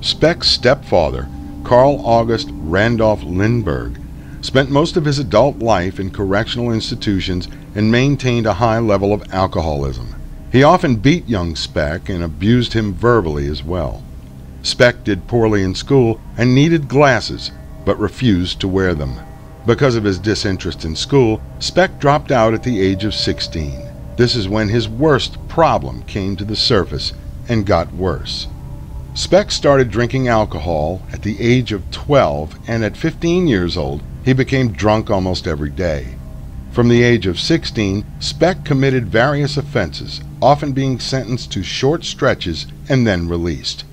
A: Speck's stepfather, Carl August Randolph Lindberg, spent most of his adult life in correctional institutions and maintained a high level of alcoholism. He often beat young Speck and abused him verbally as well. Speck did poorly in school and needed glasses, but refused to wear them. Because of his disinterest in school, Speck dropped out at the age of 16. This is when his worst problem came to the surface and got worse. Speck started drinking alcohol at the age of 12, and at 15 years old, he became drunk almost every day. From the age of 16, Speck committed various offenses, often being sentenced to short stretches and then released.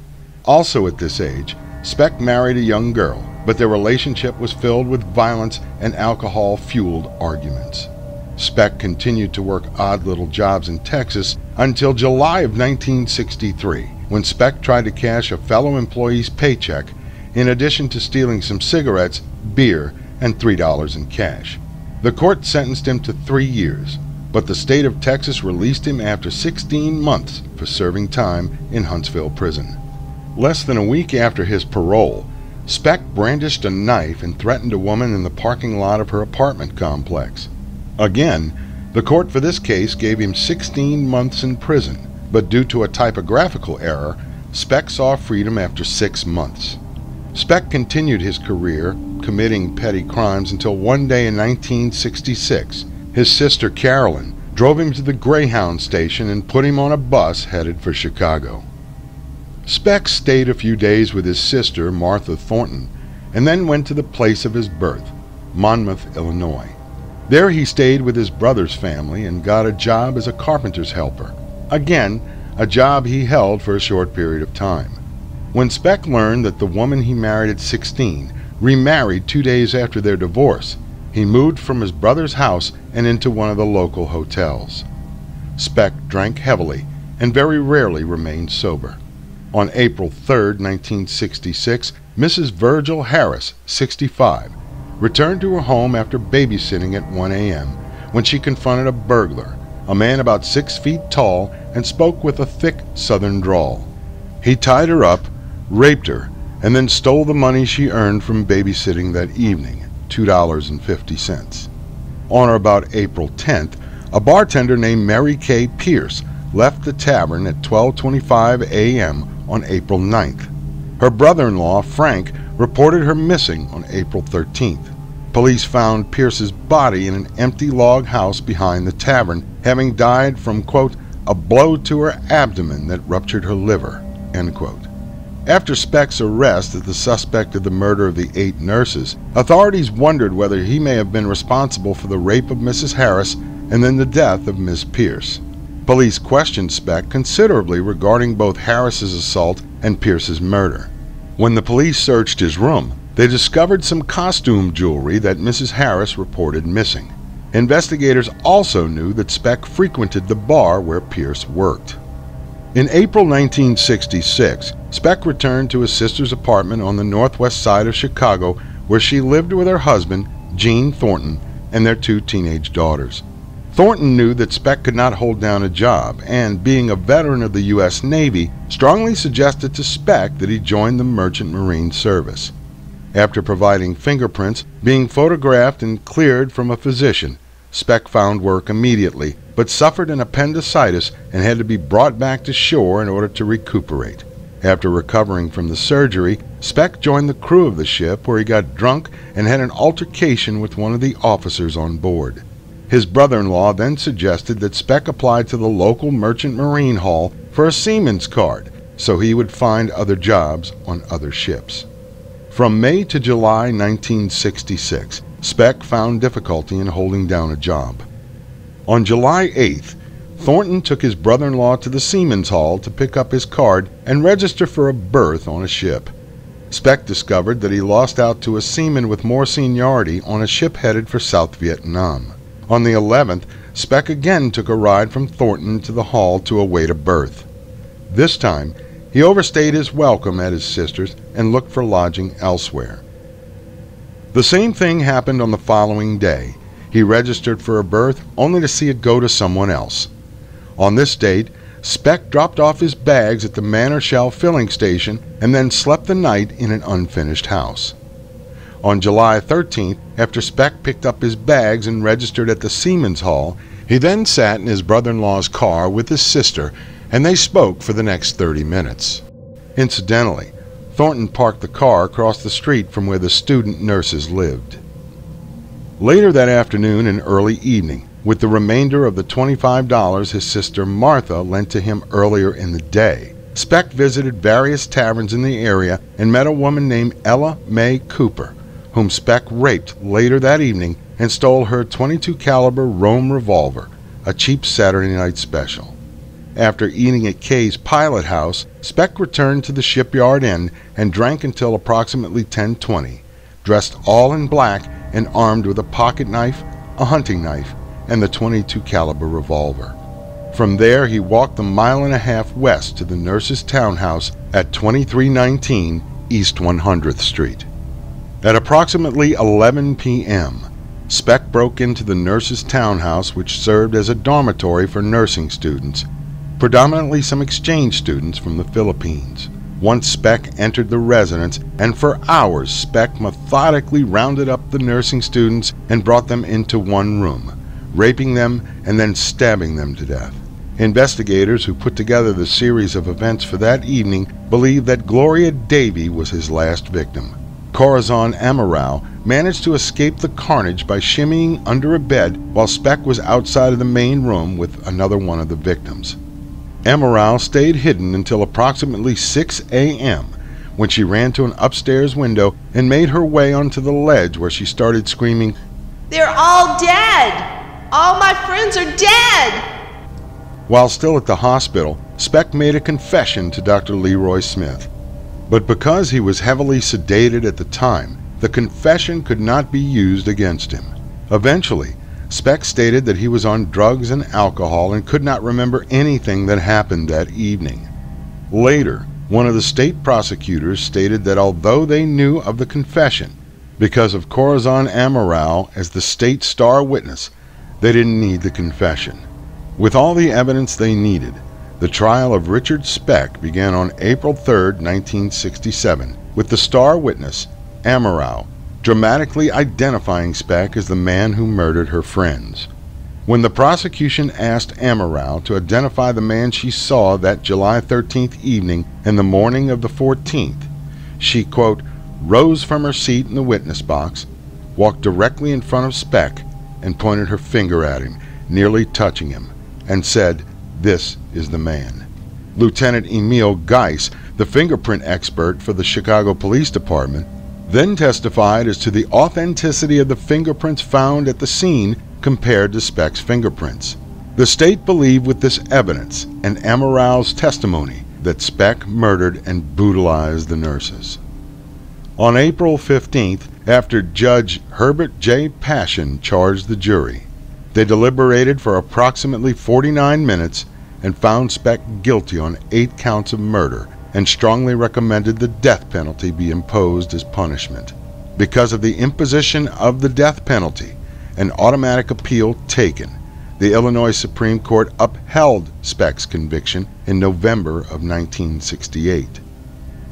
A: Also at this age, Speck married a young girl, but their relationship was filled with violence and alcohol fueled arguments. Speck continued to work odd little jobs in Texas until July of 1963 when Speck tried to cash a fellow employee's paycheck in addition to stealing some cigarettes, beer, and $3 in cash. The court sentenced him to three years, but the state of Texas released him after 16 months for serving time in Huntsville prison. Less than a week after his parole, Speck brandished a knife and threatened a woman in the parking lot of her apartment complex. Again, the court for this case gave him 16 months in prison, but due to a typographical error, Speck saw freedom after six months. Speck continued his career, committing petty crimes until one day in 1966, his sister Carolyn drove him to the Greyhound station and put him on a bus headed for Chicago. Speck stayed a few days with his sister, Martha Thornton, and then went to the place of his birth, Monmouth, Illinois. There he stayed with his brother's family and got a job as a carpenter's helper. Again, a job he held for a short period of time. When Speck learned that the woman he married at 16 remarried two days after their divorce, he moved from his brother's house and into one of the local hotels. Speck drank heavily and very rarely remained sober. On April 3, 1966, Mrs. Virgil Harris, 65, returned to her home after babysitting at 1 a.m. when she confronted a burglar a man about six feet tall, and spoke with a thick southern drawl. He tied her up, raped her, and then stole the money she earned from babysitting that evening, $2.50. On or about April 10th, a bartender named Mary Kay Pierce left the tavern at 12:25 a.m. on April 9th. Her brother-in-law, Frank, reported her missing on April 13th. Police found Pierce's body in an empty log house behind the tavern, having died from, quote, a blow to her abdomen that ruptured her liver, end quote. After Speck's arrest as the suspect of the murder of the eight nurses, authorities wondered whether he may have been responsible for the rape of Mrs. Harris and then the death of Miss Pierce. Police questioned Speck considerably regarding both Harris's assault and Pierce's murder. When the police searched his room, they discovered some costume jewelry that Mrs. Harris reported missing. Investigators also knew that Speck frequented the bar where Pierce worked. In April 1966, Speck returned to his sister's apartment on the northwest side of Chicago where she lived with her husband, Gene Thornton, and their two teenage daughters. Thornton knew that Speck could not hold down a job, and being a veteran of the U.S. Navy, strongly suggested to Speck that he join the Merchant Marine Service. After providing fingerprints, being photographed and cleared from a physician, Speck found work immediately, but suffered an appendicitis and had to be brought back to shore in order to recuperate. After recovering from the surgery, Speck joined the crew of the ship where he got drunk and had an altercation with one of the officers on board. His brother in law then suggested that Speck apply to the local merchant marine hall for a seaman's card so he would find other jobs on other ships. From May to July 1966, Speck found difficulty in holding down a job. On July 8th, Thornton took his brother in law to the Seamen's Hall to pick up his card and register for a berth on a ship. Speck discovered that he lost out to a seaman with more seniority on a ship headed for South Vietnam. On the 11th, Speck again took a ride from Thornton to the hall to await a berth. This time, he overstayed his welcome at his sister's and looked for lodging elsewhere. The same thing happened on the following day. He registered for a berth only to see it go to someone else. On this date, Speck dropped off his bags at the Manor Shell filling station and then slept the night in an unfinished house. On July 13th, after Speck picked up his bags and registered at the Seamen's Hall, he then sat in his brother in law's car with his sister and they spoke for the next 30 minutes. Incidentally, Thornton parked the car across the street from where the student nurses lived. Later that afternoon and early evening, with the remainder of the $25 his sister Martha lent to him earlier in the day, Speck visited various taverns in the area and met a woman named Ella Mae Hooper, whom Speck raped later that evening and stole her 22 caliber Rome revolver, a cheap Saturday night special. After eating at Kay's Pilot House, Speck returned to the Shipyard Inn and drank until approximately 10:20, dressed all in black and armed with a pocket knife, a hunting knife, and the 22 caliber revolver. From there, he walked the mile and a half west to the nurse's townhouse at 2319 East 100th Street. At approximately 11 p.m., Speck broke into the nurse's townhouse, which served as a dormitory for nursing students, predominantly some exchange students from the Philippines. Once Speck entered the residence, and for hours Speck methodically rounded up the nursing students and brought them into one room, raping them and then stabbing them to death. Investigators who put together the series of events for that evening believe that Gloria Davy was his last victim. Corazon Amurao managed to escape the carnage by shimmying under a bed while Speck was outside of the main room with another one of the victims. Amurao stayed hidden until approximately 6 a.m. when she ran to an upstairs window and made her way onto the ledge where she started screaming,
F: They're all dead! All my friends are dead!
A: While still at the hospital, Speck made a confession to Dr. Leroy Smith. But because he was heavily sedated at the time, the confession could not be used against him. Eventually, Speck stated that he was on drugs and alcohol and could not remember anything that happened that evening. Later, one of the state prosecutors stated that although they knew of the confession, because of Corazon Amurao as the state star witness, they didn't need the confession. With all the evidence they needed, the trial of Richard Speck began on April 3, 1967, with the star witness, Amurao, dramatically identifying Speck as the man who murdered her friends. When the prosecution asked Amurao to identify the man she saw that July 13th evening and the morning of the 14th, she, quote, rose from her seat in the witness box, walked directly in front of Speck, and pointed her finger at him, nearly touching him, and said, this is the man. Lieutenant Emil Geis, the fingerprint expert for the Chicago Police Department, then testified as to the authenticity of the fingerprints found at the scene compared to Speck's fingerprints. The state believed with this evidence and Amurao's testimony that Speck murdered and brutalized the nurses. On April 15th, after Judge Herbert J. Paschen charged the jury, they deliberated for approximately 49 minutes and found Speck guilty on eight counts of murder and strongly recommended the death penalty be imposed as punishment. Because of the imposition of the death penalty, an automatic appeal taken, the Illinois Supreme Court upheld Speck's conviction in November of 1968.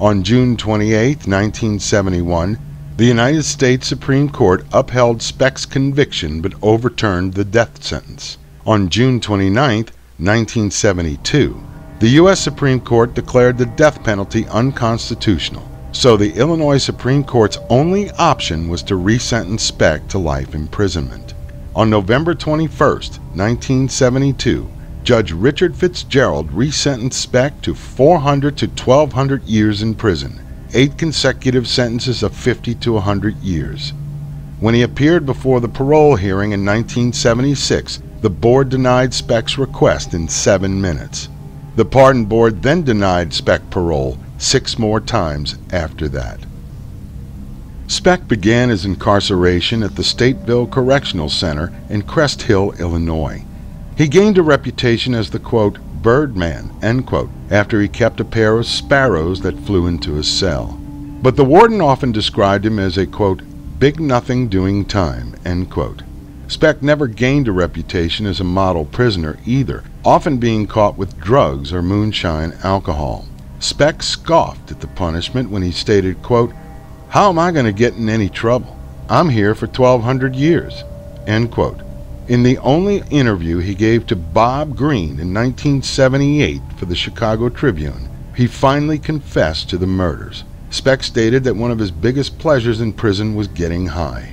A: On June 28, 1971, the United States Supreme Court upheld Speck's conviction but overturned the death sentence. On June 29, 1972, the U.S. Supreme Court declared the death penalty unconstitutional, so the Illinois Supreme Court's only option was to resentence Speck to life imprisonment. On November 21, 1972, Judge Richard Fitzgerald resentenced Speck to 400 to 1200 years in prison, eight consecutive sentences of 50 to 100 years. When he appeared before the parole hearing in 1976, the board denied Speck's request in seven minutes. The pardon board then denied Speck parole six more times after that. Speck began his incarceration at the Stateville Correctional Center in Crest Hill, Illinois. He gained a reputation as the quote, Birdman, end quote, after he kept a pair of sparrows that flew into his cell. But the warden often described him as a quote, big nothing doing time, end quote. Speck never gained a reputation as a model prisoner either, often being caught with drugs or moonshine alcohol. Speck scoffed at the punishment when he stated, quote, How am I going to get in any trouble? I'm here for 1200 years. End quote. In the only interview he gave to Bob Greene in 1978 for the Chicago Tribune, he finally confessed to the murders. Speck stated that one of his biggest pleasures in prison was getting high.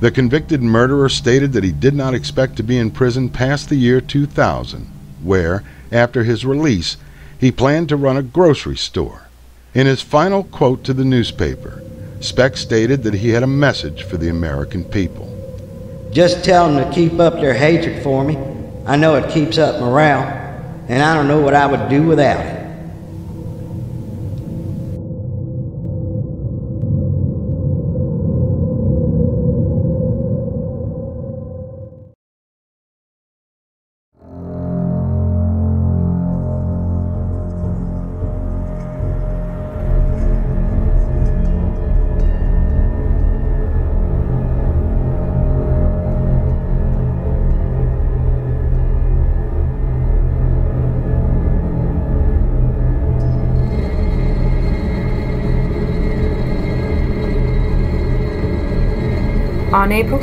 A: The convicted murderer stated that he did not expect to be in prison past the year 2000, where, after his release, he planned to run a grocery store. In his final quote to the newspaper, Speck stated that he had a message for the American people.
C: Just tell them to keep up their hatred for me. I know it keeps up morale, and I don't know what I would do without it.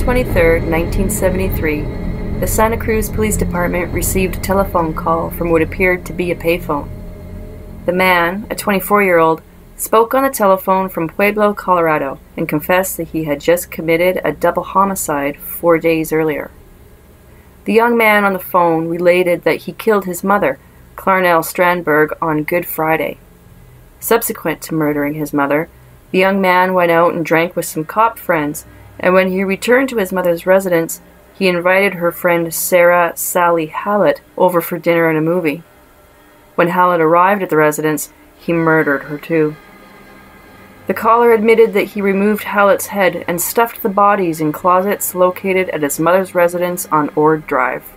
G: 23, 1973, the Santa Cruz Police Department received a telephone call from what appeared to be a payphone. The man, a 24 year old, spoke on the telephone from Pueblo, Colorado, and confessed that he had just committed a double homicide four days earlier. The young man on the phone related that he killed his mother, Clarnell Strandberg, on Good Friday. Subsequent to murdering his mother, the young man went out and drank with some cop friends and when he returned to his mother's residence, he invited her friend Sarah Sally Hallett over for dinner and a movie. When Hallett arrived at the residence, he murdered her too. The caller admitted that he removed Hallett's head and stuffed the bodies in closets located at his mother's residence on Ord Drive.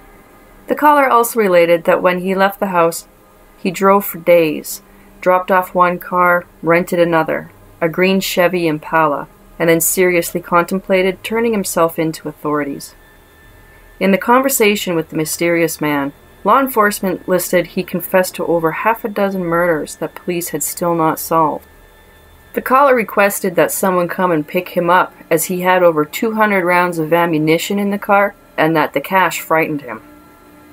G: The caller also related that when he left the house, he drove for days, dropped off one car, rented another, a green Chevy Impala, and then seriously contemplated turning himself in to authorities. In the conversation with the mysterious man, law enforcement listed he confessed to over half a dozen murders that police had still not solved. The caller requested that someone come and pick him up as he had over 200 rounds of ammunition in the car and that the cash frightened him.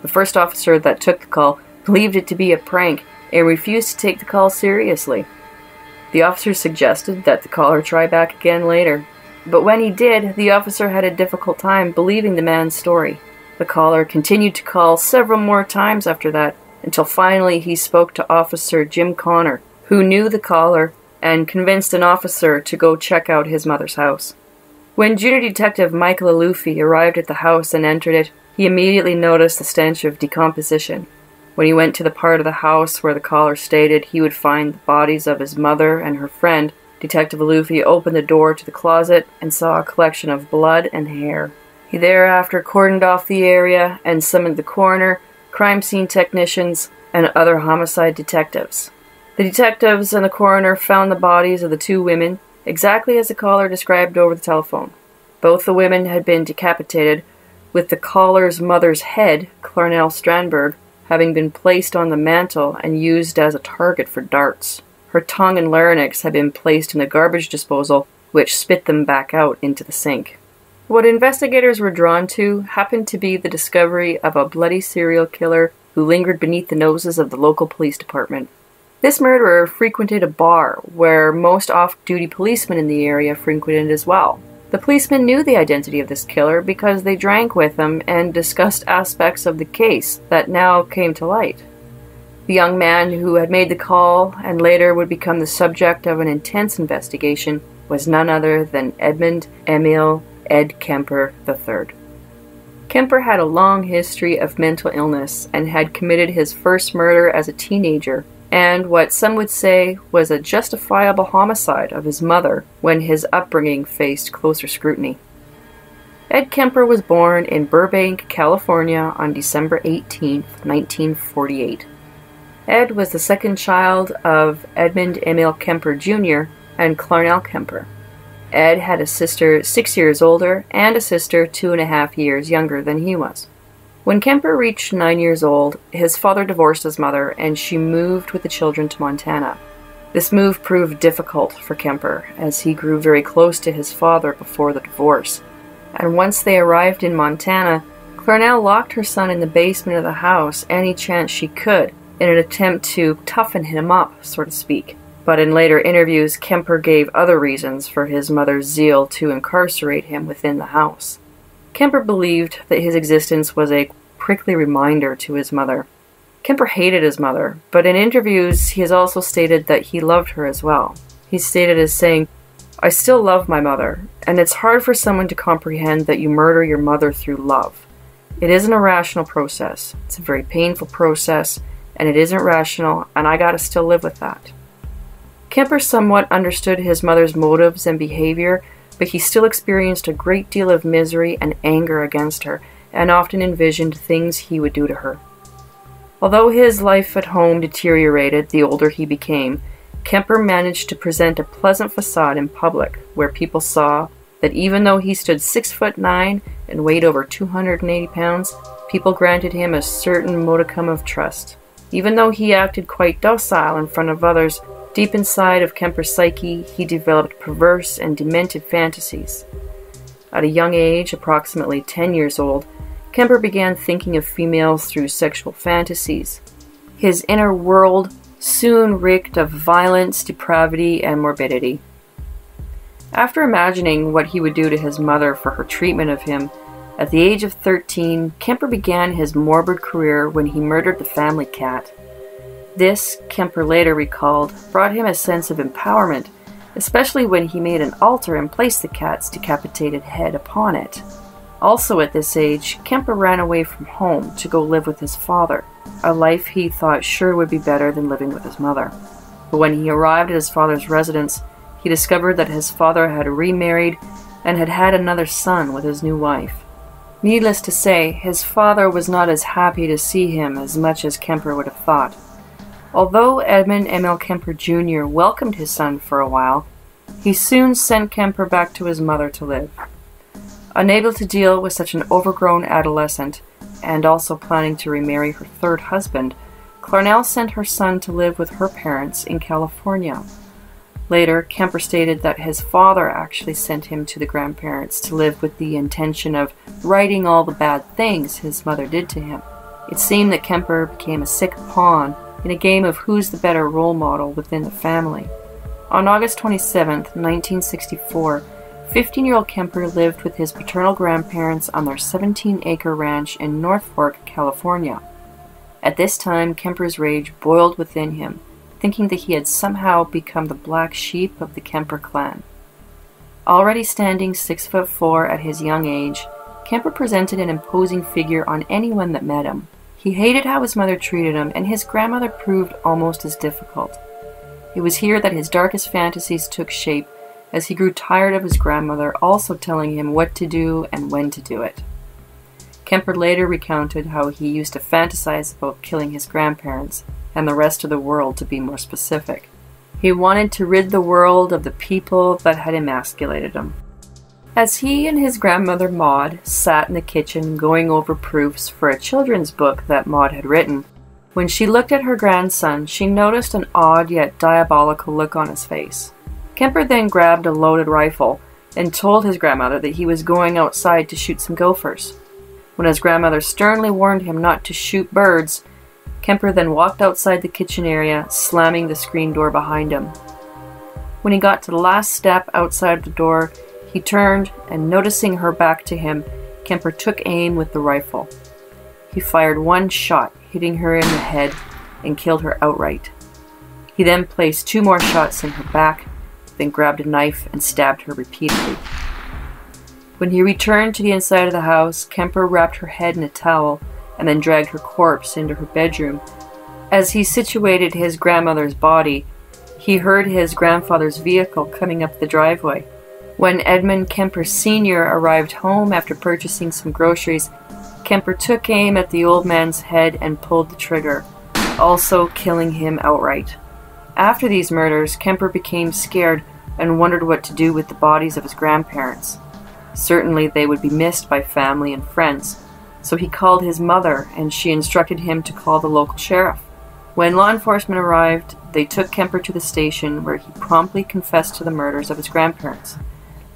G: The first officer that took the call believed it to be a prank and refused to take the call seriously. The officer suggested that the caller try back again later, but when he did, the officer had a difficult time believing the man's story. The caller continued to call several more times after that, until finally he spoke to Officer Jim Connor, who knew the caller and convinced an officer to go check out his mother's house. When Junior Detective Michael Alufi arrived at the house and entered it, he immediately noticed the stench of decomposition. When he went to the part of the house where the caller stated he would find the bodies of his mother and her friend, Detective Alufi opened the door to the closet and saw a collection of blood and hair. He thereafter cordoned off the area and summoned the coroner, crime scene technicians, and other homicide detectives. The detectives and the coroner found the bodies of the two women exactly as the caller described over the telephone. Both the women had been decapitated, with the caller's mother's head, Clarnell Strandberg, having been placed on the mantel and used as a target for darts. Her tongue and larynx had been placed in the garbage disposal, which spit them back out into the sink. What investigators were drawn to happened to be the discovery of a bloody serial killer who lingered beneath the noses of the local police department. This murderer frequented a bar where most off duty policemen in the area frequented as well. The policemen knew the identity of this killer because they drank with him and discussed aspects of the case that now came to light. The young man who had made the call and later would become the subject of an intense investigation was none other than Edmund Emil Ed Kemper III. Kemper had a long history of mental illness and had committed his first murder as a teenager and what some would say was a justifiable homicide of his mother when his upbringing faced closer scrutiny. Ed Kemper was born in Burbank, California on December 18, 1948. Ed was the second child of Edmund Emil Kemper Jr. and Clarnell Kemper. Ed had a sister six years older and a sister two and a half years younger than he was. When Kemper reached nine years old, his father divorced his mother and she moved with the children to Montana. This move proved difficult for Kemper, as he grew very close to his father before the divorce. And once they arrived in Montana, Clarnell locked her son in the basement of the house any chance she could, in an attempt to toughen him up, so to speak. But in later interviews, Kemper gave other reasons for his mother's zeal to incarcerate him within the house. Kemper believed that his existence was a prickly reminder to his mother. Kemper hated his mother, but in interviews he has also stated that he loved her as well. He stated as saying, I still love my mother, and it's hard for someone to comprehend that you murder your mother through love. It isn't a rational process. It's a very painful process, and it isn't rational, and I gotta still live with that. Kemper somewhat understood his mother's motives and behavior, but he still experienced a great deal of misery and anger against her, and often envisioned things he would do to her. Although his life at home deteriorated the older he became, Kemper managed to present a pleasant facade in public, where people saw that even though he stood six foot nine and weighed over 280 pounds, people granted him a certain modicum of trust. Even though he acted quite docile in front of others, deep inside of Kemper's psyche he developed perverse and demented fantasies. At a young age, approximately 10 years old, Kemper began thinking of females through sexual fantasies. His inner world soon reeked of violence, depravity, and morbidity. After imagining what he would do to his mother for her treatment of him, at the age of 13, Kemper began his morbid career when he murdered the family cat. This, Kemper later recalled, brought him a sense of empowerment, especially when he made an altar and placed the cat's decapitated head upon it. Also at this age, Kemper ran away from home to go live with his father, a life he thought sure would be better than living with his mother. But when he arrived at his father's residence, he discovered that his father had remarried and had had another son with his new wife. Needless to say, his father was not as happy to see him as much as Kemper would have thought. Although Edmund Emil Kemper Jr. welcomed his son for a while, he soon sent Kemper back to his mother to live. Unable to deal with such an overgrown adolescent, and also planning to remarry her third husband, Clarnell sent her son to live with her parents in California. Later, Kemper stated that his father actually sent him to the grandparents to live with the intention of righting all the bad things his mother did to him. It seemed that Kemper became a sick pawn in a game of who's the better role model within the family. On August 27, 1964, 15 year old Kemper lived with his paternal grandparents on their 17 acre ranch in North Fork, California. At this time, Kemper's rage boiled within him thinking that he had somehow become the black sheep of the Kemper clan. Already standing six foot four at his young age, Kemper presented an imposing figure on anyone that met him. He hated how his mother treated him, and his grandmother proved almost as difficult. It was here that his darkest fantasies took shape, as he grew tired of his grandmother also telling him what to do and when to do it. Kemper later recounted how he used to fantasize about killing his grandparents, and the rest of the world to be more specific. He wanted to rid the world of the people that had emasculated him. As he and his grandmother Maud sat in the kitchen going over proofs for a children's book that Maud had written, when she looked at her grandson, she noticed an odd yet diabolical look on his face. Kemper then grabbed a loaded rifle and told his grandmother that he was going outside to shoot some gophers. When his grandmother sternly warned him not to shoot birds, Kemper then walked outside the kitchen area, slamming the screen door behind him. When he got to the last step outside the door, he turned and, noticing her back to him, Kemper took aim with the rifle. He fired one shot, hitting her in the head, and killed her outright. He then placed two more shots in her back, then grabbed a knife and stabbed her repeatedly. When he returned to the inside of the house, Kemper wrapped her head in a towel and then dragged her corpse into her bedroom. As he situated his grandmother's body, he heard his grandfather's vehicle coming up the driveway. When Edmund Kemper Sr. arrived home after purchasing some groceries, Kemper took aim at the old man's head and pulled the trigger, also killing him outright. After these murders, Kemper became scared and wondered what to do with the bodies of his grandparents. Certainly, they would be missed by family and friends, so he called his mother and she instructed him to call the local sheriff. When law enforcement arrived, they took Kemper to the station where he promptly confessed to the murders of his grandparents,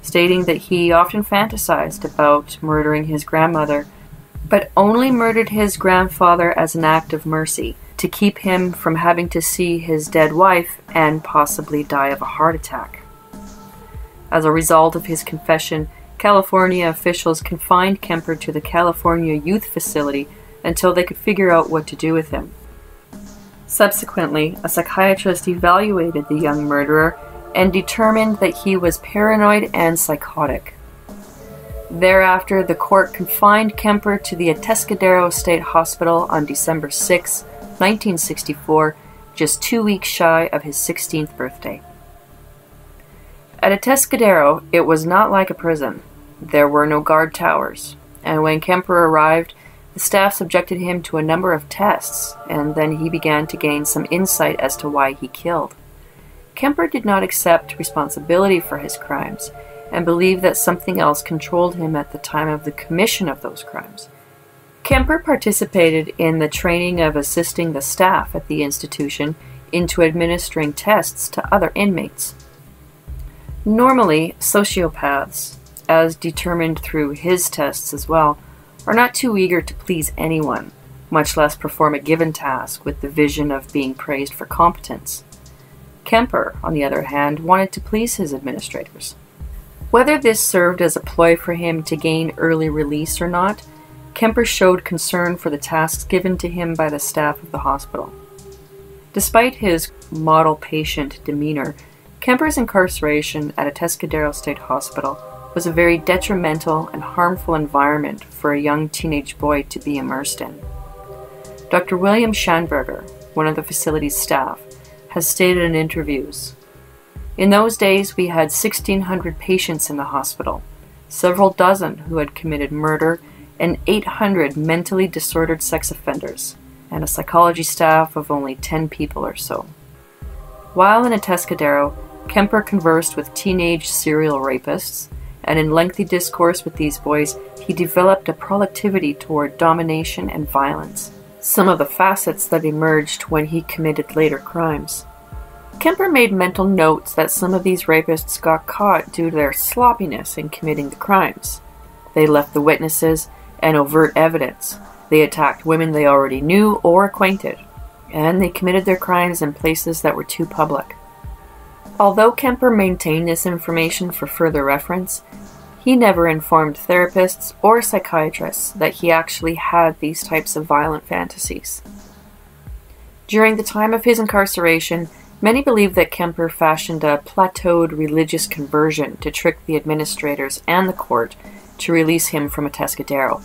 G: stating that he often fantasized about murdering his grandmother, but only murdered his grandfather as an act of mercy to keep him from having to see his dead wife and possibly die of a heart attack. As a result of his confession, California officials confined Kemper to the California Youth Facility until they could figure out what to do with him. Subsequently, a psychiatrist evaluated the young murderer and determined that he was paranoid and psychotic. Thereafter, the court confined Kemper to the Atascadero State Hospital on December 6, 1964, just two weeks shy of his 16th birthday. At Atascadero, it was not like a prison. There were no guard towers, and when Kemper arrived, the staff subjected him to a number of tests, and then he began to gain some insight as to why he killed. Kemper did not accept responsibility for his crimes and believed that something else controlled him at the time of the commission of those crimes. Kemper participated in the training of assisting the staff at the institution into administering tests to other inmates. Normally, sociopaths, as determined through his tests as well, are not too eager to please anyone, much less perform a given task with the vision of being praised for competence. Kemper, on the other hand, wanted to please his administrators. Whether this served as a ploy for him to gain early release or not, Kemper showed concern for the tasks given to him by the staff of the hospital. Despite his model patient demeanor, Kemper's incarceration at Atascadero State Hospital was a very detrimental and harmful environment for a young teenage boy to be immersed in. Dr. William Schanberger, one of the facility's staff, has stated in interviews In those days, we had 1,600 patients in the hospital, several dozen who had committed murder, and 800 mentally disordered sex offenders, and a psychology staff of only 10 people or so. While in a Atascadero, Kemper conversed with teenage serial rapists, and in lengthy discourse with these boys, he developed a productivity toward domination and violence, some of the facets that emerged when he committed later crimes. Kemper made mental notes that some of these rapists got caught due to their sloppiness in committing the crimes. They left the witnesses and overt evidence. They attacked women they already knew or acquainted, and they committed their crimes in places that were too public. Although Kemper maintained this information for further reference, he never informed therapists or psychiatrists that he actually had these types of violent fantasies. During the time of his incarceration, many believe that Kemper fashioned a plateaued religious conversion to trick the administrators and the court to release him from a Atascadero.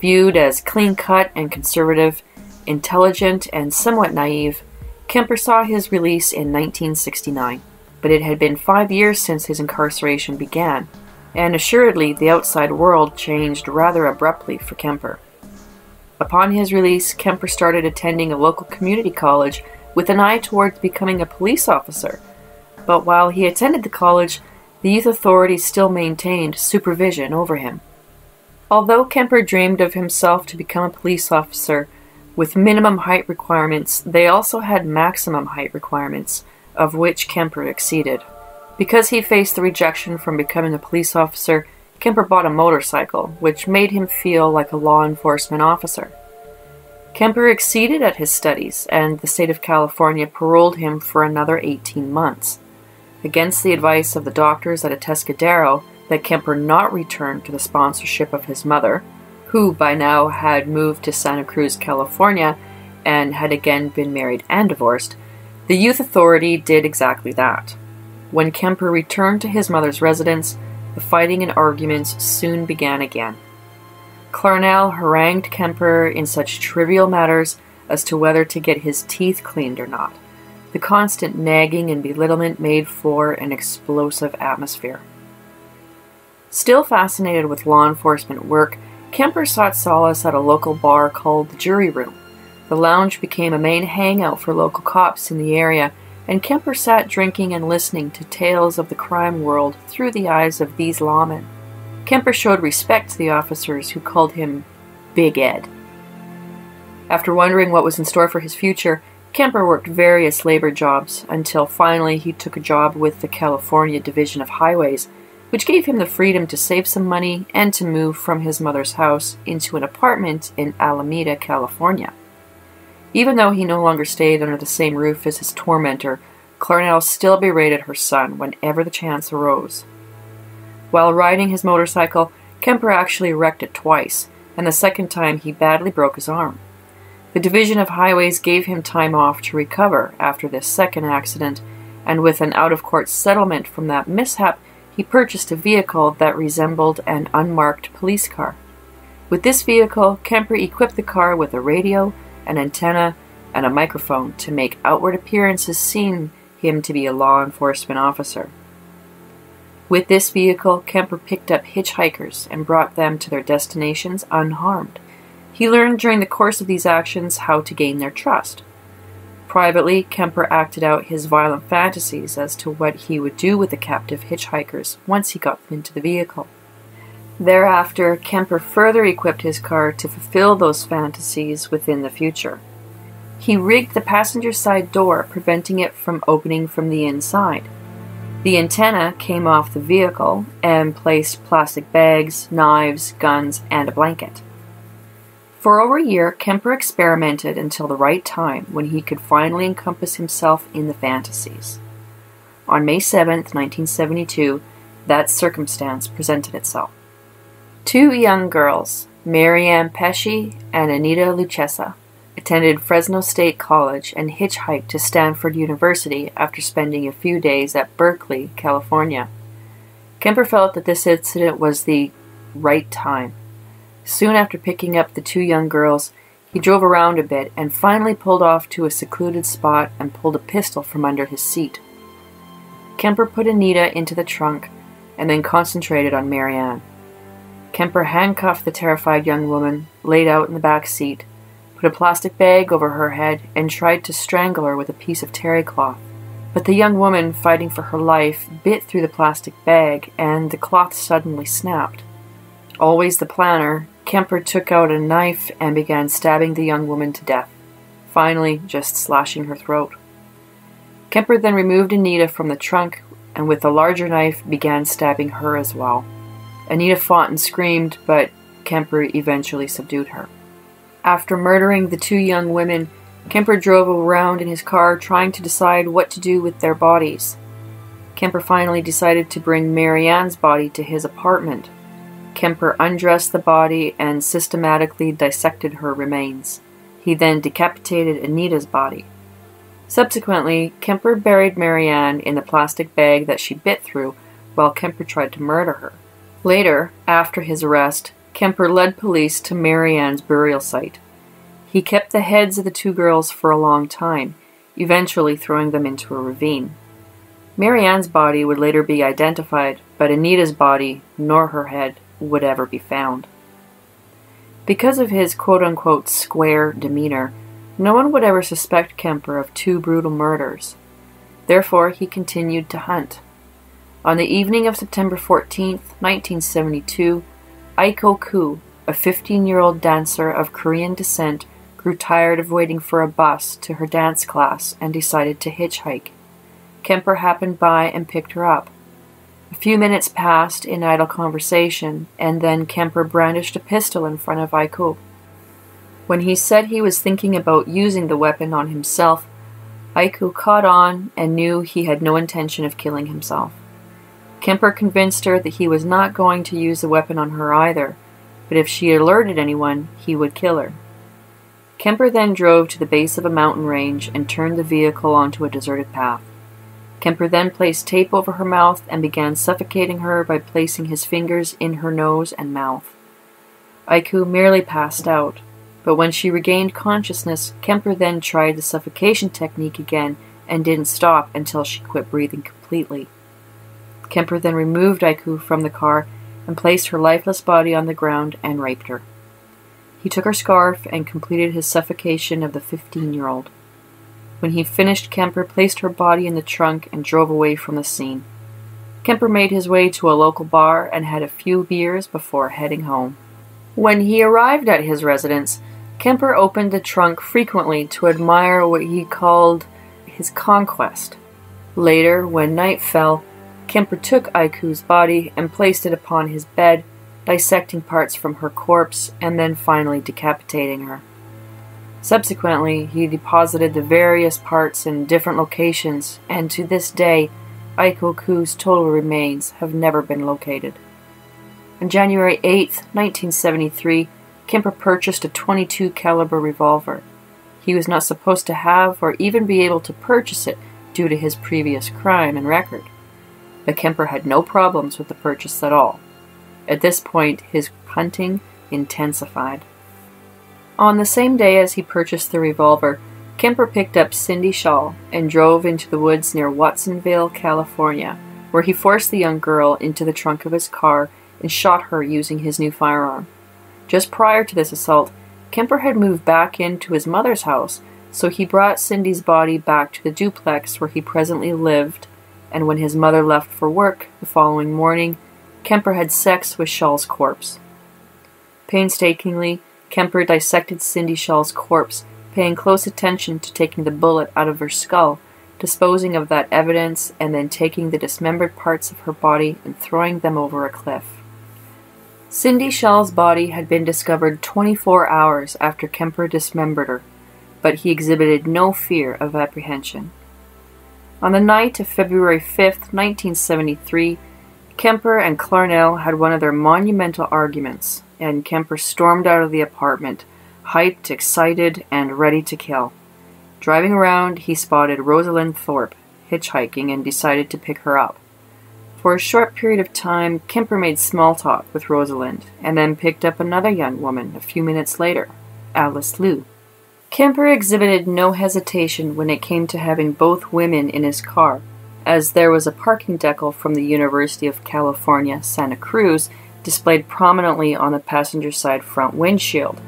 G: Viewed as clean cut and conservative, intelligent and somewhat naive, Kemper saw his release in 1969 but it had been five years since his incarceration began, and assuredly the outside world changed rather abruptly for Kemper. Upon his release, Kemper started attending a local community college with an eye towards becoming a police officer. But while he attended the college, the youth authorities still maintained supervision over him. Although Kemper dreamed of himself to become a police officer with minimum height requirements, they also had maximum height requirements, of which Kemper exceeded. Because he faced the rejection from becoming a police officer, Kemper bought a motorcycle, which made him feel like a law enforcement officer. Kemper exceeded at his studies, and the state of California paroled him for another 18 months. Against the advice of the doctors at Atascadero that Kemper not return to the sponsorship of his mother, who by now had moved to Santa Cruz, California, and had again been married and divorced, the youth authority did exactly that. When Kemper returned to his mother's residence, the fighting and arguments soon began again. Clarnell harangued Kemper in such trivial matters as to whether to get his teeth cleaned or not. The constant nagging and belittlement made for an explosive atmosphere. Still fascinated with law enforcement work, Kemper sought solace at a local bar called the Jury Room. The lounge became a main hangout for local cops in the area, and Kemper sat drinking and listening to tales of the crime world through the eyes of these lawmen. Kemper showed respect to the officers who called him Big Ed. After wondering what was in store for his future, Kemper worked various labor jobs until finally he took a job with the California Division of Highways, which gave him the freedom to save some money and to move from his mother's house into an apartment in Alameda, California. Even though he no longer stayed under the same roof as his tormentor, Clarnell still berated her son whenever the chance arose. While riding his motorcycle, Kemper actually wrecked it twice, and the second time he badly broke his arm. The Division of Highways gave him time off to recover after this second accident, and with an out of court settlement from that mishap, he purchased a vehicle that resembled an unmarked police car. With this vehicle, Kemper equipped the car with a radio, an antenna, and a microphone to make outward appearances seem him to be a law enforcement officer. With this vehicle, Kemper picked up hitchhikers and brought them to their destinations unharmed. He learned during the course of these actions how to gain their trust. Privately, Kemper acted out his violent fantasies as to what he would do with the captive hitchhikers once he got them into the vehicle. Thereafter, Kemper further equipped his car to fulfill those fantasies within the future. He rigged the passenger side door, preventing it from opening from the inside. The antenna came off the vehicle and placed plastic bags, knives, guns, and a blanket. For over a year, Kemper experimented until the right time when he could finally encompass himself in the fantasies. On May 7, 1972, that circumstance presented itself. Two young girls, Marianne Pesce and Anita Luchessa, attended Fresno State College and hitchhiked to Stanford University after spending a few days at Berkeley, California. Kemper felt that this incident was the right time. Soon after picking up the two young girls, he drove around a bit and finally pulled off to a secluded spot and pulled a pistol from under his seat. Kemper put Anita into the trunk and then concentrated on Marianne. Kemper handcuffed the terrified young woman, laid out in the back seat, put a plastic bag over her head, and tried to strangle her with a piece of terry cloth. But the young woman, fighting for her life, bit through the plastic bag, and the cloth suddenly snapped. Always the planner, Kemper took out a knife and began stabbing the young woman to death, finally just slashing her throat. Kemper then removed Anita from the trunk and with a larger knife began stabbing her as well. Anita fought and screamed, but Kemper eventually subdued her. After murdering the two young women, Kemper drove around in his car trying to decide what to do with their bodies. Kemper finally decided to bring Marianne's body to his apartment. Kemper undressed the body and systematically dissected her remains. He then decapitated Anita's body. Subsequently, Kemper buried Marianne in the plastic bag that she bit through while Kemper tried to murder her. Later, after his arrest, Kemper led police to Marianne's burial site. He kept the heads of the two girls for a long time, eventually throwing them into a ravine. Marianne's body would later be identified, but Anita's body, nor her head, would ever be found. Because of his quote unquote square demeanor, no one would ever suspect Kemper of two brutal murders. Therefore, he continued to hunt. On the evening of September 14, 1972, Aiko Koo, a 15 year old dancer of Korean descent, grew tired of waiting for a bus to her dance class and decided to hitchhike. Kemper happened by and picked her up. A few minutes passed in idle conversation, and then Kemper brandished a pistol in front of Aiko. When he said he was thinking about using the weapon on himself, Aiko caught on and knew he had no intention of killing himself. Kemper convinced her that he was not going to use the weapon on her either, but if she alerted anyone, he would kill her. Kemper then drove to the base of a mountain range and turned the vehicle onto a deserted path. Kemper then placed tape over her mouth and began suffocating her by placing his fingers in her nose and mouth. Aiko merely passed out, but when she regained consciousness, Kemper then tried the suffocation technique again and didn't stop until she quit breathing completely. Kemper then removed Aiko from the car and placed her lifeless body on the ground and raped her. He took her scarf and completed his suffocation of the 15 year old. When he finished, Kemper placed her body in the trunk and drove away from the scene. Kemper made his way to a local bar and had a few beers before heading home. When he arrived at his residence, Kemper opened the trunk frequently to admire what he called his conquest. Later, when night fell, Kemper took Aiko's body and placed it upon his bed, dissecting parts from her corpse and then finally decapitating her. Subsequently, he deposited the various parts in different locations, and to this day, Aiko Koo's total remains have never been located. On January 8, 1973, Kemper purchased a 22 caliber revolver. He was not supposed to have or even be able to purchase it due to his previous crime and record. But Kemper had no problems with the purchase at all. At this point, his hunting intensified. On the same day as he purchased the revolver, Kemper picked up Cindy Shaw and drove into the woods near Watsonville, California, where he forced the young girl into the trunk of his car and shot her using his new firearm. Just prior to this assault, Kemper had moved back into his mother's house, so he brought Cindy's body back to the duplex where he presently lived, and when his mother left for work the following morning, Kemper had sex with Shaw's corpse. Painstakingly, Kemper dissected Cindy Shaw's corpse, paying close attention to taking the bullet out of her skull, disposing of that evidence, and then taking the dismembered parts of her body and throwing them over a cliff. Cindy Shaw's body had been discovered 24 hours after Kemper dismembered her, but he exhibited no fear of apprehension. On the night of February 5, 1973, Kemper and Clarnell had one of their monumental arguments, and Kemper stormed out of the apartment, hyped, excited, and ready to kill. Driving around, he spotted Rosalind Thorpe hitchhiking and decided to pick her up. For a short period of time, Kemper made small talk with Rosalind, and then picked up another young woman a few minutes later, Alice Liu. Kemper exhibited no hesitation when it came to having both women in his car, as there was a parking decal from the University of California, Santa Cruz, displayed prominently on the passenger side front windshield.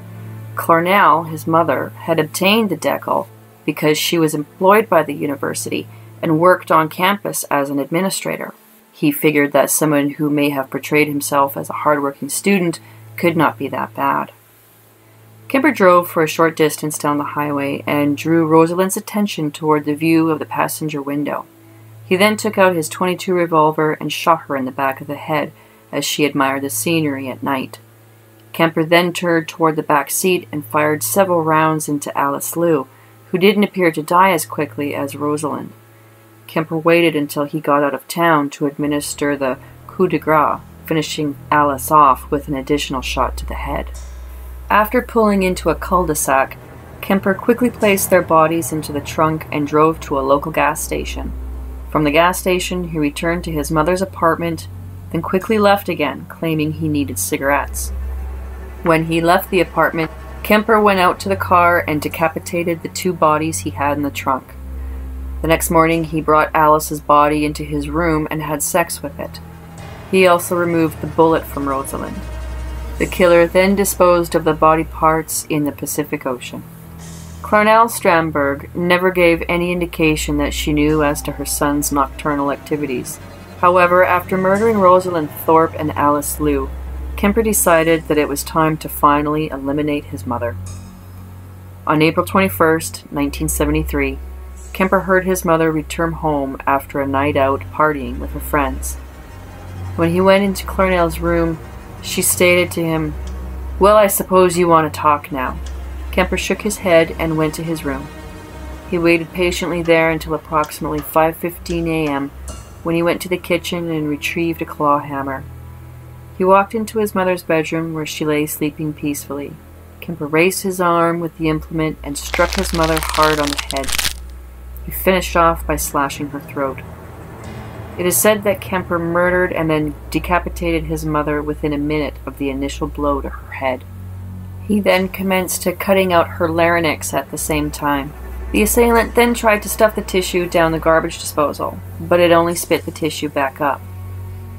G: Clarnell, his mother, had obtained the decal because she was employed by the university and worked on campus as an administrator. He figured that someone who may have portrayed himself as a hardworking student could not be that bad. Kemper drove for a short distance down the highway and drew Rosalind's attention toward the view of the passenger window. He then took out his 22 revolver and shot her in the back of the head as she admired the scenery at night. Kemper then turned toward the back seat and fired several rounds into Alice Liu, who didn't appear to die as quickly as Rosalind. Kemper waited until he got out of town to administer the coup de grace, finishing Alice off with an additional shot to the head. After pulling into a cul-de-sac, Kemper quickly placed their bodies into the trunk and drove to a local gas station. From the gas station, he returned to his mother's apartment, then quickly left again, claiming he needed cigarettes. When he left the apartment, Kemper went out to the car and decapitated the two bodies he had in the trunk. The next morning, he brought Alice's body into his room and had sex with it. He also removed the bullet from Rosalind. The killer then disposed of the body parts in the Pacific Ocean. Clarnell Strandberg never gave any indication that she knew as to her son's nocturnal activities. However, after murdering Rosalind Thorpe and Alice Liu, Kemper decided that it was time to finally eliminate his mother. On April 21, 1973, Kemper heard his mother return home after a night out partying with her friends. When he went into Clarnell's room, she stated to him, Well, I suppose you want to talk now. Kemper shook his head and went to his room. He waited patiently there until approximately 5:15 a.m. when he went to the kitchen and retrieved a claw hammer. He walked into his mother's bedroom where she lay sleeping peacefully. Kemper raised his arm with the implement and struck his mother hard on the head. He finished off by slashing her throat. It is said that Kemper murdered and then decapitated his mother within a minute of the initial blow to her head. He then commenced to cutting out her larynx at the same time. The assailant then tried to stuff the tissue down the garbage disposal, but it only spit the tissue back up.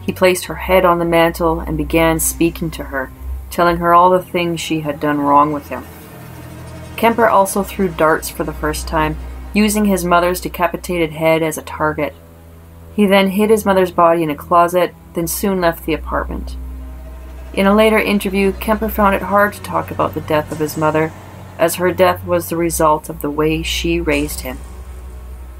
G: He placed her head on the mantel and began speaking to her, telling her all the things she had done wrong with him. Kemper also threw darts for the first time using his mother's decapitated head as a target. He then hid his mother's body in a closet, then soon left the apartment. In a later interview, Kemper found it hard to talk about the death of his mother, as her death was the result of the way she raised him.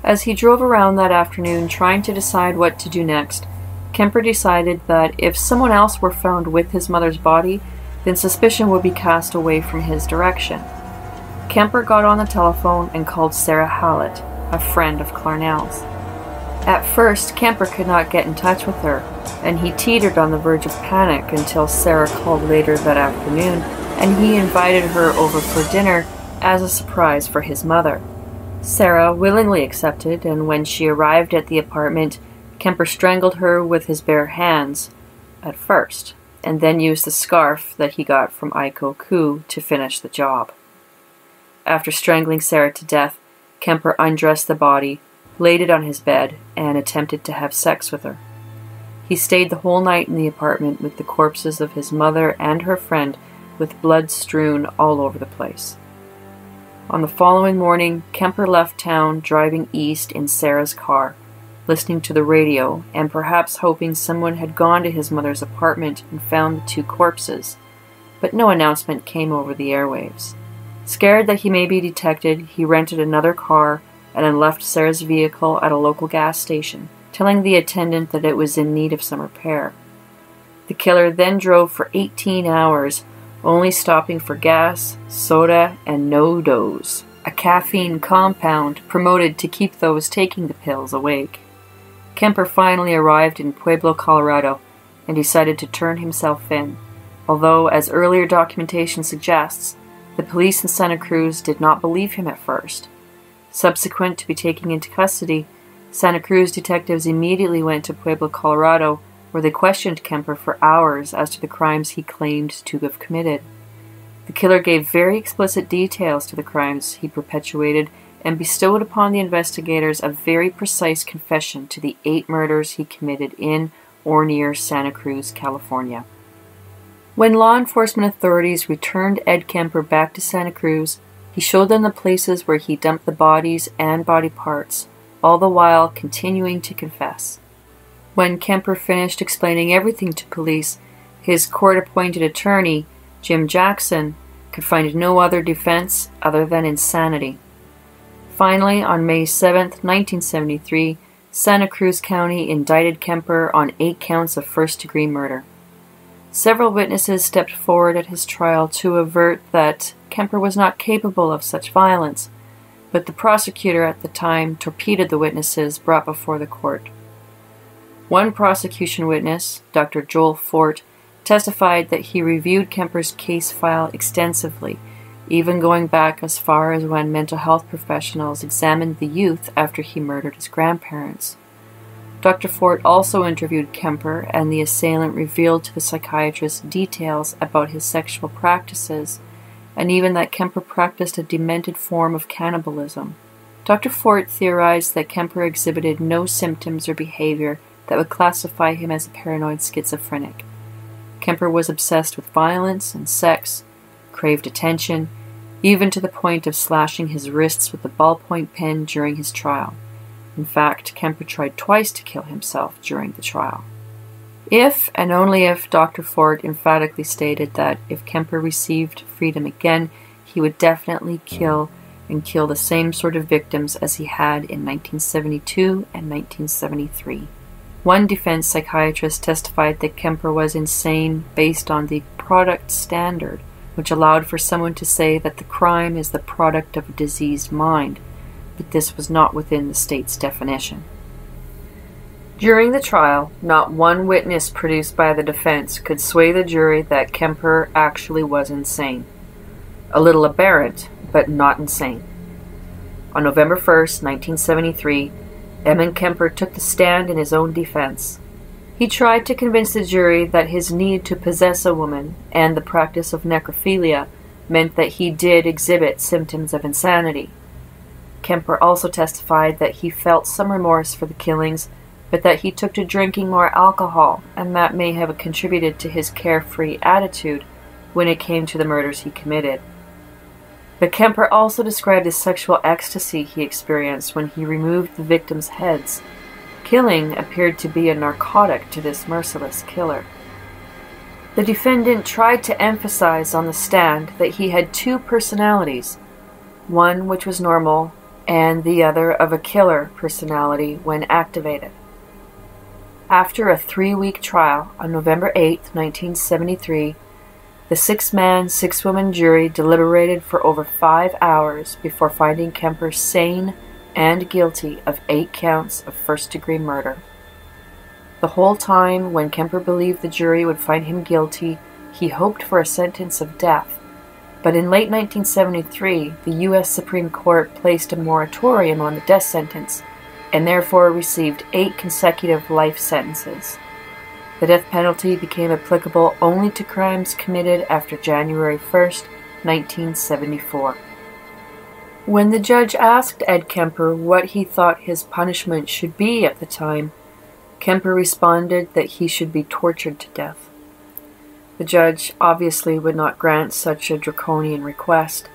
G: As he drove around that afternoon trying to decide what to do next, Kemper decided that if someone else were found with his mother's body, then suspicion would be cast away from his direction. Kemper got on the telephone and called Sarah Hallett, a friend of Clarnell's. At first, Kemper could not get in touch with her, and he teetered on the verge of panic until Sarah called later that afternoon and he invited her over for dinner as a surprise for his mother. Sarah willingly accepted, and when she arrived at the apartment, Kemper strangled her with his bare hands at first, and then used the scarf that he got from Aiko Koo to finish the job. After strangling Sarah to death, Kemper undressed the body, laid it on his bed, and attempted to have sex with her. He stayed the whole night in the apartment with the corpses of his mother and her friend with blood strewn all over the place. On the following morning, Kemper left town driving east in Sarah's car, listening to the radio and perhaps hoping someone had gone to his mother's apartment and found the two corpses, but no announcement came over the airwaves. Scared that he may be detected, he rented another car and then left Sarah's vehicle at a local gas station, telling the attendant that it was in need of some repair. The killer then drove for 18 hours only stopping for gas, soda, and NoDoz, a caffeine compound promoted to keep those taking the pills awake. Kemper finally arrived in Pueblo, Colorado, and decided to turn himself in, although, as earlier documentation suggests, the police in Santa Cruz did not believe him at first. Subsequent to be taken into custody, Santa Cruz detectives immediately went to Pueblo, Colorado, where they questioned Kemper for hours as to the crimes he claimed to have committed. The killer gave very explicit details to the crimes he perpetuated and bestowed upon the investigators a very precise confession to the eight murders he committed in or near Santa Cruz, California. When law enforcement authorities returned Ed Kemper back to Santa Cruz, he showed them the places where he dumped the bodies and body parts, all the while continuing to confess. When Kemper finished explaining everything to police, his court appointed attorney, Jim Jackson, could find no other defense other than insanity. Finally, on May 7, 1973, Santa Cruz County indicted Kemper on eight counts of first degree murder. Several witnesses stepped forward at his trial to avert that Kemper was not capable of such violence, but the prosecutor at the time torpedoed the witnesses brought before the court. One prosecution witness, Dr. Joel Fort, testified that he reviewed Kemper's case file extensively, even going back as far as when mental health professionals examined the youth after he murdered his grandparents. Dr. Fort also interviewed Kemper, and the assailant revealed to the psychiatrist details about his sexual practices, and even that Kemper practiced a demented form of cannibalism. Dr. Fort theorized that Kemper exhibited no symptoms or behavior that would classify him as a paranoid schizophrenic. Kemper was obsessed with violence and sex, craved attention, even to the point of slashing his wrists with a ballpoint pen during his trial. In fact, Kemper tried twice to kill himself during the trial. If and only if Dr. Fort emphatically stated that if Kemper received freedom again, he would definitely kill and kill the same sort of victims as he had in 1972 and 1973. One defense psychiatrist testified that Kemper was insane based on the product standard, which allowed for someone to say that the crime is the product of a diseased mind, but this was not within the state's definition. During the trial, not one witness produced by the defense could sway the jury that Kemper actually was insane. A little aberrant, but not insane. On November 1, 1973, Edmund Kemper took the stand in his own defense. He tried to convince the jury that his need to possess a woman and the practice of necrophilia meant that he did exhibit symptoms of insanity. Kemper also testified that he felt some remorse for the killings, but that he took to drinking more alcohol, and that may have contributed to his carefree attitude when it came to the murders he committed. But Kemper also described the sexual ecstasy he experienced when he removed the victims' heads. Killing appeared to be a narcotic to this merciless killer. The defendant tried to emphasize on the stand that he had two personalities, one which was normal and the other of a killer personality when activated. After a three week trial on November 8, 1973, the six man, six woman jury deliberated for over five hours before finding Kemper sane and guilty of eight counts of first degree murder. The whole time, when Kemper believed the jury would find him guilty, he hoped for a sentence of death. But in late 1973, the U.S. Supreme Court placed a moratorium on the death sentence and therefore received eight consecutive life sentences. The death penalty became applicable only to crimes committed after January 1, 1974. When the judge asked Ed Kemper what he thought his punishment should be at the time, Kemper responded that he should be tortured to death. The judge obviously would not grant such a draconian request,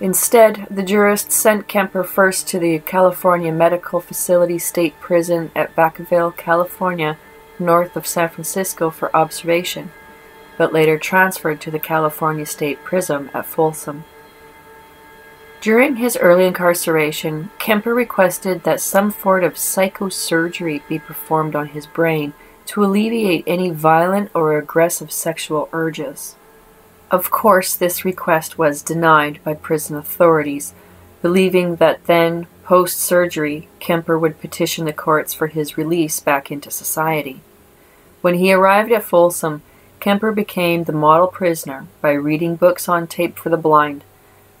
G: Instead, the jurists sent Kemper first to the California Medical Facility State Prison at Vacaville, California, north of San Francisco for observation, but later transferred to the California State Prison at Folsom. During his early incarceration, Kemper requested that some sort of psychosurgery be performed on his brain to alleviate any violent or aggressive sexual urges. Of course, this request was denied by prison authorities, believing that then, post surgery, Kemper would petition the courts for his release back into society. When he arrived at Folsom, Kemper became the model prisoner by reading books on tape for the blind.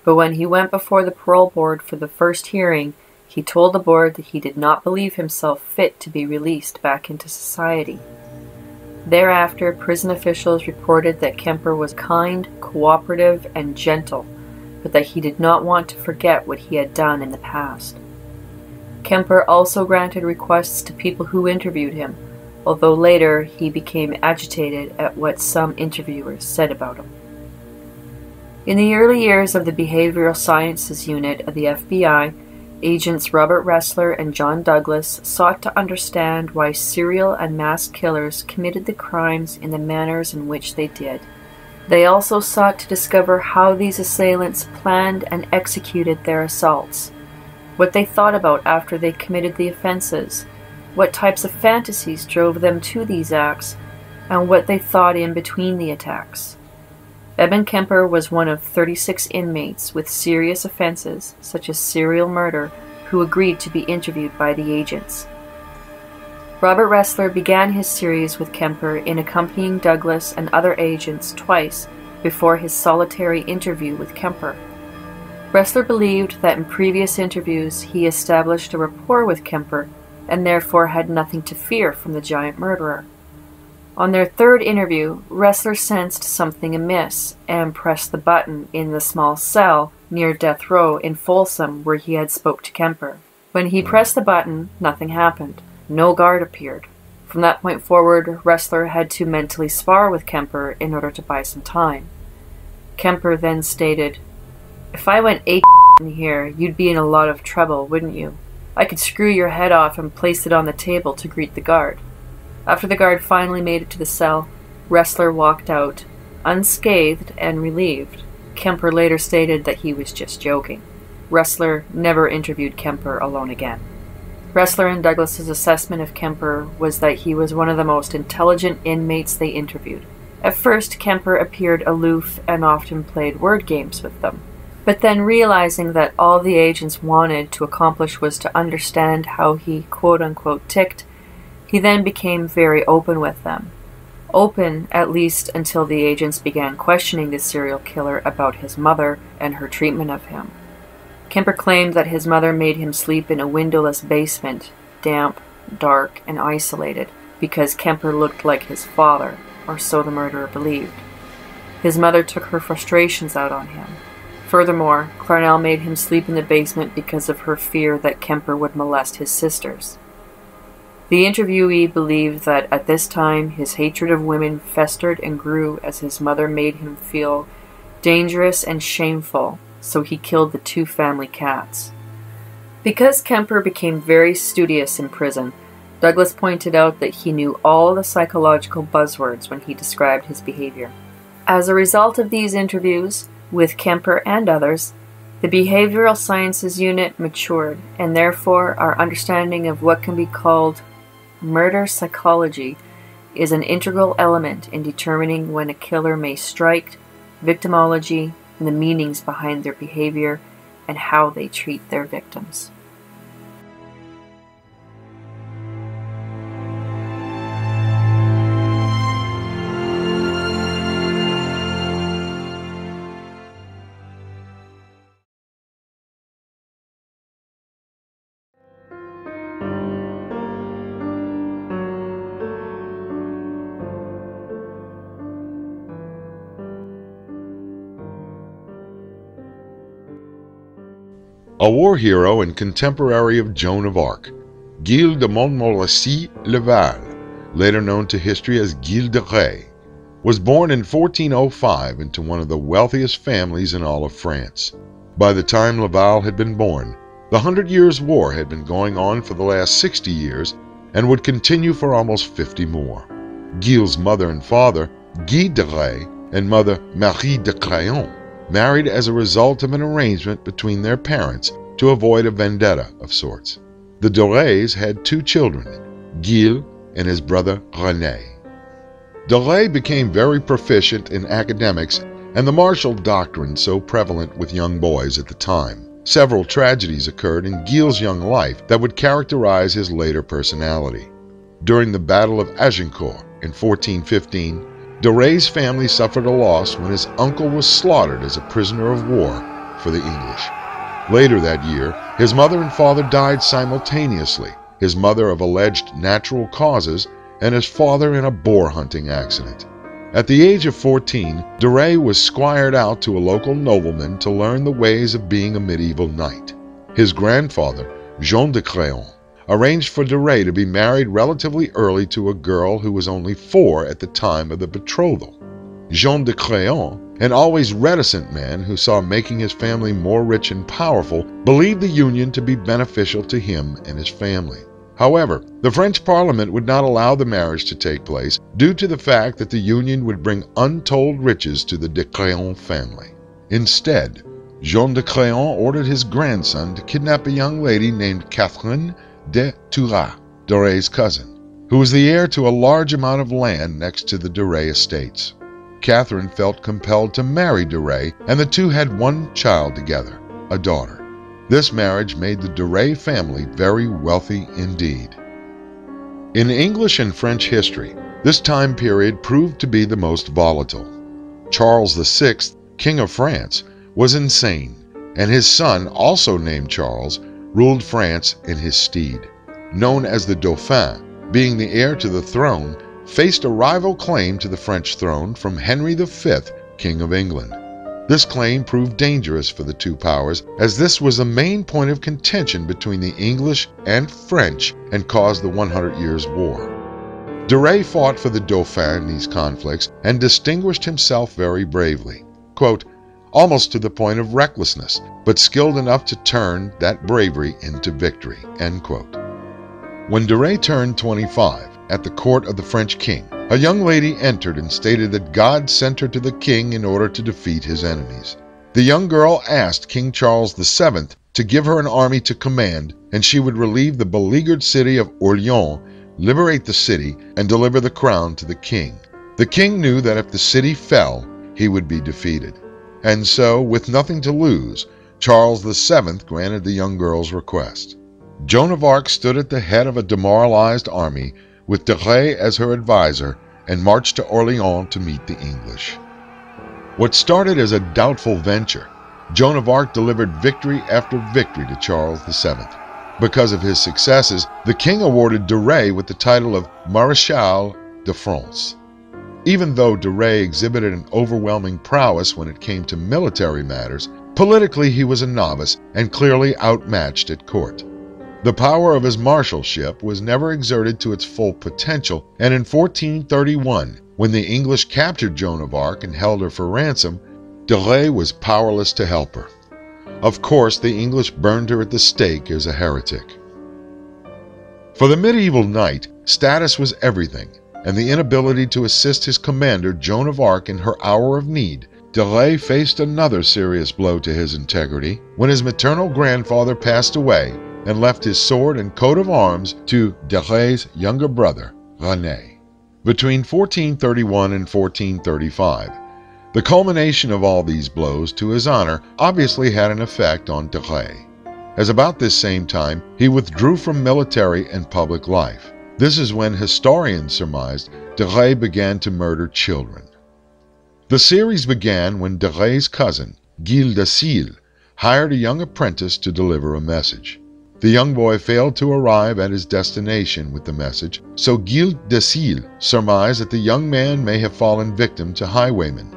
G: But when he went before the parole board for the first hearing, he told the board that he did not believe himself fit to be released back into society. Thereafter, prison officials reported that Kemper was kind, cooperative, and gentle, but that he did not want to forget what he had done in the past. Kemper also granted requests to people who interviewed him, although later he became agitated at what some interviewers said about him. In the early years of the Behavioral Sciences Unit of the FBI, Agents Robert Ressler and John Douglas sought to understand why serial and mass killers committed the crimes in the manners in which they did. They also sought to discover how these assailants planned and executed their assaults, what they thought about after they committed the offenses, what types of fantasies drove them to these acts, and what they thought in between the attacks. Edmund Kemper was one of 36 inmates with serious offenses, such as serial murder, who agreed to be interviewed by the agents. Robert Ressler began his series with Kemper in accompanying Douglas and other agents twice before his solitary interview with Kemper. Ressler believed that in previous interviews he established a rapport with Kemper and therefore had nothing to fear from the giant murderer. On their third interview, Ressler sensed something amiss and pressed the button in the small cell near death row in Folsom where he had spoke to Kemper. When he pressed the button, nothing happened. No guard appeared. From that point forward, Ressler had to mentally spar with Kemper in order to buy some time. Kemper then stated, If I went eight in here, you'd be in a lot of trouble, wouldn't you? I could screw your head off and place it on the table to greet the guard. After the guard finally made it to the cell, Ressler walked out, unscathed and relieved. Kemper later stated that he was just joking. Ressler never interviewed Kemper alone again. Ressler and Douglas's assessment of Kemper was that he was one of the most intelligent inmates they interviewed. At first, Kemper appeared aloof and often played word games with them. But then, realizing that all the agents wanted to accomplish was to understand how he quote unquote ticked, he then became very open with them. Open, at least until the agents began questioning the serial killer about his mother and her treatment of him. Kemper claimed that his mother made him sleep in a windowless basement, damp, dark, and isolated, because Kemper looked like his father, or so the murderer believed. His mother took her frustrations out on him. Furthermore, Clarnell made him sleep in the basement because of her fear that Kemper would molest his sisters. The interviewee believed that at this time his hatred of women festered and grew as his mother made him feel dangerous and shameful, so he killed the two family cats. Because Kemper became very studious in prison, Douglas pointed out that he knew all the psychological buzzwords when he described his behavior. As a result of these interviews with Kemper and others, the Behavioral Sciences Unit matured, and therefore our understanding of what can be called murder psychology is an integral element in determining when a killer may strike, victimology, and the meanings behind their behavior, and how they treat their victims.
A: A war hero and contemporary of Joan of Arc, Gilles de Montmorency Laval, later known to history as Gilles de Rais, was born in 1405 into one of the wealthiest families in all of France. By the time Laval had been born, the Hundred Years' War had been going on for the last 60 years and would continue for almost 50 more. Gilles' mother and father, Guy de Rais, and mother Marie de Craon, married as a result of an arrangement between their parents to avoid a vendetta of sorts. The de had two children, Gilles and his brother René. De Rais became very proficient in academics and the martial doctrine so prevalent with young boys at the time. Several tragedies occurred in Gilles' young life that would characterize his later personality. During the Battle of Agincourt in 1415, De Rais's family suffered a loss when his uncle was slaughtered as a prisoner of war for the English. Later that year, his mother and father died simultaneously, his mother of alleged natural causes, and his father in a boar hunting accident. At the age of 14, De Rais was squired out to a local nobleman to learn the ways of being a medieval knight. His grandfather, Jean de Craon, arranged for De Rais to be married relatively early to a girl who was only four at the time of the betrothal. Jean de Craon, an always reticent man who saw making his family more rich and powerful, believed the union to be beneficial to him and his family. However, the French Parliament would not allow the marriage to take place due to the fact that the union would bring untold riches to the de Craon family. Instead, Jean de Craon ordered his grandson to kidnap a young lady named Catherine de De Rais's cousin, who was the heir to a large amount of land next to the Rais estates. Catherine felt compelled to marry Rais, and the two had one child together, a daughter. This marriage made the Rais family very wealthy indeed. In English and French history, this time period proved to be the most volatile. Charles VI, King of France, was insane, and his son, also named Charles, ruled France in his stead. Known as the Dauphin, being the heir to the throne, faced a rival claim to the French throne from Henry V, King of England. This claim proved dangerous for the two powers, as this was the main point of contention between the English and French and caused the 100 Years' War. Rais fought for the Dauphin in these conflicts and distinguished himself very bravely. Quote, almost to the point of recklessness, but skilled enough to turn that bravery into victory. When De Rais turned 25 at the court of the French king, a young lady entered and stated that God sent her to the king in order to defeat his enemies. The young girl asked King Charles VII to give her an army to command, and she would relieve the beleaguered city of Orleans, liberate the city, and deliver the crown to the king. The king knew that if the city fell, he would be defeated. And so, with nothing to lose, Charles VII granted the young girl's request. Joan of Arc stood at the head of a demoralized army with De Rais as her advisor and marched to Orleans to meet the English. What started as a doubtful venture, Joan of Arc delivered victory after victory to Charles VII. Because of his successes, the king awarded De Rais with the title of Marechal de France. Even though De Rais exhibited an overwhelming prowess when it came to military matters, politically he was a novice and clearly outmatched at court. The power of his marshalship was never exerted to its full potential, and in 1431, when the English captured Joan of Arc and held her for ransom, De Rais was powerless to help her. Of course, the English burned her at the stake as a heretic. For the medieval knight, status was everything, and the inability to assist his commander, Joan of Arc, in her hour of need, de faced another serious blow to his integrity when his maternal grandfather passed away and left his sword and coat of arms to de younger brother, René. Between 1431 and 1435, the culmination of all these blows to his honor obviously had an effect on de as about this same time he withdrew from military and public life. This is when historians surmised de Retz began to murder children. The series began when de Retz's cousin, Gilles de Sille, hired a young apprentice to deliver a message. The young boy failed to arrive at his destination with the message, so Gilles de Sille surmised that the young man may have fallen victim to highwaymen.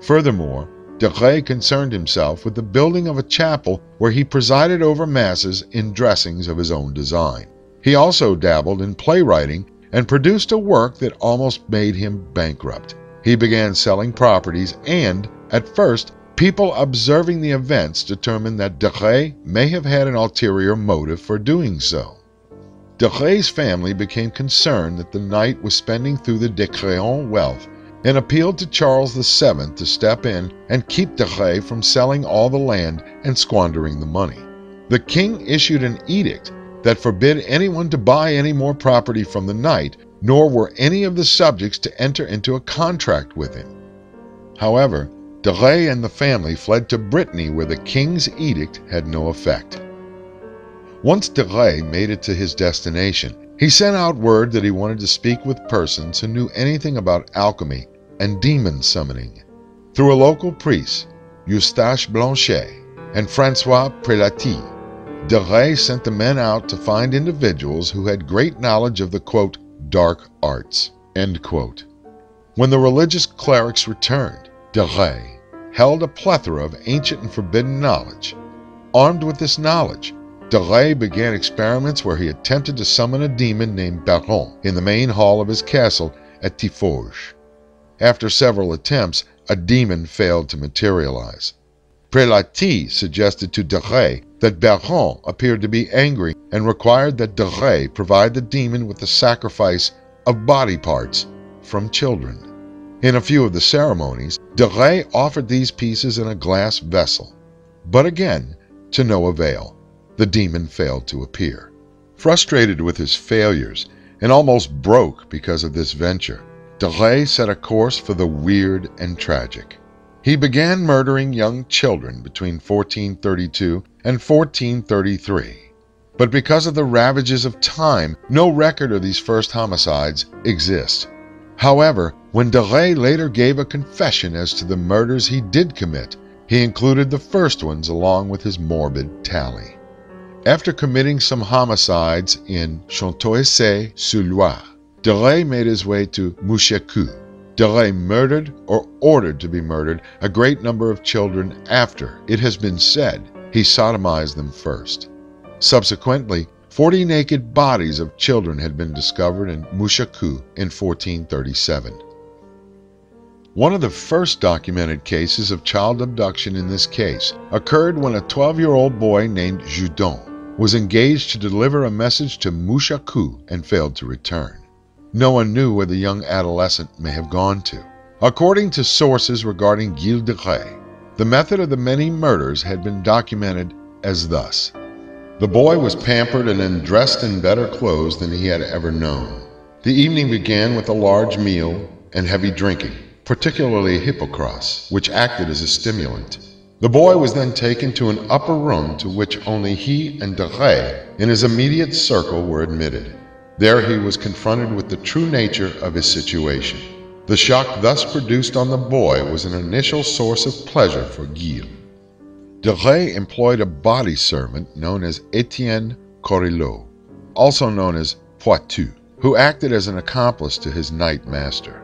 A: Furthermore, de Retz concerned himself with the building of a chapel where he presided over masses in dressings of his own design. He also dabbled in playwriting and produced a work that almost made him bankrupt. He began selling properties and, at first, People observing the events determined that de Retz may have had an ulterior motive for doing so. De Retz's family became concerned that the knight was spending through the de wealth and appealed to Charles VII to step in and keep de Retz from selling all the land and squandering the money. The king issued an edict that forbid anyone to buy any more property from the knight, nor were any of the subjects to enter into a contract with him. However, De Retz and the family fled to Brittany where the king's edict had no effect. Once De Retz made it to his destination, he sent out word that he wanted to speak with persons who knew anything about alchemy and demon summoning. Through a local priest, Eustache Blanchet and Francois Prelati, De Retz sent the men out to find individuals who had great knowledge of the quote, dark arts. End quote. When the religious clerics returned, De Retz held a plethora of ancient and forbidden knowledge. Armed with this knowledge, de Retz began experiments where he attempted to summon a demon named Baron in the main hall of his castle at Tiffauges. After several attempts, a demon failed to materialize. Prelati suggested to de Retz that Baron appeared to be angry and required that de provide the demon with the sacrifice of body parts from children. In a few of the ceremonies, De offered these pieces in a glass vessel, but again, to no avail. The demon failed to appear. Frustrated with his failures and almost broke because of this venture, De set a course for the weird and tragic. He began murdering young children between 1432 and 1433. But because of the ravages of time, no record of these first homicides exists. However, when de Retz later gave a confession as to the murders he did commit, he included the first ones along with his morbid tally. After committing some homicides in Champtocé-sur-Loire, de Retz made his way to Machecoul. De Retz murdered or ordered to be murdered a great number of children after, it has been said, he sodomized them first. Subsequently, Forty naked bodies of children had been discovered in Machecoul in 1437. One of the first documented cases of child abduction in this case occurred when a 12 year old boy named Jeudon was engaged to deliver a message to Machecoul and failed to return. No one knew where the young adolescent may have gone to. According to sources regarding Gilles de Retz, the method of the many murders had been documented as thus. The boy was pampered and then dressed in better clothes than he had ever known. The evening began with a large meal and heavy drinking, particularly hippocras, which acted as a stimulant. The boy was then taken to an upper room to which only he and de Retz in his immediate circle were admitted. There he was confronted with the true nature of his situation. The shock thus produced on the boy was an initial source of pleasure for Gilles. De Retz employed a body servant known as Etienne Corillot, also known as Poitou, who acted as an accomplice to his night master.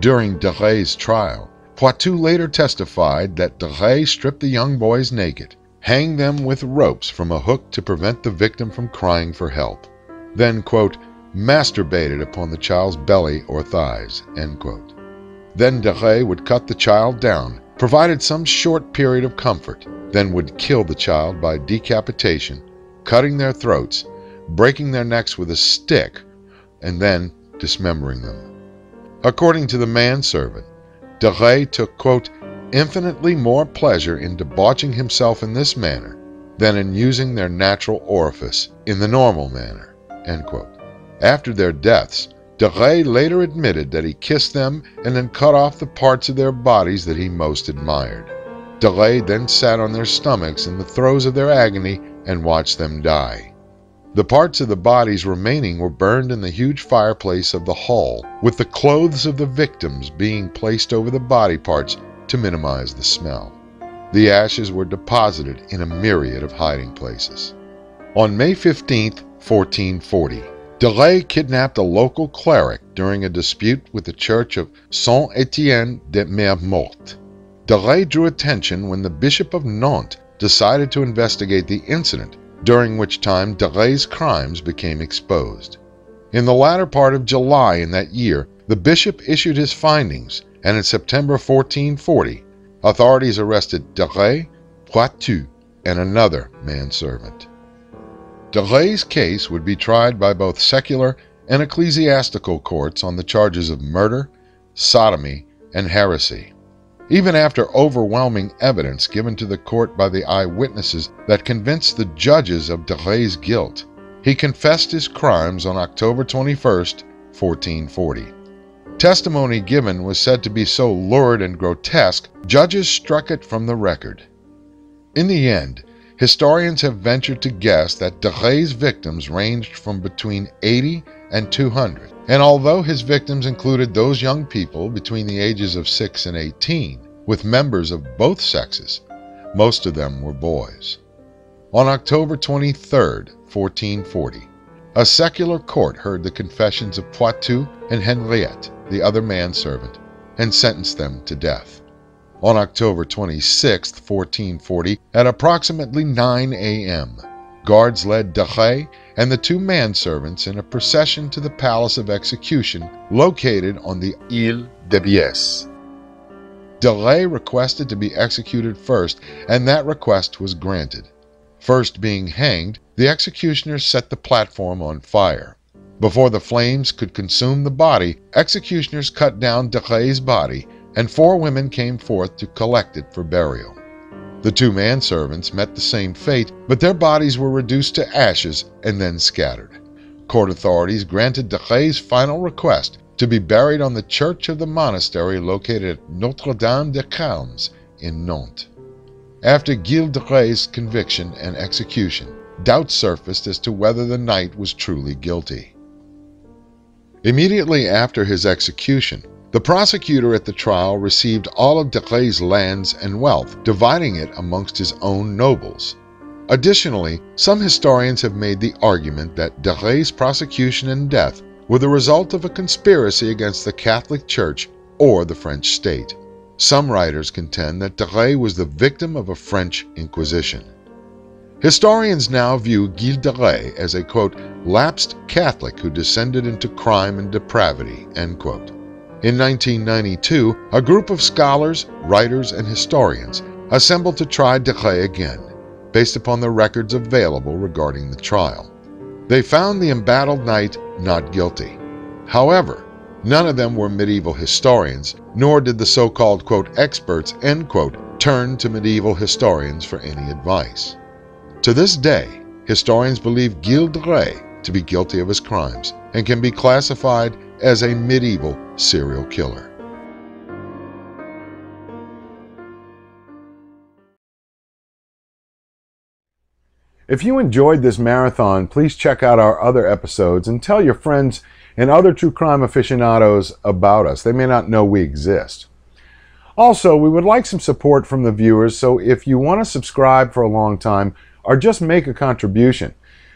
A: During De Retz's trial, Poitou later testified that De Retz stripped the young boys naked, hanged them with ropes from a hook to prevent the victim from crying for help, then, quote, masturbated upon the child's belly or thighs, end quote. Then De Retz would cut the child down, provided some short period of comfort, then would kill the child by decapitation, cutting their throats, breaking their necks with a stick, and then dismembering them. According to the manservant, Degray took, quote, infinitely more pleasure in debauching himself in this manner than in using their natural orifice in the normal manner. After their deaths, Degray later admitted that he kissed them and then cut off the parts of their bodies that he most admired. Degray then sat on their stomachs in the throes of their agony and watched them die. The parts of the bodies remaining were burned in the huge fireplace of the hall, with the clothes of the victims being placed over the body parts to minimize the smell. The ashes were deposited in a myriad of hiding places. On May 15, 1440, Degray kidnapped a local cleric during a dispute with the church of Saint Etienne de Mer-Morte. Degray drew attention when the Bishop of Nantes decided to investigate the incident, during which time Degray's crimes became exposed. In the latter part of July in that year, the bishop issued his findings, and in September 1440, authorities arrested Degray, Poitou, and another manservant. Degray's case would be tried by both secular and ecclesiastical courts on the charges of murder, sodomy, and heresy. Even after overwhelming evidence given to the court by the eyewitnesses that convinced the judges of Degray's guilt, he confessed his crimes on October 21, 1440. Testimony given was said to be so lurid and grotesque, judges struck it from the record. In the end, Historians have ventured to guess that Degray's victims ranged from between 80 and 200, and although his victims included those young people between the ages of 6 and 18, with members of both sexes, most of them were boys. On October 23, 1440, a secular court heard the confessions of Poitou and Henriet, the other manservant, and sentenced them to death. On October 26, 1440, at approximately 9 a.m., guards led Degray and the two manservants in a procession to the palace of execution located on the Ile de Biesse. Degray requested to be executed first, and that request was granted. First being hanged, the executioners set the platform on fire. Before the flames could consume the body, executioners cut down Degray's body and four women came forth to collect it for burial. The two manservants met the same fate, but their bodies were reduced to ashes and then scattered. Court authorities granted Degray's final request to be buried on the church of the monastery located at Notre Dame de Carmes in Nantes. After Gilles conviction and execution, doubts surfaced as to whether the knight was truly guilty. Immediately after his execution, the prosecutor at the trial received all of Degray's lands and wealth, dividing it amongst his own nobles. Additionally, some historians have made the argument that Degray's prosecution and death were the result of a conspiracy against the Catholic Church or the French state. Some writers contend that Degray was the victim of a French Inquisition. Historians now view Gilles Degray as a, quote, lapsed Catholic who descended into crime and depravity, end quote. In 1992, a group of scholars, writers, and historians assembled to try Degray again, based upon the records available regarding the trial. They found the embattled knight not guilty. However, none of them were medieval historians, nor did the so called quote, experts end quote, turn to medieval historians for any advice. To this day, historians believe Gilles Degray to be guilty of his crimes and can be classified as a medieval serial killer. If you enjoyed this marathon, please check out our other episodes and tell your friends and other true crime aficionados about us. They may not know we exist. Also, we would like some support from the viewers, so if you want to subscribe for a long time or just make a contribution,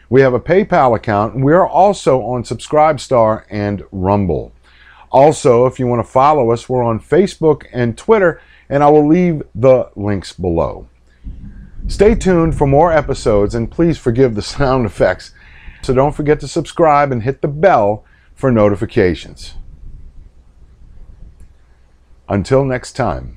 A: we have a PayPal account we are also on Subscribestar and Rumble. Also, if you want to follow us, we're on Facebook and Twitter, and I will leave the links below. Stay tuned for more episodes, and please forgive the sound effects. So don't forget to subscribe and hit the bell for notifications. Until next time.